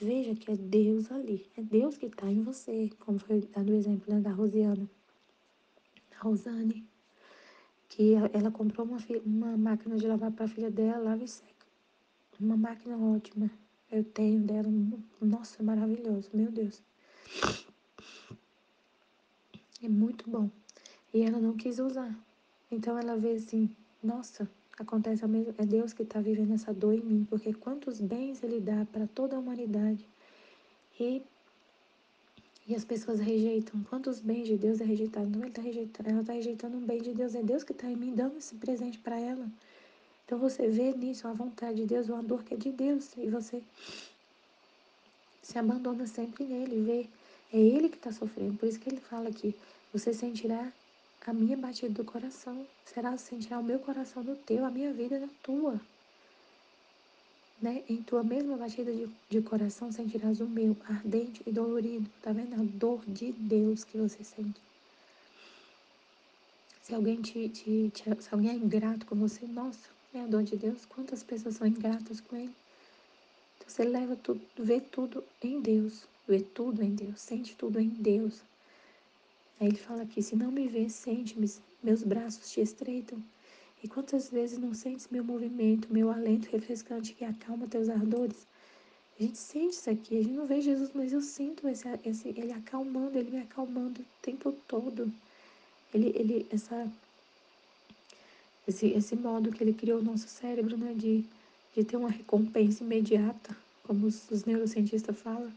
veja que é Deus ali. É Deus que está em você. Como foi dado o exemplo né, da Rosiana. A Rosane, que ela comprou uma, uma máquina de lavar para a filha dela, lava e seca. Uma máquina ótima. Eu tenho dela. Nossa, maravilhoso. Meu Deus. É muito bom. E ela não quis usar. Então ela vê assim, nossa, acontece ao mesmo, é Deus que está vivendo essa dor em mim, porque quantos bens Ele dá para toda a humanidade e e as pessoas rejeitam. Quantos bens de Deus é rejeitado? Não, ele tá rejeitando, ela está rejeitando um bem de Deus. É Deus que está mim dando esse presente para ela. Então você vê nisso a vontade de Deus, uma dor que é de Deus. E você se abandona sempre nele, vê. É ele que está sofrendo. Por isso que ele fala que você sentirá a minha batida do coração. Será sentirá o meu coração no teu, a minha vida na tua. Né? Em tua mesma batida de, de coração sentirás o meu, ardente e dolorido. Tá vendo? A dor de Deus que você sente. Se alguém te, te, te, se alguém é ingrato com você, nossa, é a dor de Deus. Quantas pessoas são ingratas com ele? Então você leva tudo, vê tudo em Deus, vê tudo em Deus, sente tudo em Deus. Aí ele fala aqui, se não me vê, sente-me, meus braços te estreitam. E quantas vezes não sentes meu movimento, meu alento refrescante que acalma teus ardores? A gente sente isso aqui, a gente não vê Jesus, mas eu sinto esse, esse, ele acalmando, ele me acalmando o tempo todo. Ele, ele, essa, esse, esse modo que ele criou o nosso cérebro, né, de, de ter uma recompensa imediata, como os, os neurocientistas falam,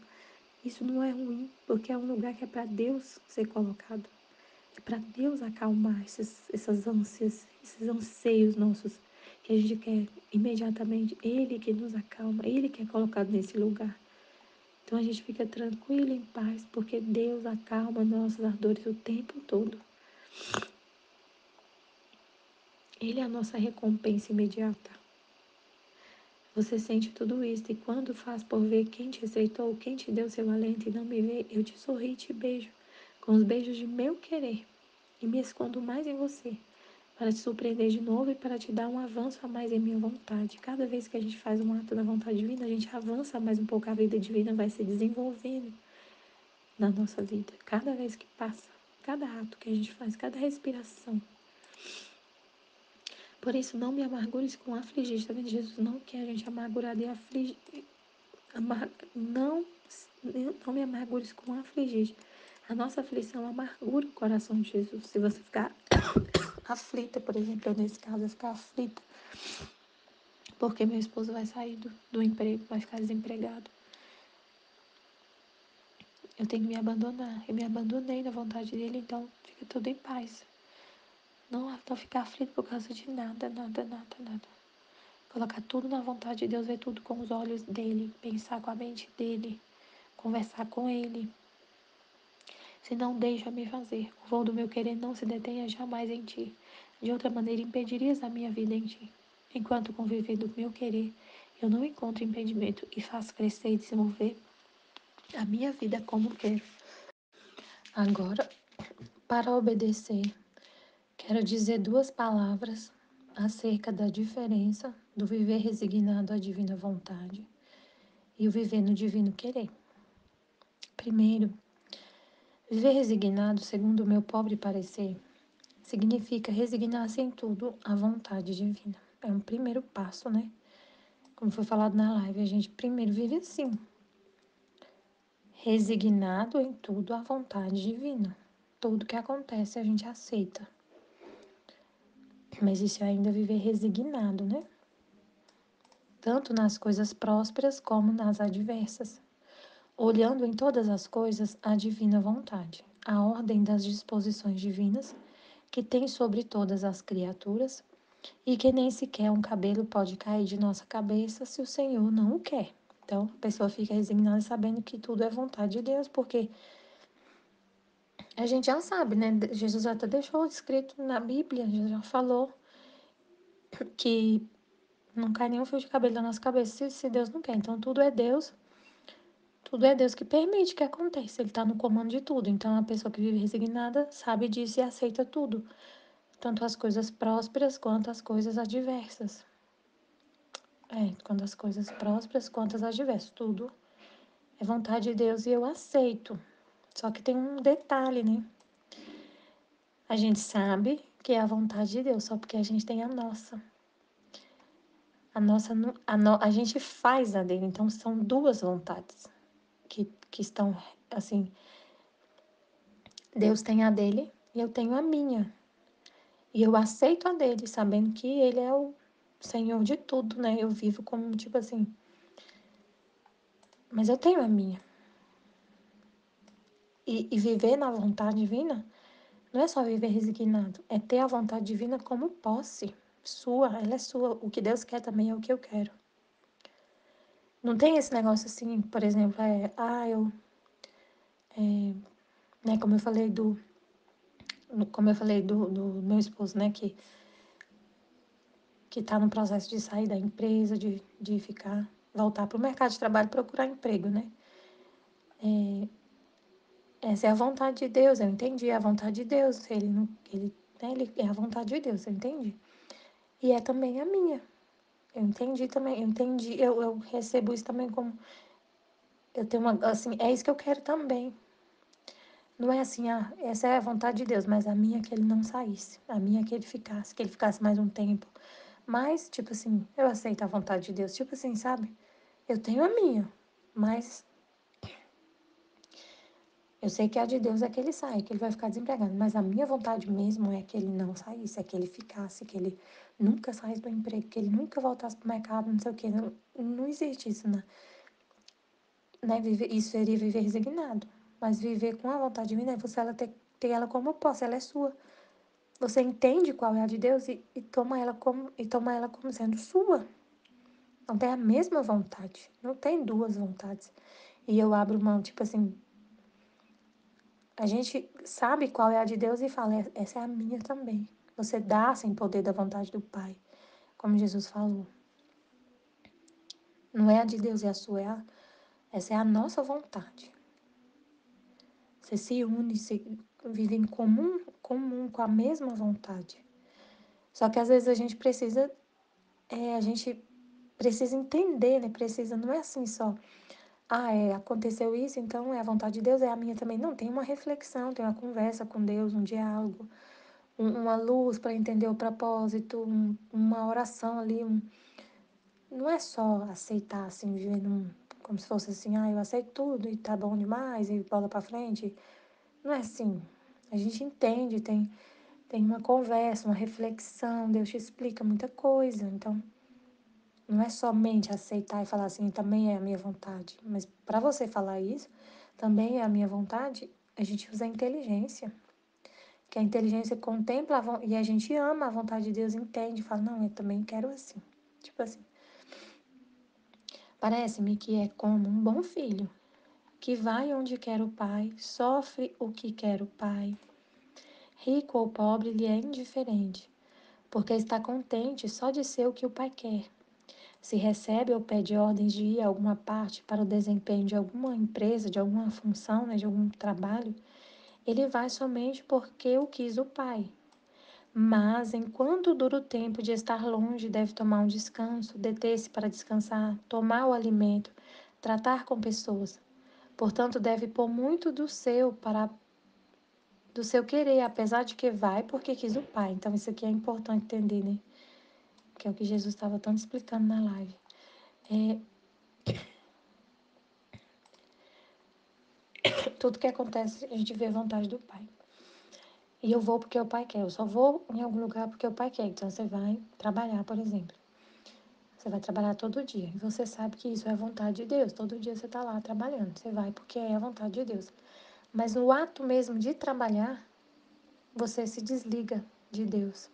isso não é ruim, porque é um lugar que é para Deus ser colocado. Para Deus acalmar esses, essas ânsias, esses anseios nossos que a gente quer imediatamente. Ele que nos acalma, Ele que é colocado nesse lugar. Então a gente fica tranquilo, em paz, porque Deus acalma nossas ardores o tempo todo. Ele é a nossa recompensa imediata. Você sente tudo isso, e quando faz por ver quem te aceitou, quem te deu seu alento e não me vê, eu te sorri e te beijo, com os beijos de meu querer, e me escondo mais em você, para te surpreender de novo e para te dar um avanço a mais em minha vontade. Cada vez que a gente faz um ato da vontade divina, a gente avança mais um pouco, a vida divina vai se desenvolvendo na nossa vida. Cada vez que passa, cada ato que a gente faz, cada respiração. Por isso, não me amargures com afligir. Tá vendo? Jesus não quer a gente amargurado e afligir. Amar... Não, não me amargures com afligir. A nossa aflição amargura o coração de Jesus. Se você ficar aflita, por exemplo, nesse caso, eu ficar aflita, porque meu esposo vai sair do, do emprego, vai ficar desempregado. Eu tenho que me abandonar. Eu me abandonei na vontade dele, então fica tudo em paz. Não, não ficar aflito por causa de nada, nada, nada, nada. Colocar tudo na vontade de Deus, ver tudo com os olhos dele, pensar com a mente dele, conversar com ele. Se não deixa-me fazer, o voo do meu querer não se detenha jamais em ti. De outra maneira, impedirias a minha vida em ti. Enquanto conviver do meu querer, eu não encontro impedimento e faço crescer e desenvolver a minha vida como quero. Agora, para obedecer Quero dizer duas palavras acerca da diferença do viver resignado à divina vontade e o viver no divino querer. Primeiro, viver resignado, segundo o meu pobre parecer, significa resignar-se em tudo à vontade divina. É um primeiro passo, né? Como foi falado na live, a gente primeiro vive assim, resignado em tudo à vontade divina. Tudo que acontece a gente aceita. Mas isso é ainda viver resignado, né? Tanto nas coisas prósperas como nas adversas. Olhando em todas as coisas a divina vontade, a ordem das disposições divinas que tem sobre todas as criaturas e que nem sequer um cabelo pode cair de nossa cabeça se o Senhor não o quer. Então, a pessoa fica resignada sabendo que tudo é vontade de Deus, porque a gente já sabe, né? Jesus até deixou escrito na Bíblia, já falou que não cai nenhum fio de cabelo da nossa cabeça se Deus não quer. Então, tudo é Deus. Tudo é Deus que permite que aconteça. Ele está no comando de tudo. Então, a pessoa que vive resignada sabe disso e aceita tudo. Tanto as coisas prósperas quanto as coisas adversas. É, quando as coisas prósperas quanto as adversas. Tudo é vontade de Deus e eu aceito. Só que tem um detalhe, né? A gente sabe que é a vontade de Deus, só porque a gente tem a nossa. A nossa, a, no, a gente faz a dele, então são duas vontades que, que estão assim. Deus tem a dele e eu tenho a minha. E eu aceito a dele, sabendo que ele é o Senhor de tudo, né? Eu vivo como tipo assim. Mas eu tenho a minha. E, e viver na vontade divina não é só viver resignado, é ter a vontade divina como posse sua, ela é sua. O que Deus quer também é o que eu quero. Não tem esse negócio assim, por exemplo, é, ah, eu, é, né, como eu falei do, como eu falei do, do meu esposo, né, que que está no processo de sair da empresa, de, de ficar, voltar para o mercado de trabalho, procurar emprego, né? É, essa é a vontade de Deus, eu entendi, é a vontade de Deus, ele, ele, né, ele é a vontade de Deus, eu entendi. E é também a minha, eu entendi também, eu entendi, eu, eu recebo isso também como, eu tenho uma, assim, é isso que eu quero também. Não é assim, ah, essa é a vontade de Deus, mas a minha é que ele não saísse, a minha é que ele ficasse, que ele ficasse mais um tempo. Mas, tipo assim, eu aceito a vontade de Deus, tipo assim, sabe? Eu tenho a minha, mas eu sei que a de Deus é que ele sai, que ele vai ficar desempregado. Mas a minha vontade mesmo é que ele não saísse, é que ele ficasse, que ele nunca saísse do emprego, que ele nunca voltasse pro mercado, não sei o quê. Não, não existe isso, né? né? Isso seria viver resignado. Mas viver com a vontade divina é você ela ter, ter ela como posse, ela é sua. Você entende qual é a de Deus e, e, toma ela como, e toma ela como sendo sua. Não tem a mesma vontade. Não tem duas vontades. E eu abro mão, tipo assim, a gente sabe qual é a de Deus e fala, essa é a minha também. Você dá sem poder da vontade do Pai, como Jesus falou. Não é a de Deus, é a sua, é a, essa é a nossa vontade. Você se une, se vive em comum, comum com a mesma vontade. Só que às vezes a gente precisa, é, a gente precisa entender, né? Precisa, não é assim só ah, é, aconteceu isso, então é a vontade de Deus, é a minha também. Não, tem uma reflexão, tem uma conversa com Deus, um diálogo, um, uma luz para entender o propósito, um, uma oração ali. Um... Não é só aceitar, assim, viver num, como se fosse assim, ah, eu aceito tudo e tá bom demais e bola para frente. Não é assim. A gente entende, tem, tem uma conversa, uma reflexão, Deus te explica muita coisa, então não é somente aceitar e falar assim, também é a minha vontade. Mas para você falar isso, também é a minha vontade, a gente usa a inteligência. Que a inteligência contempla a e a gente ama a vontade de Deus, entende, fala, não, eu também quero assim. Tipo assim. Parece-me que é como um bom filho, que vai onde quer o pai, sofre o que quer o pai. Rico ou pobre lhe é indiferente, porque está contente só de ser o que o pai quer se recebe ou pede ordens de ir a alguma parte para o desempenho de alguma empresa, de alguma função, né, de algum trabalho, ele vai somente porque o quis o pai. Mas, enquanto dura o tempo de estar longe, deve tomar um descanso, deter-se para descansar, tomar o alimento, tratar com pessoas. Portanto, deve pôr muito do seu para do seu querer, apesar de que vai porque quis o pai. Então, isso aqui é importante entender, né? Que é o que Jesus estava tanto explicando na live. É... Tudo que acontece, a gente vê a vontade do Pai. E eu vou porque o Pai quer. Eu só vou em algum lugar porque o Pai quer. Então, você vai trabalhar, por exemplo. Você vai trabalhar todo dia. E você sabe que isso é a vontade de Deus. Todo dia você está lá trabalhando. Você vai porque é a vontade de Deus. Mas no ato mesmo de trabalhar, você se desliga de Deus.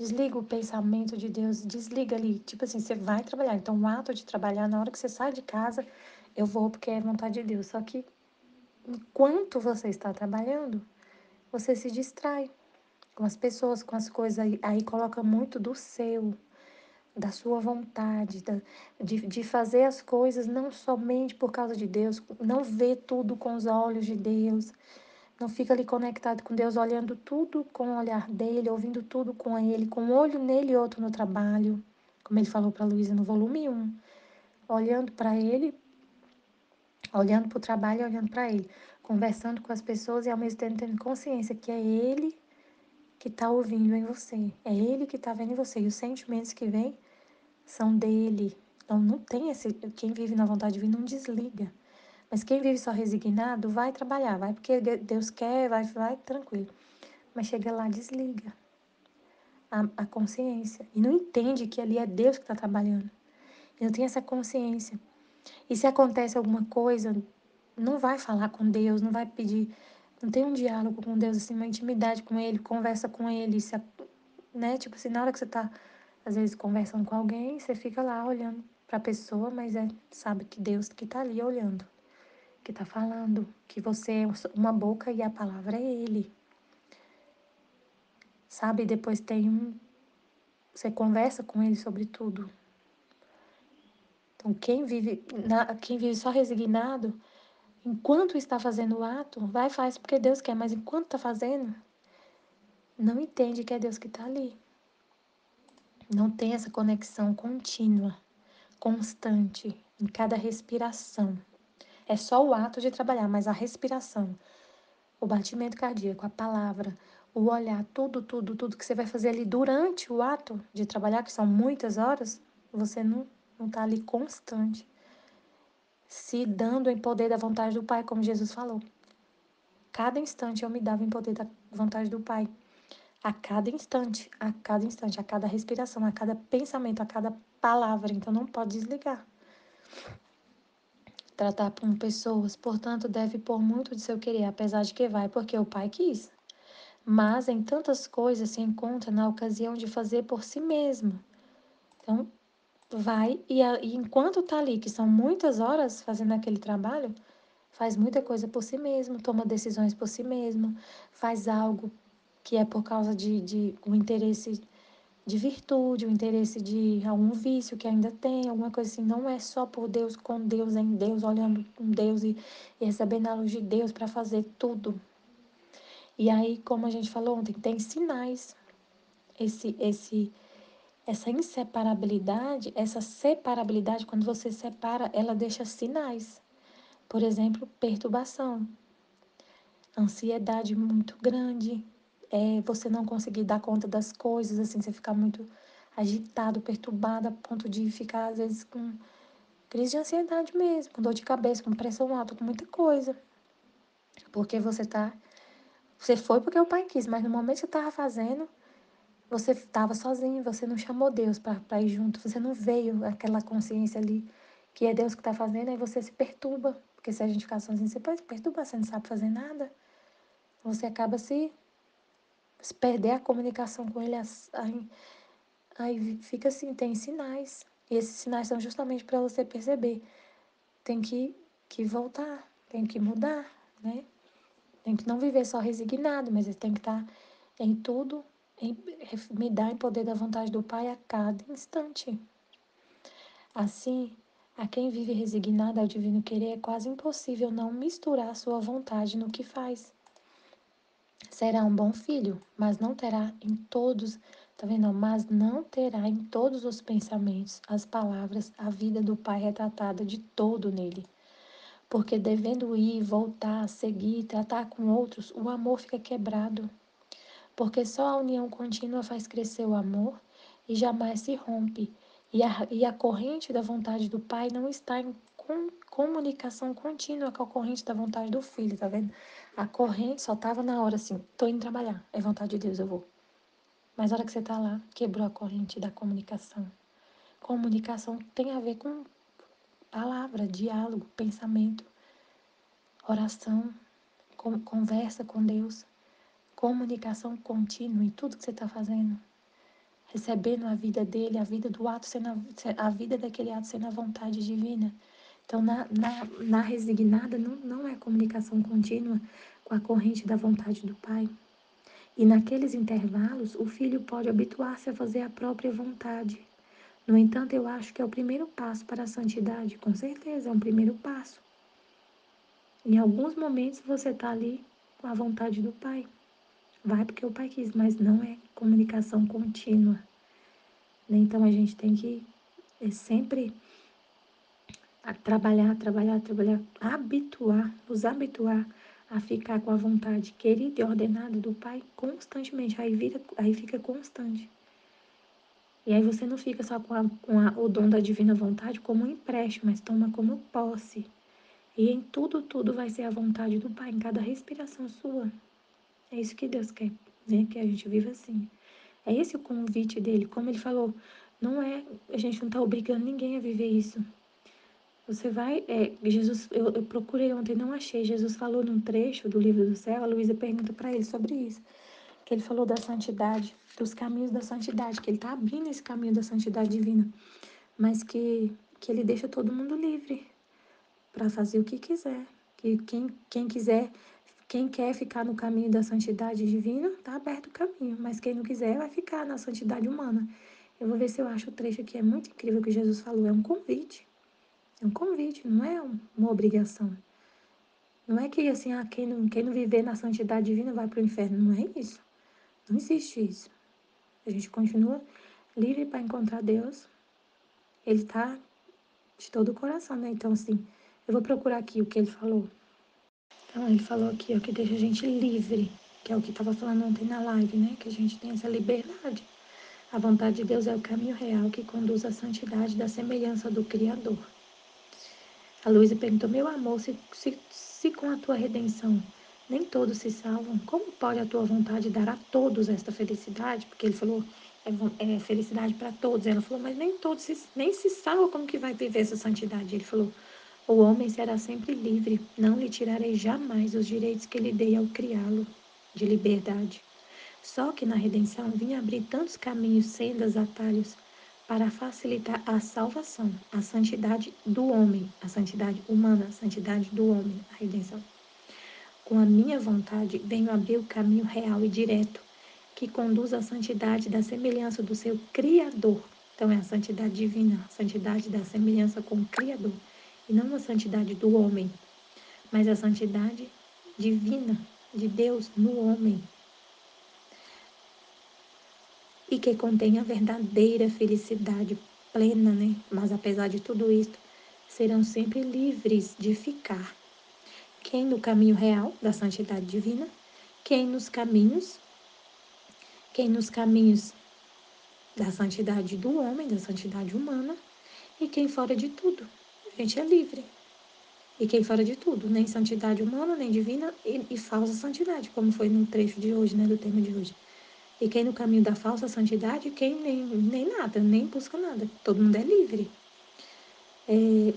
Desliga o pensamento de Deus, desliga ali. Tipo assim, você vai trabalhar. Então, o ato de trabalhar, na hora que você sai de casa, eu vou porque é vontade de Deus. Só que enquanto você está trabalhando, você se distrai com as pessoas, com as coisas. Aí, coloca muito do seu, da sua vontade, da, de, de fazer as coisas não somente por causa de Deus, não ver tudo com os olhos de Deus não fica ali conectado com Deus, olhando tudo com o olhar dele, ouvindo tudo com ele, com um olho nele e outro no trabalho, como ele falou para Luísa no volume 1. Olhando para ele, olhando para o trabalho e olhando para ele, conversando com as pessoas e ao mesmo tempo tendo consciência que é ele que está ouvindo em você, é ele que está vendo em você, e os sentimentos que vêm são dele. Então não tem esse. Quem vive na vontade divina não desliga. Mas quem vive só resignado vai trabalhar, vai porque Deus quer, vai, vai tranquilo. Mas chega lá, desliga a, a consciência e não entende que ali é Deus que está trabalhando. Não tem essa consciência. E se acontece alguma coisa, não vai falar com Deus, não vai pedir, não tem um diálogo com Deus, assim, uma intimidade com Ele, conversa com Ele, se, né? Tipo assim, na hora que você está, às vezes, conversando com alguém, você fica lá olhando para a pessoa, mas é, sabe que Deus que está ali olhando que está falando que você é uma boca e a palavra é Ele. Sabe? Depois tem um. Você conversa com Ele sobre tudo. Então, quem vive, na, quem vive só resignado, enquanto está fazendo o ato, vai e faz porque Deus quer, mas enquanto está fazendo, não entende que é Deus que está ali. Não tem essa conexão contínua, constante, em cada respiração. É só o ato de trabalhar, mas a respiração, o batimento cardíaco, a palavra, o olhar, tudo, tudo, tudo que você vai fazer ali durante o ato de trabalhar, que são muitas horas, você não não está ali constante, se dando em poder da vontade do Pai, como Jesus falou. Cada instante eu me dava em poder da vontade do Pai. A cada instante, a cada instante, a cada respiração, a cada pensamento, a cada palavra. Então não pode desligar tratar com pessoas, portanto, deve pôr muito de seu querer, apesar de que vai porque o pai quis. Mas em tantas coisas se encontra na ocasião de fazer por si mesmo. Então, vai e, e enquanto está ali, que são muitas horas fazendo aquele trabalho, faz muita coisa por si mesmo, toma decisões por si mesmo, faz algo que é por causa de, de um interesse de virtude, o interesse de algum vício que ainda tem, alguma coisa assim. Não é só por Deus, com Deus, em Deus, olhando com Deus e, e recebendo a luz de Deus para fazer tudo. E aí, como a gente falou ontem, tem sinais. Esse, esse, essa inseparabilidade, essa separabilidade, quando você separa, ela deixa sinais. Por exemplo, perturbação, ansiedade muito grande, é, você não conseguir dar conta das coisas, assim, você ficar muito agitado, perturbado, a ponto de ficar, às vezes, com crise de ansiedade mesmo, com dor de cabeça, com pressão alta, com muita coisa. Porque você tá. Você foi porque o pai quis, mas no momento que você estava fazendo, você estava sozinho, você não chamou Deus para ir junto, você não veio aquela consciência ali que é Deus que está fazendo, aí você se perturba. Porque se a gente ficar sozinho, você pode se perturbar, você não sabe fazer nada. Você acaba se se perder a comunicação com ele, aí, aí fica assim, tem sinais. E esses sinais são justamente para você perceber. Tem que, que voltar, tem que mudar, né? Tem que não viver só resignado, mas tem que estar tá em tudo, em, me dar em poder da vontade do Pai a cada instante. Assim, a quem vive resignado ao divino querer é quase impossível não misturar sua vontade no que faz. Será um bom filho, mas não terá em todos, tá vendo? Mas não terá em todos os pensamentos, as palavras, a vida do pai retratada de todo nele. Porque devendo ir, voltar, seguir, tratar com outros, o amor fica quebrado. Porque só a união contínua faz crescer o amor e jamais se rompe. E a, e a corrente da vontade do pai não está em comunicação contínua com a corrente da vontade do filho, tá vendo? A corrente só tava na hora assim, tô indo trabalhar, é vontade de Deus, eu vou. Mas na hora que você tá lá, quebrou a corrente da comunicação. Comunicação tem a ver com palavra, diálogo, pensamento, oração, conversa com Deus, comunicação contínua em tudo que você está fazendo. Recebendo a vida dele, a vida do ato sendo a, a vida daquele ato sendo a vontade divina. Então, na, na, na resignada não, não é comunicação contínua com a corrente da vontade do Pai. E naqueles intervalos, o filho pode habituar-se a fazer a própria vontade. No entanto, eu acho que é o primeiro passo para a santidade, com certeza, é um primeiro passo. Em alguns momentos você está ali com a vontade do Pai. Vai porque o Pai quis, mas não é comunicação contínua. Então a gente tem que é sempre trabalhar, trabalhar, trabalhar, habituar, nos habituar a ficar com a vontade querida e ordenada do Pai constantemente. Aí, vira, aí fica constante. E aí você não fica só com, a, com a, o dom da divina vontade como um empréstimo, mas toma como posse. E em tudo, tudo vai ser a vontade do Pai, em cada respiração sua. É isso que Deus quer, né? Que a gente viva assim. É esse o convite dele. Como ele falou, não é, a gente não está obrigando ninguém a viver isso. Você vai, é, Jesus, eu, eu, procurei ontem, não achei. Jesus falou num trecho do livro do céu, a Luísa pergunta para ele sobre isso. Que ele falou da santidade, dos caminhos da santidade, que ele está abrindo esse caminho da santidade divina, mas que, que ele deixa todo mundo livre para fazer o que quiser. Que quem, quem quiser, quem quer ficar no caminho da santidade divina, está aberto o caminho, mas quem não quiser vai ficar na santidade humana. Eu vou ver se eu acho o trecho aqui, é muito incrível que Jesus falou, é um convite. É um convite, não é uma obrigação. Não é que assim, ah, quem, não, quem não viver na santidade divina vai para o inferno. Não é isso. Não existe isso. A gente continua livre para encontrar Deus. Ele está de todo o coração, né? Então, assim, eu vou procurar aqui o que ele falou. Então, ele falou aqui, ó, que deixa a gente livre, que é o que estava falando ontem na live, né? Que a gente tem essa liberdade. A vontade de Deus é o caminho real que conduz à santidade da semelhança do Criador. A Luísa perguntou: Meu amor, se, se, se com a tua redenção nem todos se salvam, como pode a tua vontade dar a todos esta felicidade? Porque ele falou: é, é felicidade para todos. Ela falou: Mas nem todos se, nem se salvam, como que vai viver essa santidade? Ele falou: O homem será sempre livre, não lhe tirarei jamais os direitos que lhe dei ao criá-lo, de liberdade. Só que na redenção vinha abrir tantos caminhos, sendas, atalhos para facilitar a salvação, a santidade do homem, a santidade humana, a santidade do homem, a redenção. Com a minha vontade, venho abrir o caminho real e direto que conduz à santidade da semelhança do seu Criador. Então, é a santidade divina, a santidade da semelhança com o Criador, e não a santidade do homem, mas a santidade divina de Deus no homem, e que contém a verdadeira felicidade plena, né? Mas apesar de tudo isso, serão sempre livres de ficar. Quem no caminho real da santidade divina, quem nos caminhos, quem nos caminhos da santidade do homem, da santidade humana, e quem fora de tudo. A gente é livre. E quem fora de tudo, nem santidade humana, nem divina, e, e falsa santidade, como foi no trecho de hoje, né, do tema de hoje. E quem no caminho da falsa santidade, quem nem, nem nada, nem busca nada. Todo mundo é livre. É,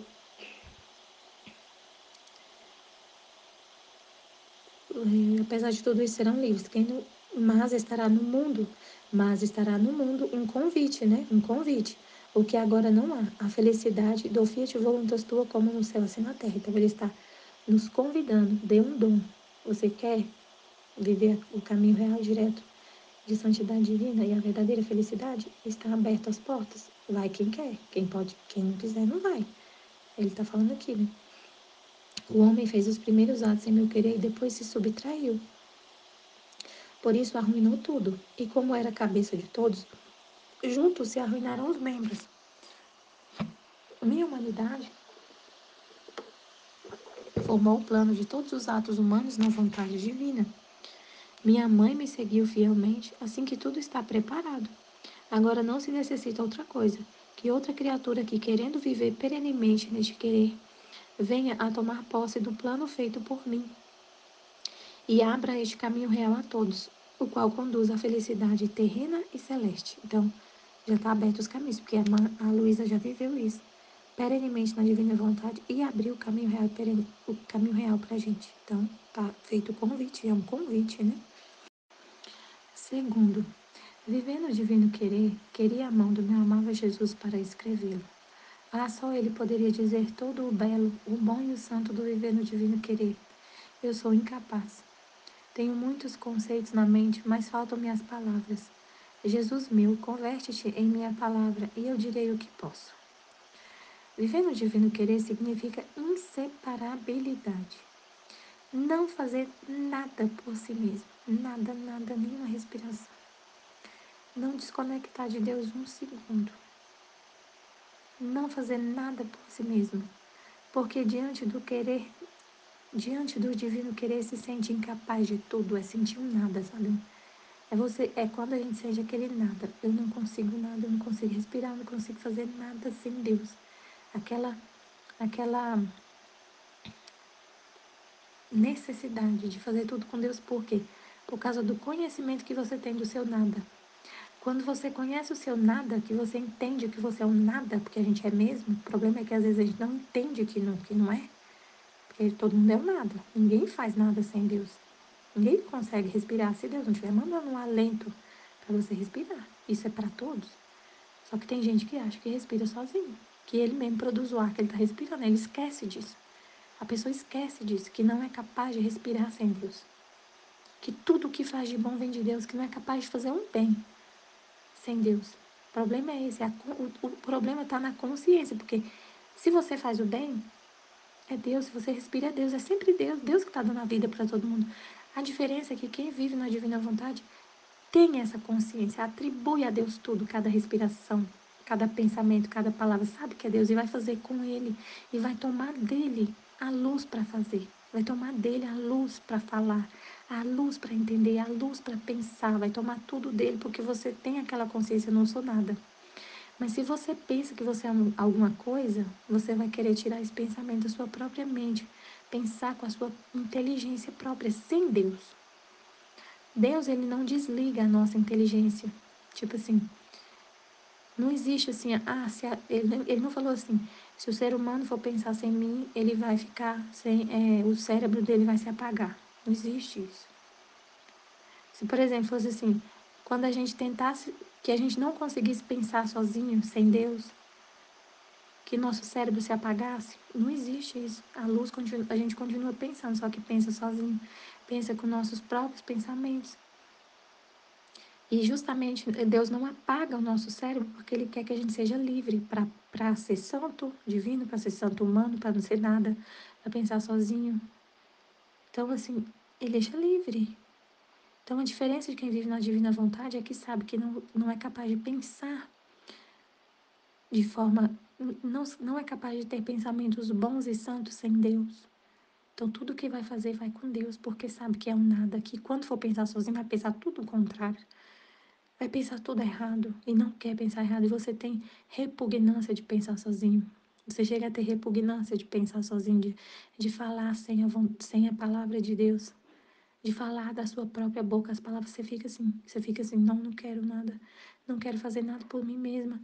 é, apesar de tudo isso, serão livres. Quem no, mas estará no mundo, mas estará no mundo um convite, né? Um convite. O que agora não há. A felicidade do Fiat Voluntas Tua como no céu, assim na terra. Então ele está nos convidando, dê um dom. Você quer viver o caminho real direto? De santidade divina e a verdadeira felicidade está aberta às portas. Vai quem quer, quem pode, quem não quiser não vai. Ele está falando aqui, né? O homem fez os primeiros atos sem meu querer e depois se subtraiu. Por isso arruinou tudo, e como era a cabeça de todos, juntos se arruinaram os membros. Minha humanidade formou o plano de todos os atos humanos na vontade divina. Minha mãe me seguiu fielmente assim que tudo está preparado. Agora não se necessita outra coisa, que outra criatura que, querendo viver perenemente neste querer, venha a tomar posse do plano feito por mim e abra este caminho real a todos, o qual conduz à felicidade terrena e celeste. Então, Já está aberto os caminhos, porque a, a Luísa já viveu isso. Perenemente na divina vontade e abriu o caminho real, o caminho real pra gente. Então, tá feito o convite, é um convite, né? Segundo, vivendo o divino querer, queria a mão do meu amável Jesus para escrevê-lo. Ah, só ele poderia dizer todo o belo, o bom e o santo do viver no divino querer. Eu sou incapaz. Tenho muitos conceitos na mente, mas faltam-me as palavras. Jesus meu, converte-te em minha palavra e eu direi o que posso. Viver no divino querer significa inseparabilidade. Não fazer nada por si mesmo. Nada, nada, nenhuma respiração. Não desconectar de Deus um segundo. Não fazer nada por si mesmo. Porque diante do querer, diante do divino querer, se sente incapaz de tudo, é sentir um nada, sabe? É, você, é quando a gente sente aquele nada. Eu não consigo nada, eu não consigo respirar, eu não consigo fazer nada sem Deus. Aquela, aquela necessidade de fazer tudo com Deus, por quê? Por causa do conhecimento que você tem do seu nada. Quando você conhece o seu nada, que você entende que você é um nada, porque a gente é mesmo, o problema é que às vezes a gente não entende que não, que não é, porque todo mundo é um nada. Ninguém faz nada sem Deus. Ninguém consegue respirar se Deus não estiver mandando um alento para você respirar. Isso é para todos. Só que tem gente que acha que respira sozinho, que ele mesmo produz o ar que ele está respirando. Ele esquece disso. A pessoa esquece disso, que não é capaz de respirar sem Deus. Que tudo que faz de bom vem de Deus, que não é capaz de fazer um bem sem Deus. O problema é esse. A, o, o problema está na consciência, porque se você faz o bem, é Deus. Se você respira, é Deus. É sempre Deus. Deus que está dando a vida para todo mundo. A diferença é que quem vive na divina vontade tem essa consciência, atribui a Deus tudo, cada respiração, cada pensamento, cada palavra, sabe que é Deus e vai fazer com ele e vai tomar dele a luz para fazer, vai tomar dele a luz para falar, a luz para entender, a luz para pensar, vai tomar tudo dele porque você tem aquela consciência, eu não sou nada. Mas se você pensa que você é alguma coisa, você vai querer tirar esse pensamento da sua própria mente, pensar com a sua inteligência própria, sem Deus. Deus, ele não desliga a nossa inteligência. Tipo assim, não existe assim, ah, se a, ele, ele não falou assim, se o ser humano for pensar sem mim, ele vai ficar sem, é, o cérebro dele vai se apagar. Não existe isso. Se, por exemplo, fosse assim, quando a gente tentasse, que a gente não conseguisse pensar sozinho, sem Deus, que nosso cérebro se apagasse. Não existe isso. A luz continua, a gente continua pensando, só que pensa sozinho, pensa com nossos próprios pensamentos. E justamente Deus não apaga o nosso cérebro porque Ele quer que a gente seja livre para ser santo divino, para ser santo humano, para não ser nada, para pensar sozinho. Então, assim, Ele deixa livre. Então, a diferença de quem vive na divina vontade é que sabe que não, não é capaz de pensar de forma. Não, não é capaz de ter pensamentos bons e santos sem Deus. Então, tudo que vai fazer vai com Deus, porque sabe que é um nada, que quando for pensar sozinho, vai pensar tudo o contrário. Vai pensar tudo errado e não quer pensar errado. E você tem repugnância de pensar sozinho. Você chega a ter repugnância de pensar sozinho, de, de falar sem a, sem a palavra de Deus, de falar da sua própria boca as palavras. Você fica assim, você fica assim, não, não quero nada, não quero fazer nada por mim mesma.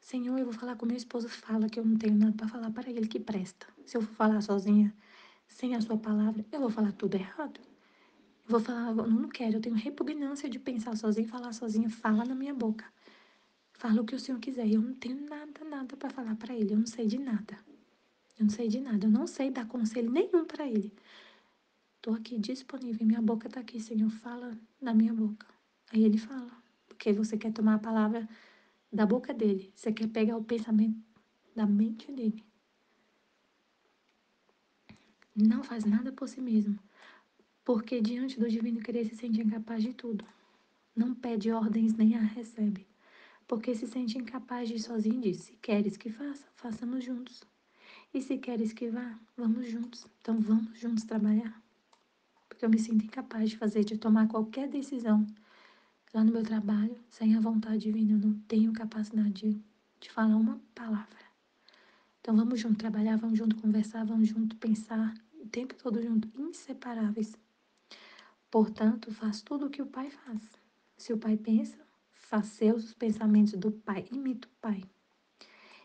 Senhor, eu vou falar com meu esposo, fala que eu não tenho nada para falar para ele que presta. Se eu for falar sozinha, sem a sua palavra, eu vou falar tudo errado. Eu vou falar, eu não quero, eu tenho repugnância de pensar sozinha, falar sozinha, fala na minha boca. Fala o que o Senhor quiser. Eu não tenho nada, nada para falar para ele. Eu não sei de nada. Eu não sei de nada. Eu não sei dar conselho nenhum para ele. Estou aqui disponível. Minha boca está aqui, Senhor. Fala na minha boca. Aí ele fala. Porque você quer tomar a palavra da boca dele. Você quer pegar o pensamento da mente dele. Não faz nada por si mesmo. Porque diante do divino querer se sente incapaz de tudo. Não pede ordens nem a recebe. Porque se sente incapaz de ir sozinho diz: se queres que faça, façamos juntos. E se queres que vá, vamos juntos. Então vamos juntos trabalhar. Porque eu me sinto incapaz de fazer, de tomar qualquer decisão lá no meu trabalho, sem a vontade divina. Eu não tenho capacidade de, de falar uma palavra. Então vamos junto trabalhar, vamos junto conversar, vamos junto pensar, o tempo todo junto, inseparáveis. Portanto, faz tudo o que o Pai faz. Se o Pai pensa, faz seus os pensamentos do Pai, imita o Pai.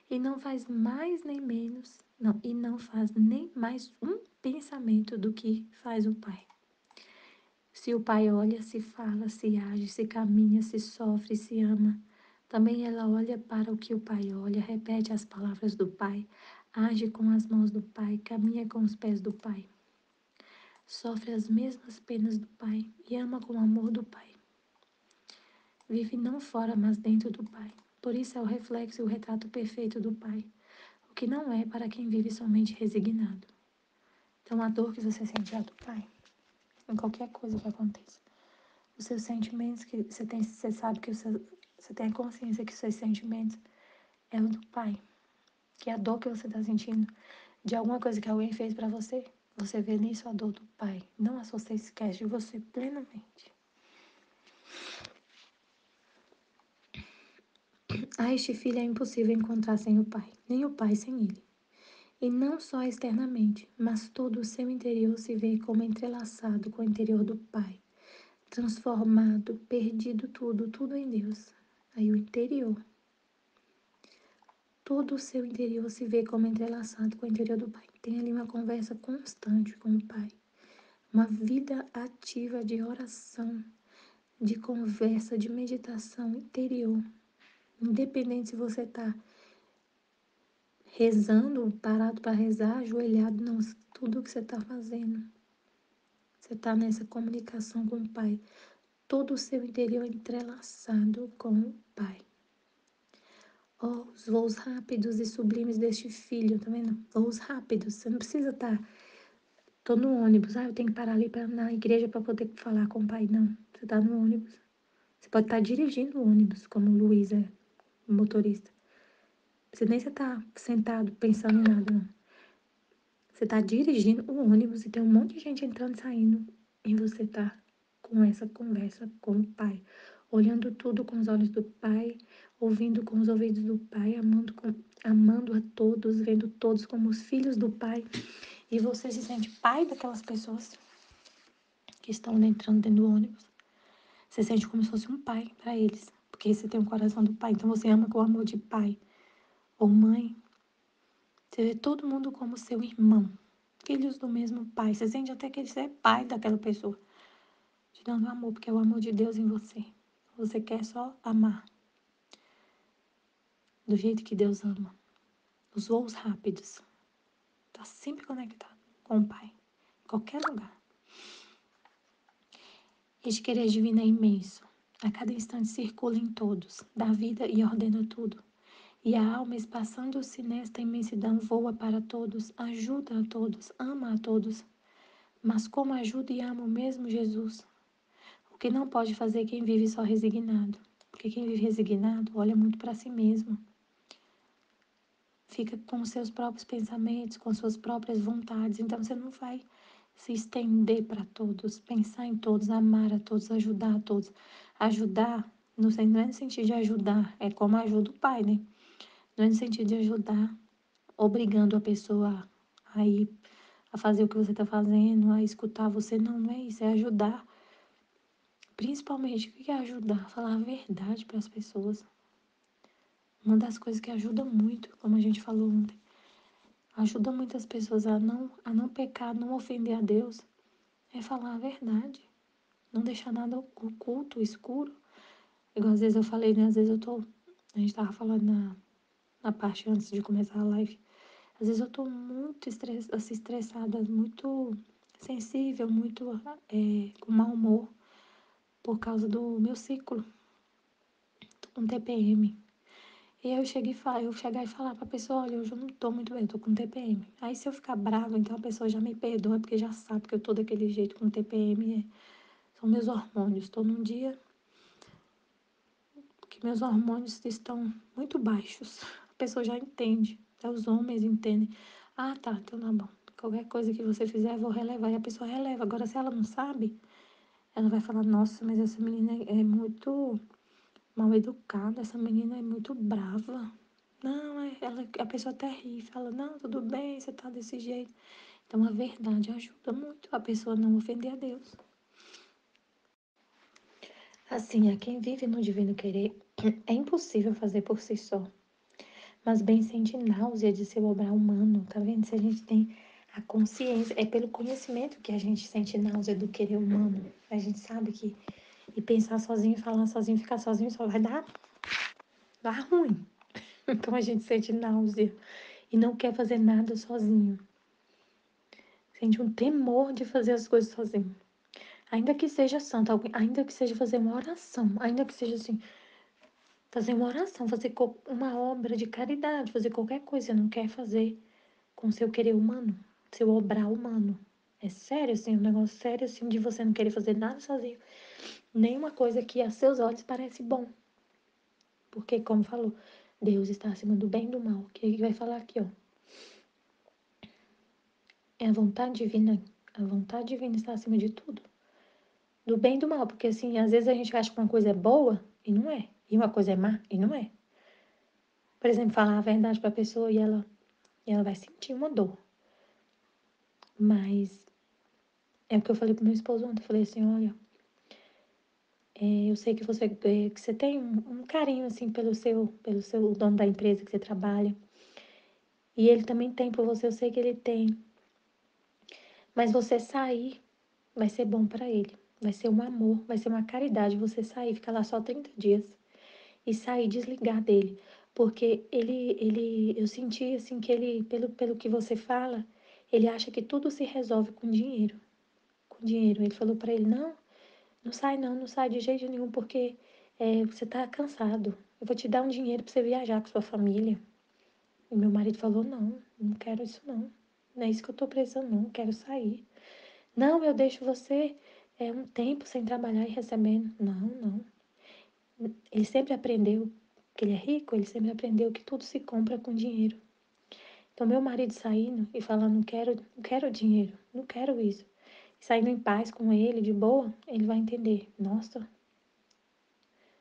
E não faz mais nem menos, não, e não faz nem mais um pensamento do que faz o Pai. Se o Pai olha, se fala, se age, se caminha, se sofre, se ama, também ela olha para o que o Pai olha, repete as palavras do Pai, age com as mãos do Pai, caminha com os pés do Pai. Sofre as mesmas penas do Pai e ama com o amor do Pai. Vive não fora, mas dentro do Pai. Por isso é o reflexo e o retrato perfeito do Pai, o que não é para quem vive somente resignado. Então, a dor que você sente é do Pai, em qualquer coisa que aconteça. Os seus sentimentos que você tem, você sabe que você tem a consciência que os seus sentimentos é o do Pai. Que a dor que você está sentindo de alguma coisa que alguém fez para você, você vê nisso a dor do Pai. Não a você esquece de você plenamente. A este filho é impossível encontrar sem o Pai, nem o Pai sem ele. E não só externamente, mas todo o seu interior se vê como entrelaçado com o interior do Pai, transformado, perdido tudo, tudo em Deus. Aí o interior. Todo o seu interior se vê como entrelaçado com o interior do Pai. Tem ali uma conversa constante com o Pai. Uma vida ativa de oração, de conversa, de meditação interior. Independente se você está rezando, parado para rezar, ajoelhado, não, tudo que você está fazendo. Você está nessa comunicação com o Pai. Todo o seu interior entrelaçado com o Pai. Oh, os voos rápidos e sublimes deste filho, tá vendo? Voos rápidos. Você não precisa estar. Tá, tô no ônibus, ah, eu tenho que parar ali pra, na igreja para poder falar com o pai. Não, você tá no ônibus. Você pode estar tá dirigindo o ônibus, como o o motorista. Você nem você tá sentado pensando em nada, não. Você tá dirigindo o ônibus e tem um monte de gente entrando e saindo. E você tá com essa conversa com o pai. Olhando tudo com os olhos do pai, ouvindo com os ouvidos do pai, amando, com, amando a todos, vendo todos como os filhos do pai. E você se sente pai daquelas pessoas que estão entrando dentro do ônibus. Você sente como se fosse um pai para eles, porque você tem o coração do pai. Então você ama com o amor de pai ou mãe, você vê todo mundo como seu irmão, filhos do mesmo pai. Você sente até que você é pai daquela pessoa, te dando amor, porque é o amor de Deus em você. Você quer só amar do jeito que Deus ama. Os voos rápidos. Está sempre conectado com o Pai, em qualquer lugar. Este querer divino é imenso. A cada instante circula em todos, dá vida e ordena tudo. E a alma, espaçando-se nesta imensidão, voa para todos, ajuda a todos, ama a todos. Mas como ajuda e ama o mesmo Jesus? O que não pode fazer quem vive só resignado. Porque quem vive resignado olha muito para si mesmo. Fica com seus próprios pensamentos, com suas próprias vontades. Então você não vai se estender para todos, pensar em todos, amar a todos, ajudar a todos. Ajudar, não é no sentido de ajudar, é como ajuda o pai, né? Não é no sentido de ajudar, obrigando a pessoa a ir a fazer o que você está fazendo, a escutar você. Não, não é isso, é ajudar. Principalmente, o que é ajudar? Falar a verdade para as pessoas. Uma das coisas que ajuda muito, como a gente falou ontem, ajuda muitas pessoas a não, a não pecar, não ofender a Deus, é falar a verdade. Não deixar nada oculto, escuro. Igual às vezes eu falei, né? Às vezes eu tô. A gente tava falando na, na parte antes de começar a live. Às vezes eu tô muito estress, assim, estressada, muito sensível, muito é, com mau humor por causa do meu ciclo. Tô com TPM. E eu cheguei eu chegar e falar pra pessoa, olha, hoje eu não tô muito bem, eu tô com TPM. Aí se eu ficar brava, então a pessoa já me perdoa, porque já sabe que eu tô daquele jeito com TPM. É, são meus hormônios. Tô num dia que meus hormônios estão muito baixos pessoa já entende. Até os homens entendem. Ah, tá, então tá bom. Qualquer coisa que você fizer, eu vou relevar. E a pessoa releva. Agora, se ela não sabe, ela vai falar, nossa, mas essa menina é muito mal educada, essa menina é muito brava. Não, é, ela, a pessoa até ri, fala, não, tudo bem, você tá desse jeito. Então, a verdade ajuda muito a pessoa a não ofender a Deus. Assim, a quem vive no divino querer, [CLEARS THROAT] é impossível fazer por si só. Mas bem sente náusea de seu obrar humano, tá vendo? Se a gente tem a consciência, é pelo conhecimento que a gente sente náusea do querer humano. A gente sabe que e pensar sozinho, falar sozinho, ficar sozinho só vai dar, dar ruim. [LAUGHS] Então a gente sente náusea e não quer fazer nada sozinho. Sente um temor de fazer as coisas sozinho. Ainda que seja santo, ainda que seja fazer uma oração, ainda que seja assim, fazer uma oração, fazer uma obra de caridade, fazer qualquer coisa, não quer fazer com seu querer humano, seu obrar humano. É sério, assim, um negócio sério, assim, de você não querer fazer nada sozinho. Nenhuma coisa que a seus olhos parece bom. Porque, como falou, Deus está acima do bem e do mal. O que ele vai falar aqui, ó? É a vontade divina. A vontade divina está acima de tudo do bem e do mal, porque assim, às vezes a gente acha que uma coisa é boa e não é, e uma coisa é má e não é. Por exemplo, falar a verdade para a pessoa e ela, e ela vai sentir uma dor. Mas é o que eu falei pro meu esposo ontem, eu falei assim, olha, é, eu sei que você, é, que você tem um, um, carinho assim pelo seu, pelo seu dono da empresa que você trabalha. E ele também tem por você, eu sei que ele tem. Mas você sair vai ser bom para ele. Vai ser um amor, vai ser uma caridade você sair, ficar lá só 30 dias e sair, desligar dele. Porque ele, ele, eu senti assim que ele, pelo, pelo que você fala, ele acha que tudo se resolve com dinheiro. Com dinheiro. Ele falou para ele: não, não sai não, não sai de jeito nenhum, porque é, você tá cansado. Eu vou te dar um dinheiro para você viajar com sua família. E meu marido falou: não, não quero isso não. Não é isso que eu tô precisando, não, quero sair. Não, eu deixo você é um tempo sem trabalhar e recebendo. Não, não. Ele sempre aprendeu que ele é rico, ele sempre aprendeu que tudo se compra com dinheiro. Então, meu marido saindo e falando, não quero, não quero dinheiro, não quero isso. E saindo em paz com ele, de boa, ele vai entender, nossa,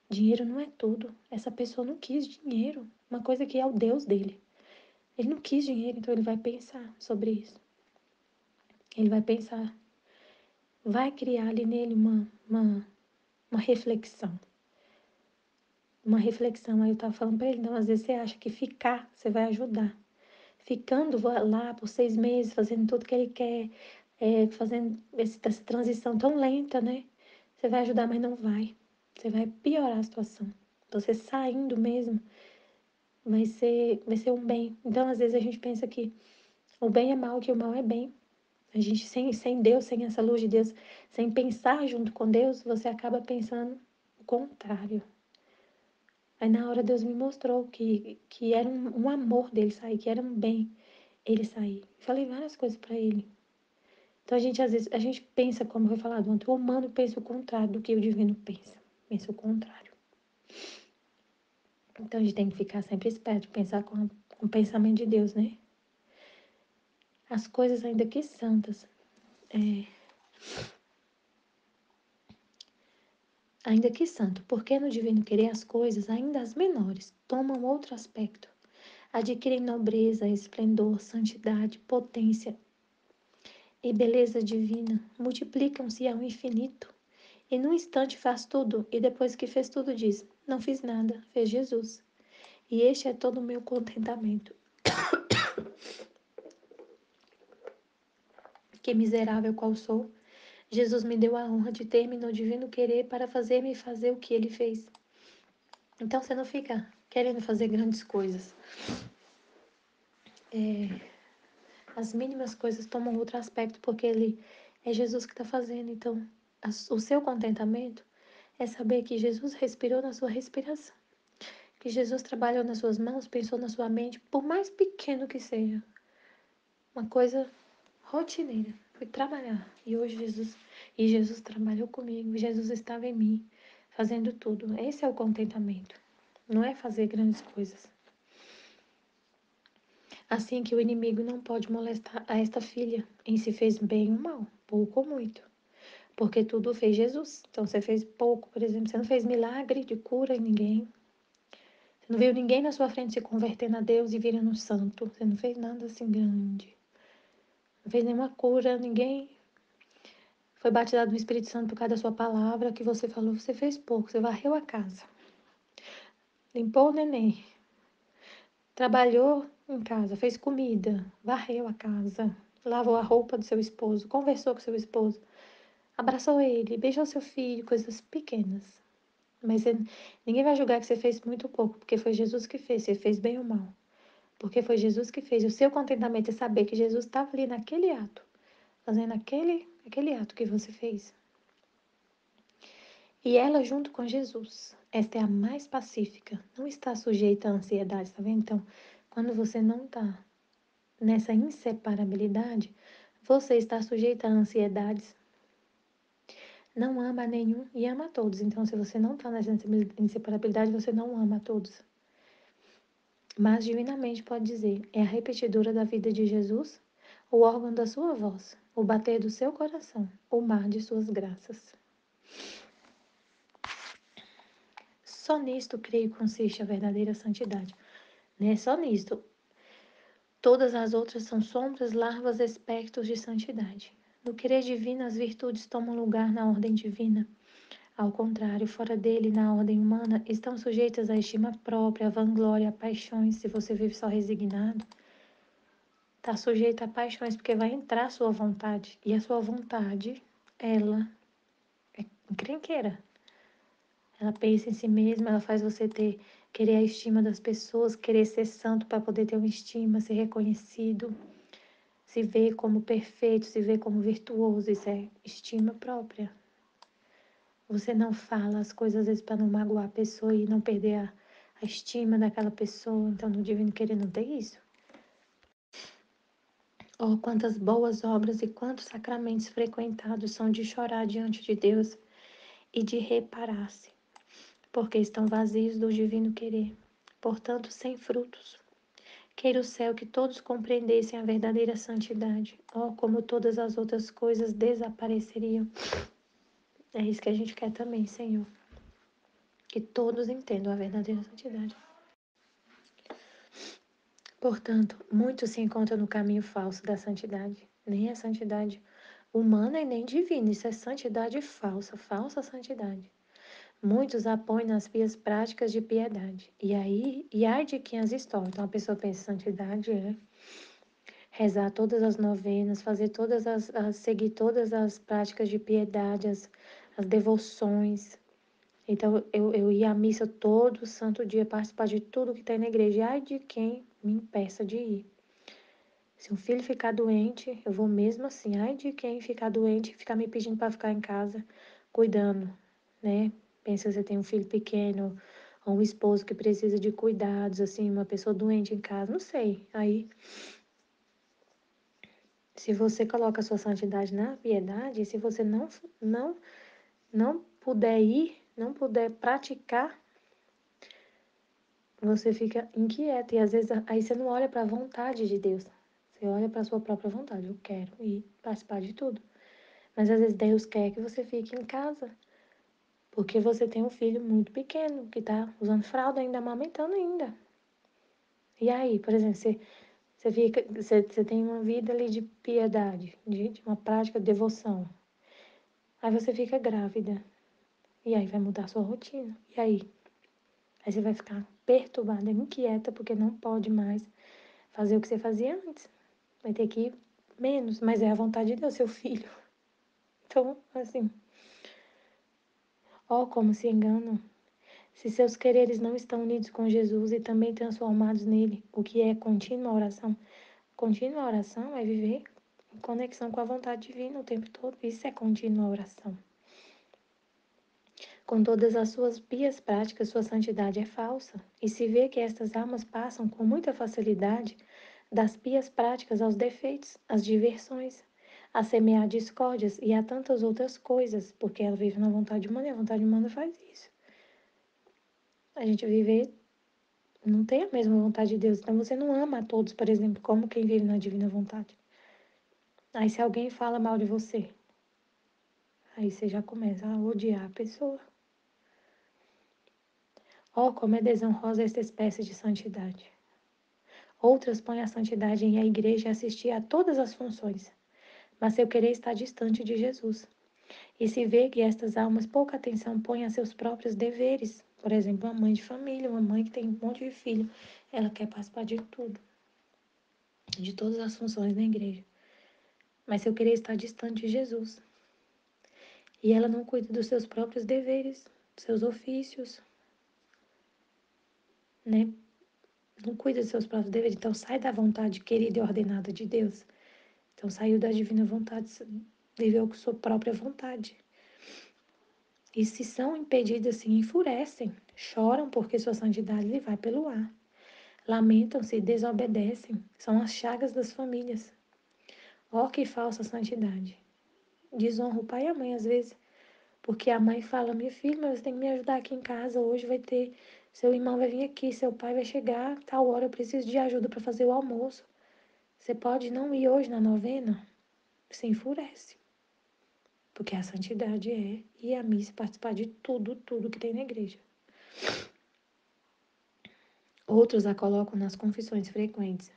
dinheiro não é tudo. Essa pessoa não quis dinheiro, uma coisa que é o Deus dele. Ele não quis dinheiro, então ele vai pensar sobre isso. Ele vai pensar, vai criar ali nele uma, uma, uma reflexão. Uma reflexão. Aí eu estava falando para ele, então às vezes você acha que ficar, você vai ajudar. Ficando lá por seis meses, fazendo tudo que ele quer, é, fazendo essa transição tão lenta, né? Você vai ajudar, mas não vai. Você vai piorar a situação. Você saindo mesmo vai ser, vai ser um bem. Então, às vezes, a gente pensa que o bem é mal, que o mal é bem. A gente, sem, sem Deus, sem essa luz de Deus, sem pensar junto com Deus, você acaba pensando o contrário. Aí na hora Deus me mostrou que, que era um, um amor dele sair, que era um bem ele sair. Falei várias coisas para ele. Então a gente às vezes a gente pensa, como foi falado ontem, o humano pensa o contrário do que o divino pensa. Pensa o contrário. Então a gente tem que ficar sempre esperto, pensar com, com o pensamento de Deus, né? As coisas ainda que santas, é, ainda que santo, porque no divino querer as coisas, ainda as menores, tomam outro aspecto, adquirem nobreza, esplendor, santidade, potência e beleza divina, multiplicam-se ao infinito, e num instante faz tudo, e depois que fez tudo diz, não fiz nada, fez Jesus. E este é todo o meu contentamento. Que miserável qual sou, Jesus me deu a honra de ter-me no divino querer para fazer-me fazer o que ele fez. Então você não fica querendo fazer grandes coisas. É, as mínimas coisas tomam outro aspecto, porque ele é Jesus que está fazendo. Então, a, o seu contentamento é saber que Jesus respirou na sua respiração. Que Jesus trabalhou nas suas mãos, pensou na sua mente, por mais pequeno que seja. Uma coisa rotineira. Fui trabalhar. E hoje Jesus, e Jesus trabalhou comigo. Jesus estava em mim, fazendo tudo. Esse é o contentamento. Não é fazer grandes coisas. Assim que o inimigo não pode molestar a esta filha em se fez bem ou mal, pouco ou muito. Porque tudo fez Jesus. Então você fez pouco, por exemplo, você não fez milagre de cura em ninguém. Você não viu ninguém na sua frente se convertendo a Deus e virando santo. Você não fez nada assim grande. Fez nenhuma cura, ninguém foi batizado no Espírito Santo por causa da sua palavra, que você falou, você fez pouco, você varreu a casa, limpou o neném, trabalhou em casa, fez comida, varreu a casa, lavou a roupa do seu esposo, conversou com seu esposo, abraçou ele, beijou seu filho, coisas pequenas. Mas você, ninguém vai julgar que você fez muito pouco, porque foi Jesus que fez, você fez bem ou mal. Porque foi Jesus que fez. O seu contentamento é saber que Jesus estava ali naquele ato, fazendo aquele aquele ato que você fez. E ela junto com Jesus. Esta é a mais pacífica, não está sujeita à ansiedade, tá vendo? Então, quando você não está nessa inseparabilidade, você está sujeita a ansiedades. Não ama nenhum e ama a todos. Então, se você não está nessa inseparabilidade, você não ama a todos. Mas divinamente pode dizer, é a repetidora da vida de Jesus, o órgão da sua voz, o bater do seu coração, o mar de suas graças. Só nisto, creio, consiste a verdadeira santidade. Né? Só nisto. Todas as outras são sombras, larvas, aspectos de santidade. No querer divino, as virtudes tomam lugar na ordem divina. Ao contrário, fora dele, na ordem humana, estão sujeitas à estima própria, à vanglória, a paixões, se você vive só resignado está sujeita a paixões, porque vai entrar a sua vontade. E a sua vontade, ela é encrenqueira. Ela pensa em si mesma, ela faz você ter querer a estima das pessoas, querer ser santo para poder ter uma estima, ser reconhecido, se ver como perfeito, se ver como virtuoso, isso é estima própria. Você não fala as coisas às vezes para não magoar a pessoa e não perder a, a estima daquela pessoa. Então, no divino querer não tem isso. Oh, quantas boas obras e quantos sacramentos frequentados são de chorar diante de Deus e de reparar-se, porque estão vazios do divino querer, portanto sem frutos. Queira o céu que todos compreendessem a verdadeira santidade. Oh, como todas as outras coisas desapareceriam. É isso que a gente quer também, Senhor. Que todos entendam a verdadeira santidade. Portanto, muitos se encontram no caminho falso da santidade. Nem a santidade humana e nem divina. Isso é santidade falsa, falsa santidade. Muitos apoiam nas pias práticas de piedade. E aí, e ai de quem as estoura. Então a pessoa pensa, santidade é rezar todas as novenas, fazer todas as, as seguir todas as práticas de piedade, as, as devoções, então, eu, eu ia à missa todo santo dia, participar de tudo que tem na igreja. Ai de quem me impeça de ir. Se um filho ficar doente, eu vou mesmo assim. Ai de quem ficar doente ficar me pedindo para ficar em casa, cuidando, né? Pensa você tem um filho pequeno, ou um esposo que precisa de cuidados, assim, uma pessoa doente em casa, não sei. Aí, se você coloca a sua santidade na piedade, se você não, não, não puder ir, não puder praticar, você fica inquieta. E às vezes aí você não olha para a vontade de Deus. Você olha para a sua própria vontade. Eu quero ir participar de tudo. Mas às vezes Deus quer que você fique em casa. Porque você tem um filho muito pequeno, que está usando fralda ainda, amamentando ainda. E aí, por exemplo, você, você, fica, você, você tem uma vida ali de piedade, de, de uma prática de devoção. Aí você fica grávida. E aí vai mudar sua rotina. E aí? Aí você vai ficar perturbada, inquieta, porque não pode mais fazer o que você fazia antes. Vai ter que ir menos, mas é a vontade de Deus, seu filho. [LAUGHS] Então, assim. Ó, oh, como se enganam. Se seus quereres não estão unidos com Jesus e também transformados nele, o que é contínua oração? Contínua oração é viver em conexão com a vontade divina o tempo todo. Isso é contínua oração. Com todas as suas pias práticas, sua santidade é falsa, e se vê que estas almas passam com muita facilidade das pias práticas aos defeitos, às diversões, a semear discórdias e a tantas outras coisas, porque ela vive na vontade humana e a vontade humana faz isso. A gente vive não tem a mesma vontade de Deus, então você não ama a todos, por exemplo, como quem vive na divina vontade. Aí se alguém fala mal de você, aí você já começa a odiar a pessoa. Oh, como é desonrosa esta espécie de santidade. Outras põem a santidade em a igreja assistir a todas as funções, mas seu querer está distante de Jesus. E se vê que estas almas pouca atenção põem a seus próprios deveres. Por exemplo, uma mãe de família, uma mãe que tem um monte de filho, ela quer participar de tudo, de todas as funções da igreja. Mas eu querer estar distante de Jesus, e ela não cuida dos seus próprios deveres, dos seus ofícios, né? Não cuida dos seus próprios deveres, então sai da vontade querida e ordenada de Deus. Então saiu da divina vontade, viveu com sua própria vontade. E se são impedidas, se enfurecem, choram porque sua santidade lhe vai pelo ar. Lamentam-se desobedecem, são as chagas das famílias. Ó, que falsa santidade! Desonra o pai e a mãe às vezes, porque a mãe fala: Meu filho, mas você tem que me ajudar aqui em casa. Hoje vai ter. Seu irmão vai vir aqui, seu pai vai chegar, tal hora eu preciso de ajuda para fazer o almoço. Você pode não ir hoje na novena? Se enfurece. Porque a santidade é ir à missa e participar de tudo, tudo que tem na igreja. Outros a colocam nas confissões frequentes.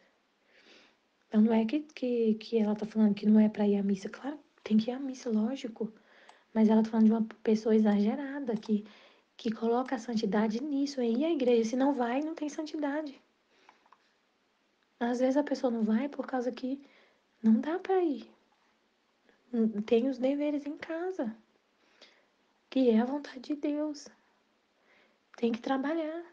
Então não é que, que, que ela tá falando que não é para ir à missa. Claro, tem que ir à missa, lógico. Mas ela tá falando de uma pessoa exagerada que, que coloca a santidade nisso, ir à igreja. Se não vai, não tem santidade. Às vezes a pessoa não vai por causa que não dá para ir. Tem os deveres em casa, que é a vontade de Deus. Tem que trabalhar.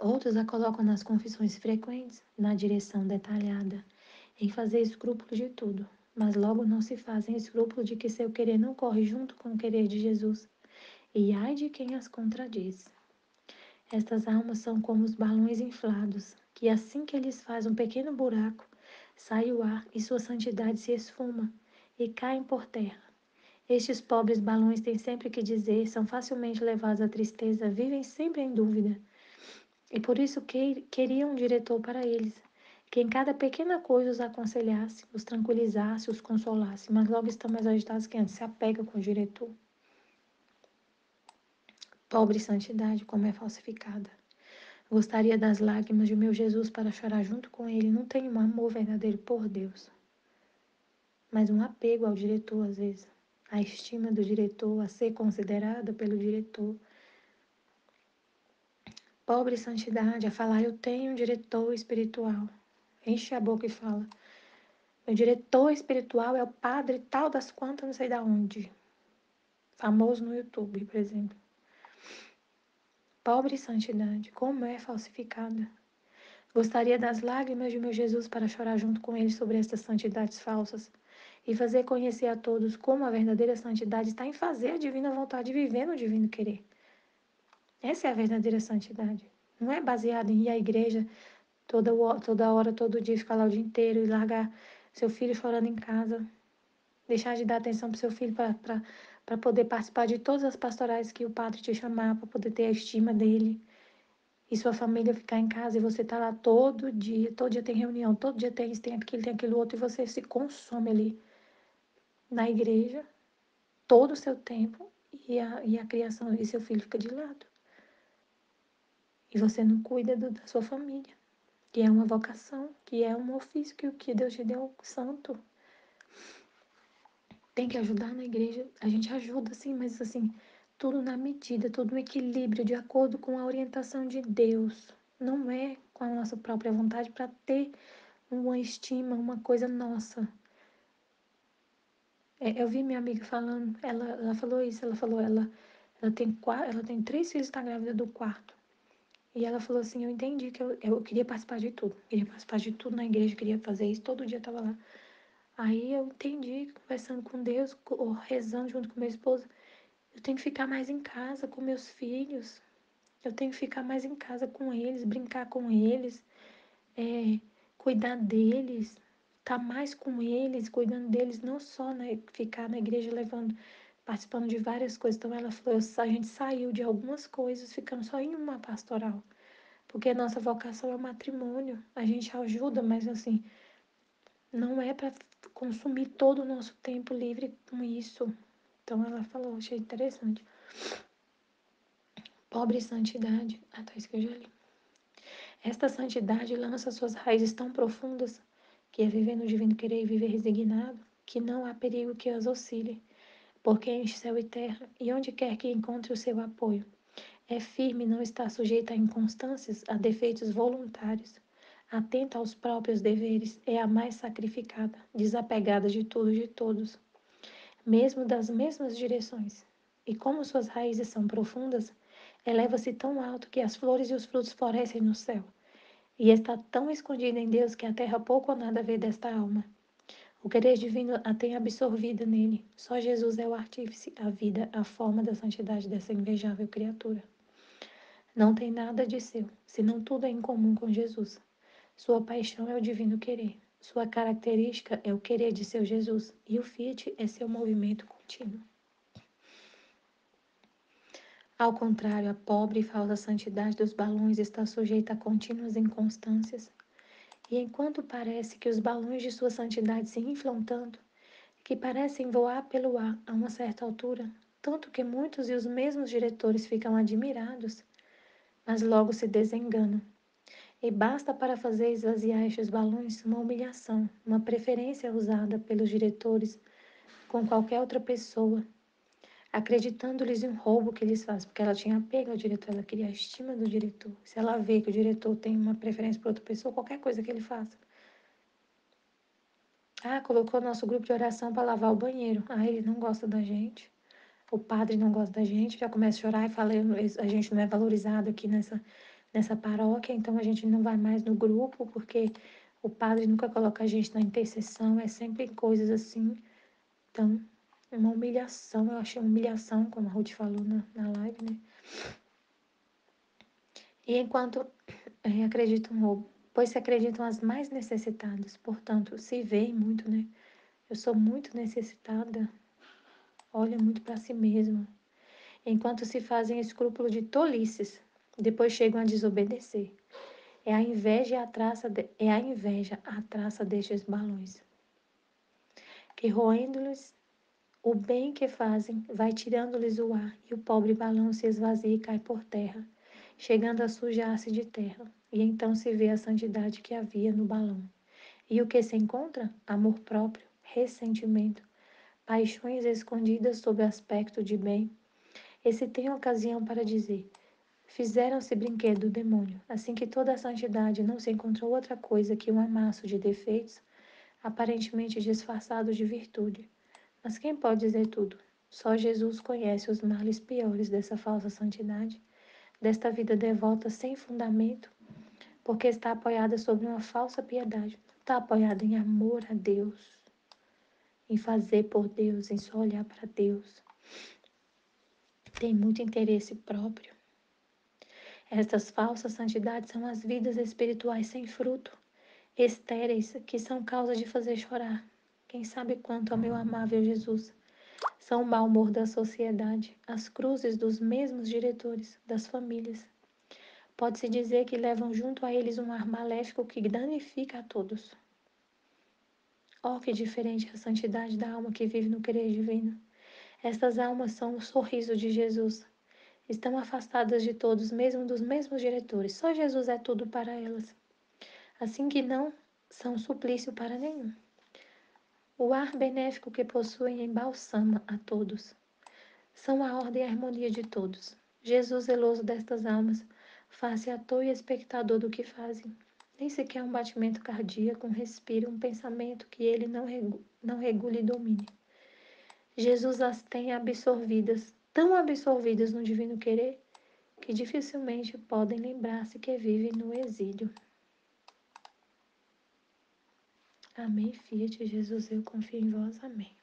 Outros a colocam nas confissões frequentes, na direção detalhada, em fazer escrúpulo de tudo, mas logo não se fazem escrúpulo de que seu querer não corre junto com o querer de Jesus. E ai de quem as contradiz. Estas almas são como os balões inflados, que assim que eles faz um pequeno buraco, sai o ar e sua santidade se esfuma e caem por terra. Estes pobres balões têm sempre que dizer, são facilmente levados à tristeza, vivem sempre em dúvida. E por isso que, queriam um diretor para eles, que em cada pequena coisa os aconselhasse, os tranquilizasse, os consolasse, mas logo estão mais agitados que antes, se apega com o diretor. Pobre santidade, como é falsificada. Gostaria das lágrimas de meu Jesus para chorar junto com ele. Não tenho um amor verdadeiro por Deus, mas um apego ao diretor, às vezes. A estima do diretor, a ser considerada pelo diretor. Pobre santidade, a falar: Eu tenho um diretor espiritual. Enche a boca e fala. Meu diretor espiritual é o padre tal das quantas, não sei da onde. Famoso no YouTube, por exemplo. Pobre santidade, como é falsificada. Gostaria das lágrimas de meu Jesus para chorar junto com ele sobre estas santidades falsas e fazer conhecer a todos como a verdadeira santidade está em fazer a divina vontade e viver no divino querer. Essa é a verdadeira santidade. Não é baseada em ir à igreja toda, toda hora, todo dia, ficar lá o dia inteiro e largar seu filho chorando em casa. Deixar de dar atenção para seu filho para poder participar de todas as pastorais que o padre te chamar, para poder ter a estima dele. E sua família ficar em casa e você tá lá todo dia, todo dia tem reunião, todo dia tem isso, tem aquilo, tem aquilo outro, e você se consome ali na igreja, todo o seu tempo, e a, e a criação e seu filho fica de lado. E você não cuida do, da sua família, que é uma vocação, que é um ofício que o que Deus te deu santo tem que ajudar na igreja, a gente ajuda sim, mas assim, tudo na medida, tudo no equilíbrio, de acordo com a orientação de Deus. Não é com a nossa própria vontade para ter uma estima, uma coisa nossa. É, eu vi minha amiga falando, ela, ela falou isso, ela falou, ela, ela tem ela tem três filhos, está grávida do quarto. E ela falou assim, eu entendi que eu, eu queria participar de tudo, queria participar de tudo na igreja, queria fazer isso, todo dia eu tava lá. Aí eu entendi, conversando com Deus, rezando junto com meu esposo, eu tenho que ficar mais em casa com meus filhos. Eu tenho que ficar mais em casa com eles, brincar com eles, é, cuidar deles, estar tá mais com eles, cuidando deles, não só né, ficar na igreja levando, participando de várias coisas. Então ela falou, a gente saiu de algumas coisas, ficando só em uma pastoral. Porque a nossa vocação é o matrimônio. A gente ajuda, mas assim, não é para consumir todo o nosso tempo livre com isso. Então ela falou, achei interessante. Pobre santidade. Ah, tá, isso que eu já li. Esta santidade lança suas raízes tão profundas que é viver no divino querer e viver resignado, que não há perigo que as oscile, porque enche céu e terra, e onde quer que encontre o seu apoio. É firme, não está sujeita a inconstâncias, a defeitos voluntários. Atenta aos próprios deveres, é a mais sacrificada, desapegada de tudo e de todos, mesmo das mesmas direções. E como suas raízes são profundas, eleva-se tão alto que as flores e os frutos florescem no céu. E está tão escondida em Deus que a terra pouco ou nada vê desta alma. O querer divino a tem absorvida nele. Só Jesus é o artífice, a vida, a forma da santidade dessa invejável criatura. Não tem nada de seu, senão tudo é em comum com Jesus. Sua paixão é o divino querer. Sua característica é o querer de seu Jesus. E o Fiat é seu movimento contínuo. Ao contrário, a pobre e falsa santidade dos balões está sujeita a contínuas inconstâncias. E enquanto parece que os balões de sua santidade se inflam tanto, que parecem voar pelo ar a uma certa altura, tanto que muitos e os mesmos diretores ficam admirados, mas logo se desenganam. E basta para fazer esvaziar estes balões uma humilhação, uma preferência usada pelos diretores com qualquer outra pessoa acreditando-lhes em um roubo que eles fazem, porque ela tinha apego ao diretor, ela queria a estima do diretor. Se ela vê que o diretor tem uma preferência por outra pessoa, qualquer coisa que ele faça. Ah, colocou nosso grupo de oração para lavar o banheiro. Ah, ele não gosta da gente. O padre não gosta da gente, já começa a chorar e fala: a gente não é valorizado aqui nessa, nessa paróquia, então a gente não vai mais no grupo, porque o padre nunca coloca a gente na intercessão, é sempre coisas assim. Então, uma humilhação, eu achei uma humilhação, como a Ruth falou na, na live, né? E enquanto é, acreditam roubo, pois se acreditam as mais necessitadas, portanto, se veem muito, né? Eu sou muito necessitada, olha muito para si mesmo. Enquanto se fazem escrúpulo de tolices, depois chegam a desobedecer. É a inveja a traça de, é a inveja a traça destes balões, que roendo-lhes o bem que fazem vai tirando-lhes o ar, e o pobre balão se esvazia e cai por terra, chegando a sujar-se de terra, e então se vê a santidade que havia no balão. E o que se encontra? Amor próprio, ressentimento, paixões escondidas sob aspecto de bem. Esse tem ocasião para dizer: Fizeram-se brinquedo do demônio, assim que toda a santidade não se encontrou outra coisa que um amasso de defeitos, aparentemente disfarçados de virtude. Mas quem pode dizer tudo? Só Jesus conhece os males piores dessa falsa santidade, desta vida devota sem fundamento, porque está apoiada sobre uma falsa piedade. Está apoiada em amor a Deus, em fazer por Deus, em só olhar para Deus. Tem muito interesse próprio. Estas falsas santidades são as vidas espirituais sem fruto, estéreis, que são causa de fazer chorar, quem sabe quanto ao meu amável Jesus. São o mau humor da sociedade, as cruzes dos mesmos diretores, das famílias. Pode-se dizer que levam junto a eles um ar maléfico que danifica a todos. Oh, que diferente a santidade da alma que vive no querer divino. Estas almas são o sorriso de Jesus. Estão afastadas de todos, mesmo dos mesmos diretores. Só Jesus é tudo para elas. Assim que não são suplício para nenhum. O ar benéfico que possuem embalsama a todos. São a ordem e a harmonia de todos. Jesus, zeloso destas almas, faz-se ator e espectador do que fazem. Nem sequer um batimento cardíaco, um respiro, um pensamento que ele não, regu não regule e domine. Jesus as tem absorvidas, tão absorvidas no divino querer, que dificilmente podem lembrar-se que vivem no exílio. Amém, Fiat Jesus, eu confio em vós. Amém.